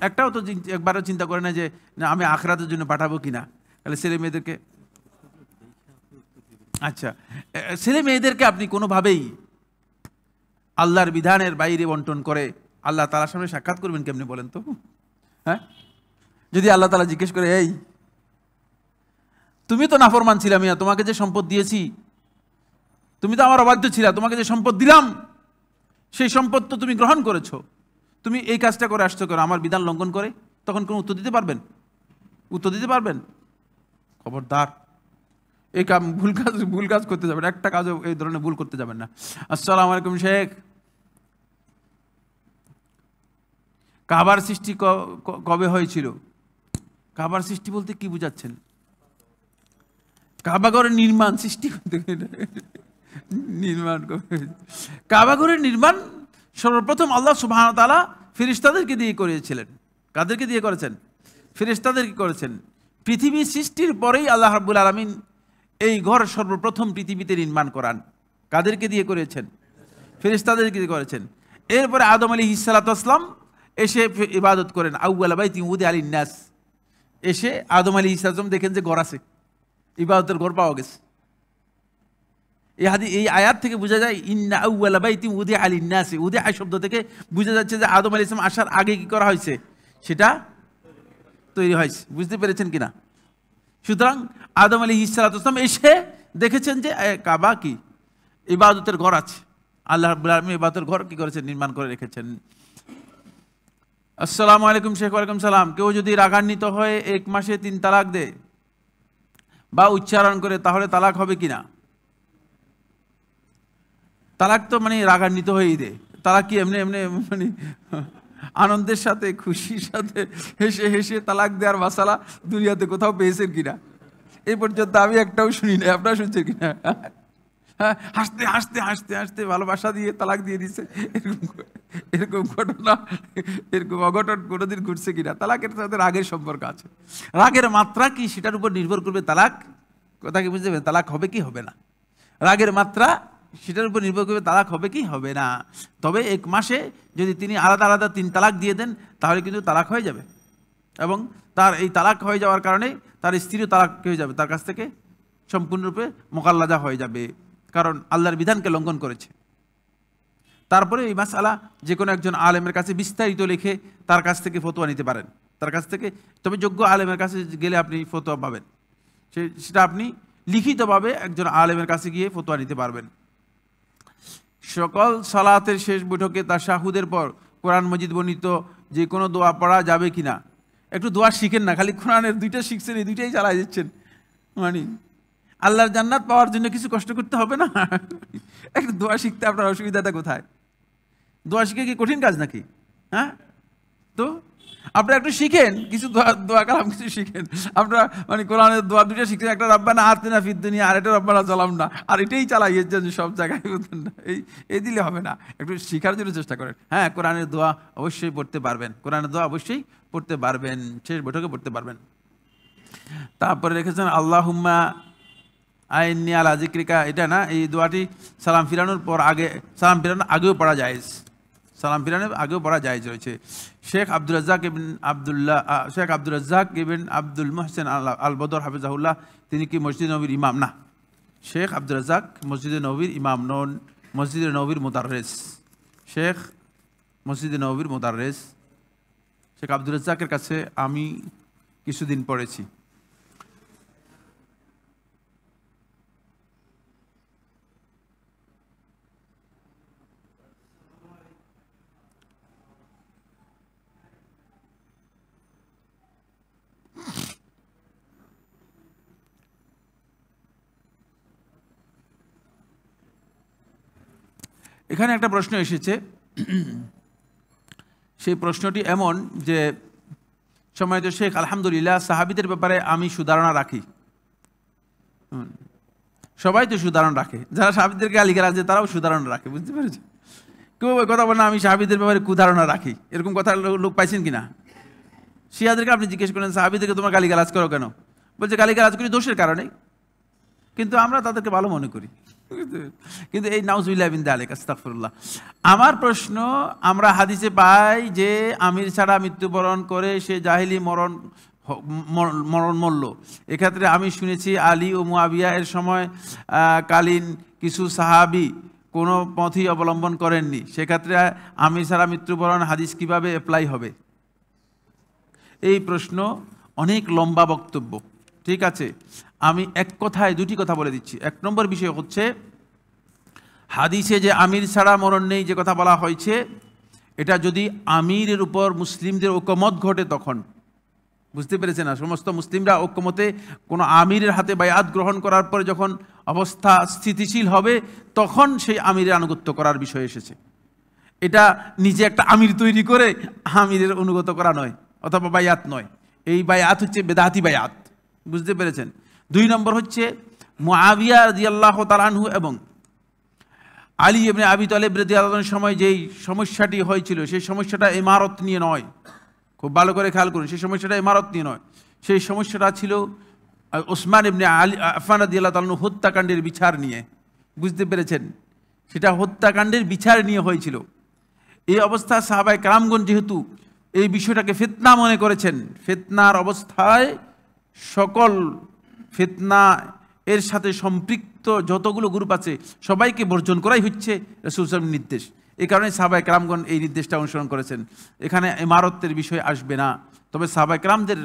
একটাও তো একবারও চিন্তা করে না যে আমি আখরাতের জন্য পাঠাবো কিনা? তাহলে ছেলে মেয়েদেরকে? আচ্ছা ছেলে মেয়েদেরকে আপনি কোনোভাবেই আল্লাহর বিধানের বাইরে বন্টন করে আল্লাহ তালার সামনে সাক্ষাৎ করবেন কেমনি বলেন তো? হ্যাঁ? যদি আল্লাহ তালা জিজ্ঞেস করে, এই, তুমি তো নাফরমান ছিলাম মিয়া, তোমাকে যে সম্পদ দিয়েছি, তুমি তো আমার অবাধ্য ছিলা, তোমাকে যে সম্পদ দিলাম, সেই সম্পদ তো তুমি গ্রহণ করেছ। তুমি এই কাজটা করে আসছো করো আমার বিধান লঙ্ঘন করে? তখন কোনো উত্তর দিতে পারবেন? উত্তর দিতে পারবেন? খবরদার। এই কাম ভুল কাজ ভুল কাজ করতে যাবেন, একটা কাজও এই ধরনের ভুল করতে যাবেন না। আসসালামু আলাইকুম, শেখ। কাবার সৃষ্টি কবে হয়েছিল? কাবার সৃষ্টি বলতে কি বুঝাচ্ছেন? কাবাগরের নির্মাণ সৃষ্টি করতে নির্মাণ কবে কাবাগরের নির্মাণ সর্বপ্রথম আল্লাহ সুবাহ ফিরিস্তাদেরকে দিয়ে করিয়েছিলেন কাদেরকে দিয়ে করেছেন? ফিরিস্তাদেরকে করেছেন। পৃথিবী সৃষ্টির পরেই আল্লাহ রাব্বুল আলমিন এই ঘর সর্বপ্রথম পৃথিবীতে নির্মাণ করান। কাদেরকে দিয়ে করেছেন? ফেরেশতাদেরকে দিয়ে করেছেন। এরপরে আদম আলী ইসালাতাম এসে ইবাদত করেন। আউ্লা বাই তিমুদে আলী নাস। এসে আদম আলী ইসলাম দেখেন যে ঘর আছে। ইবাদতের ঘর পাওয়া গেছে। এই হাদি এই আয়াত থেকে বোঝা যায়, ইন্না আউ্লা বাই তিম উদে আলী নাসে। উদে আয় শব্দ থেকে বোঝা যাচ্ছে যে আদম আলী ইসলাম আসার আগে কি করা হয়েছে? সেটা তৈরি হয়েছে বুঝতে পেরেছেন কিনা? সুতরাং আদম আলী ইসালাতাম এসে দেখেছেন যে কাবা কি? ইবাদতের ঘর আছে। আল্লাহ আলামিন ইবাদতের ঘর কি করেছেন? নির্মাণ করে রেখেছেন। আসসালামু আলাইকুম শেখ, ওয়ালাইকুম সালাম। কেউ যদি রাগান্বিত হয়ে এক মাসে তিন তালাক দেয় বা উচ্চারণ করে, তাহলে তালাক হবে কিনা? তালাক তো মানে রাগান্বিত হয়েই দেয়। তালাক কি এমনি এমনি মানে আনন্দের সাথে, খুশির সাথে হেসে হেসে তালাক দেওয়ার মশালা দুনিয়াতে কোথাও পেয়েছেন কিনা? এই পর্যন্ত আমি একটাও শুনি না আপনারা শুনছেন কিনা? হ্যাঁ হাসতে হাসতে হাসতে হাসতে ভালোবাসা দিয়ে তালাক দিয়ে দিচ্ছে এরকম এরকম ঘটনা, এরকম অঘটন কোনোদিন ঘটছে কিনা? তালাকের সাথে রাগের সম্পর্ক আছে। রাগের মাত্রা কি? সেটার উপর নির্ভর করবে তালাক। কথা কি বুঝতে তালাক হবে কি হবে না? রাগের মাত্রা সেটার উপর নির্ভর করবে তালাক হবে কি হবে না। তবে এক মাসে যদি তিনি আলাদা আলাদা তিন তালাক দিয়ে দেন, তাহলে কিন্তু তালাক হয়ে যাবে। এবং তার এই তালাক হয়ে যাওয়ার কারণে তার স্ত্রীও তালাক হয়ে যাবে। তার কাছ থেকে সম্পূর্ণরূপে মোকাল্লাজা হয়ে যাবে। কারণ আল্লাহর বিধানকে লঙ্ঘন করেছে। তারপরে এই মাসালা যে কোনো একজন আলেমের কাছে বিস্তারিত লিখে তার কাছ থেকে ফতোয়া নিতে পারেন। তার কাছ থেকে তবে যোগ্য আলেমের কাছে গেলে আপনি ফতোয়া পাবেন। সেটা আপনি লিখিতভাবে একজন আলেমের কাছে গিয়ে ফতোয়া নিতে পারবেন। সকল সালাতের শেষ বৈঠকে তার শাহুদের পর কোরআন মজিদ বর্ণিত যে কোনো দোয়া পড়া যাবে কি না। একটু দোয়া শিখেন না, খালি কোরআনের দুইটা শিখছেন, এই দুইটাই চালাই যাচ্ছেন মানে আল্লাহর জান্নাত পাওয়ার জন্য কিছু কষ্ট করতে হবে না? একটু দোয়া শিখতে আপনার অসুবিধাটা কোথায়? দোয়া শিখে কি কঠিন কাজ নাকি? হ্যাঁ? তো আপনারা একটু শিখেন, কিছু দোয়া কালাম, কিছু শিখেন। আপনারা মানে কোরআনের দোয়া দুটো শিখছেন একটা রব্বানা আতে না ফির দুনিয়া আর একটা রব্বানা চালাম না আর এটাই চালাই জন্য সব জায়গায় বুঝলেন না। এই এই দিলে হবে না। একটু শেখার জন্য চেষ্টা করেন। হ্যাঁ কোরআনের দোয়া অবশ্যই পড়তে পারবেন। কোরআনের দোয়া অবশ্যই পড়তে পারবেন, শেষ বৈঠকে পড়তে পারবেন। তারপরে রেখেছেন আল্লাহ হুম্মা আইনি আলা জিক্রিকা এটা না, এই দোয়াটি সালাম ফিরানোর পর আগে, সালাম ফিরানোর আগেও পড়া যায় সালাম ফিরানোর আগেও পড়া যায় রয়েছে, শেখ আব্দুল রাজ্জাক ইবিন আবদুল্লাহ শেখ আব্দুল রাজ্জাক ইবিন আব্দুল মোহসেন আল- আল বদর হাফিজাহুল্লাহ, তিনি কি মসজিদ নবীর ইমাম? না। শেখ আব্দুল রাজ্জাক মসজিদে নবীর ইমাম নন, মসজিদে নবীর মোদারেস শেখ মসজিদে নবীর মোদারেস শেখ আব্দুল রাজ্জাকের কাছে আমি কিছুদিন পড়েছি। এখানে একটা প্রশ্ন এসেছে। সেই প্রশ্নটি এমন যে সময়ত শেখ, আলহামদুলিল্লাহ, সাহাবিদের ব্যাপারে আমি সুধারণা রাখি। সবাই তো সুধারণ রাখে। যারা সাহাবিদেরকে আলিগার আছে তারাও সুধারণা রাখে, বুঝতে পেরেছ কেউ কথা বলে আমি সাহাবিদের ব্যাপারে কুধারণা রাখি। এরকম কথা লোক পাইছেন কিনা? শিয়াদেরকে আপনি জিজ্ঞেস করেন, সাহাবিদেরকে তোমার গালিগালাজ করো কেন? বলছে, গালিগালাজ করি দোষের কারণে। কিন্তু আমরা তাদেরকে ভালো মনে করি। কিন্তু এই নাউজুল্লাহ বিন আলেক আস্তাফরুল্লাহ আমার প্রশ্ন, আমরা হাদিসে পাই যে আমির ছাড়া মৃত্যুবরণ করে সে জাহিলি মরণ মরণ মরল। এক্ষেত্রে আমি শুনেছি আলী ও মুয়াবিয়া এর সময় কালীন কিছু সাহাবি কোনো পথই অবলম্বন করেননি। সেক্ষেত্রে আমির ছাড়া মৃত্যুবরণ হাদিস কীভাবে অ্যাপ্লাই হবে? এই প্রশ্ন অনেক লম্বা বক্তব্য, ঠিক আছে? আমি এক কথায় দুটি কথা বলে দিচ্ছি। এক নম্বর বিষয় হচ্ছে, হাদিসে যে আমির ছাড়া মরণ নেই যে কথা বলা হয়েছে, এটা যদি আমিরের উপর মুসলিমদের ঐকমত ঘটে তখন। বুঝতে পেরেছে না? সমস্ত মুসলিমরা ঐক্যমতে কোনো আমিরের হাতে বায়াত গ্রহণ করার পরে যখন অবস্থা স্থিতিশীল হবে, তখন সেই আমিরের আনুগত্য করার বিষয় এসেছে। এটা নিজে একটা আমির তৈরি করে আমিরের অনুগত করা নয়, অথবা বায়াত নয়। এই বায়াত হচ্ছে বেদাতি বায়াত। বুঝতে পেরেছেন? দুই নম্বর হচ্ছে মুআবিয়া রাদিয়াল্লাহু তাআলাহু এবং আলী ইবনে আবি তালেব রাদিয়াল্লাহুর সময় যেই সমস্যাটি হয়েছিল, সেই সমস্যাটা ইমারত নিয়ে নয়। খুব ভালো করে খেয়াল করুন, সেই সমস্যাটা ইমারত নিয়ে নয়। সেই সমস্যাটা ছিল ওসমান ইবনে আলী, আফান রাদিয়াল্লাহু তাআলা হত্যাকাণ্ডের বিচার নিয়ে। বুঝতে পেরেছেন? সেটা হত্যাকাণ্ডের বিচার নিয়ে হয়েছিল। এই অবস্থা সাহাবাই কালামগঞ্জ যেহেতু এই বিষয়টাকে ফিতনা মনে করেছেন, ফিতনার অবস্থায় সকল ফিতনা, এর সাথে সম্পৃক্ত যতগুলো গ্রুপ আছে, সবাইকে বর্জন করাই হচ্ছে রসুল সালামের নির্দেশ। এই কারণে সাহাবাই কালামগণ এই নির্দেশটা অনুসরণ করেছেন। এখানে ইমারতের বিষয় আসবে না। তবে সাহাবাই কালামদের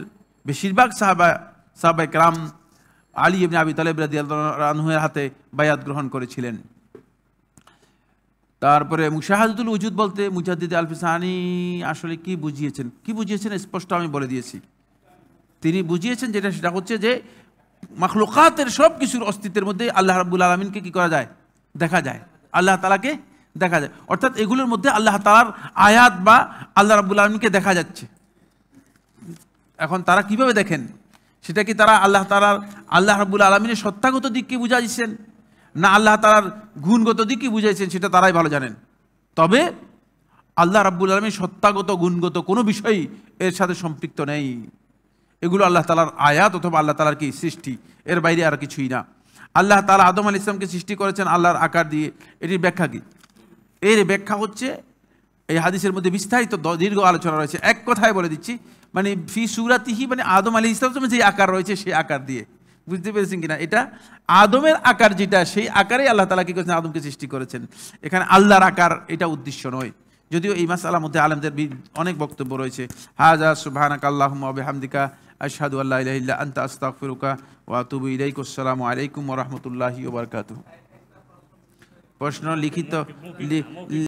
বেশিরভাগ সাহাবা সাহাবাই কালাম আলী ইবনে আবি তালেব রাদিয়াল্লাহু হাতে বায়াত গ্রহণ করেছিলেন। তারপরে মুশাহাদুল উজুদ বলতে মুজাদ্দিদ আলফিসানি আসলে কি বুঝিয়েছেন? কি বুঝিয়েছেন? স্পষ্ট আমি বলে দিয়েছি। তিনি বুঝিয়েছেন যেটা, সেটা হচ্ছে যে মাখলুকাতের সব কিছুর অস্তিত্বের মধ্যে আল্লাহ রাব্বুল আলমিনকে কি করা যায়? দেখা যায়। আল্লাহ তালাকে দেখা যায়। অর্থাৎ এগুলোর মধ্যে আল্লাহ তালার আয়াত বা আল্লাহ রাব্বুল আলমিনকে দেখা যাচ্ছে। এখন তারা কীভাবে দেখেন? সেটা কি তারা আল্লাহ তালার আল্লাহ রাব্বুল আলমিনের সত্তাগত দিককে বুঝা দিচ্ছেন না আল্লাহ তালার গুণগত দিক কি বুঝাইছেন, সেটা তারাই ভালো জানেন। তবে আল্লাহ রাব্বুল আলমী সত্তাগত, গুণগত কোনো বিষয়ই এর সাথে সম্পৃক্ত নেই। এগুলো আল্লাহ তালার আয়াত অথবা আল্লাহ তালার কি সৃষ্টি? এর বাইরে আর কিছুই না। আল্লাহ তালা আদম আল ইসলামকে সৃষ্টি করেছেন আল্লাহর আকার দিয়ে। এটির ব্যাখ্যা কি? এর ব্যাখ্যা হচ্ছে, এই হাদিসের মধ্যে বিস্তারিত দীর্ঘ আলোচনা রয়েছে। এক কথায় বলে দিচ্ছি মানে ফি সুরাতিহি মানে আদম আলী ইসলাম যে আকার রয়েছে সেই আকার দিয়ে। বুঝতে পেরেছেন কিনা? এটা আদমের আকার যেটা, সেই আকারে আল্লাহ তালা কি করেছেন? আদমকে সৃষ্টি করেছেন। এখানে আল্লাহর আকার, এটা উদ্দেশ্য নয়। যদিও এই মাসালার মধ্যে আলমদের অনেক বক্তব্য রয়েছে। হাজা সুবহানাক আল্লাহুম্মা ওয়া বিহামদিকা। আশহাদু আল্লাহ ইলাহা ইল্লা আনতা, আস্তাগফিরুকা ওয়া আতুবু ইলাইক। আসসালামু আলাইকুম ওয়া রাহমাতুল্লাহি ওয়া বারাকাতুহু। প্রশ্ন লিখিত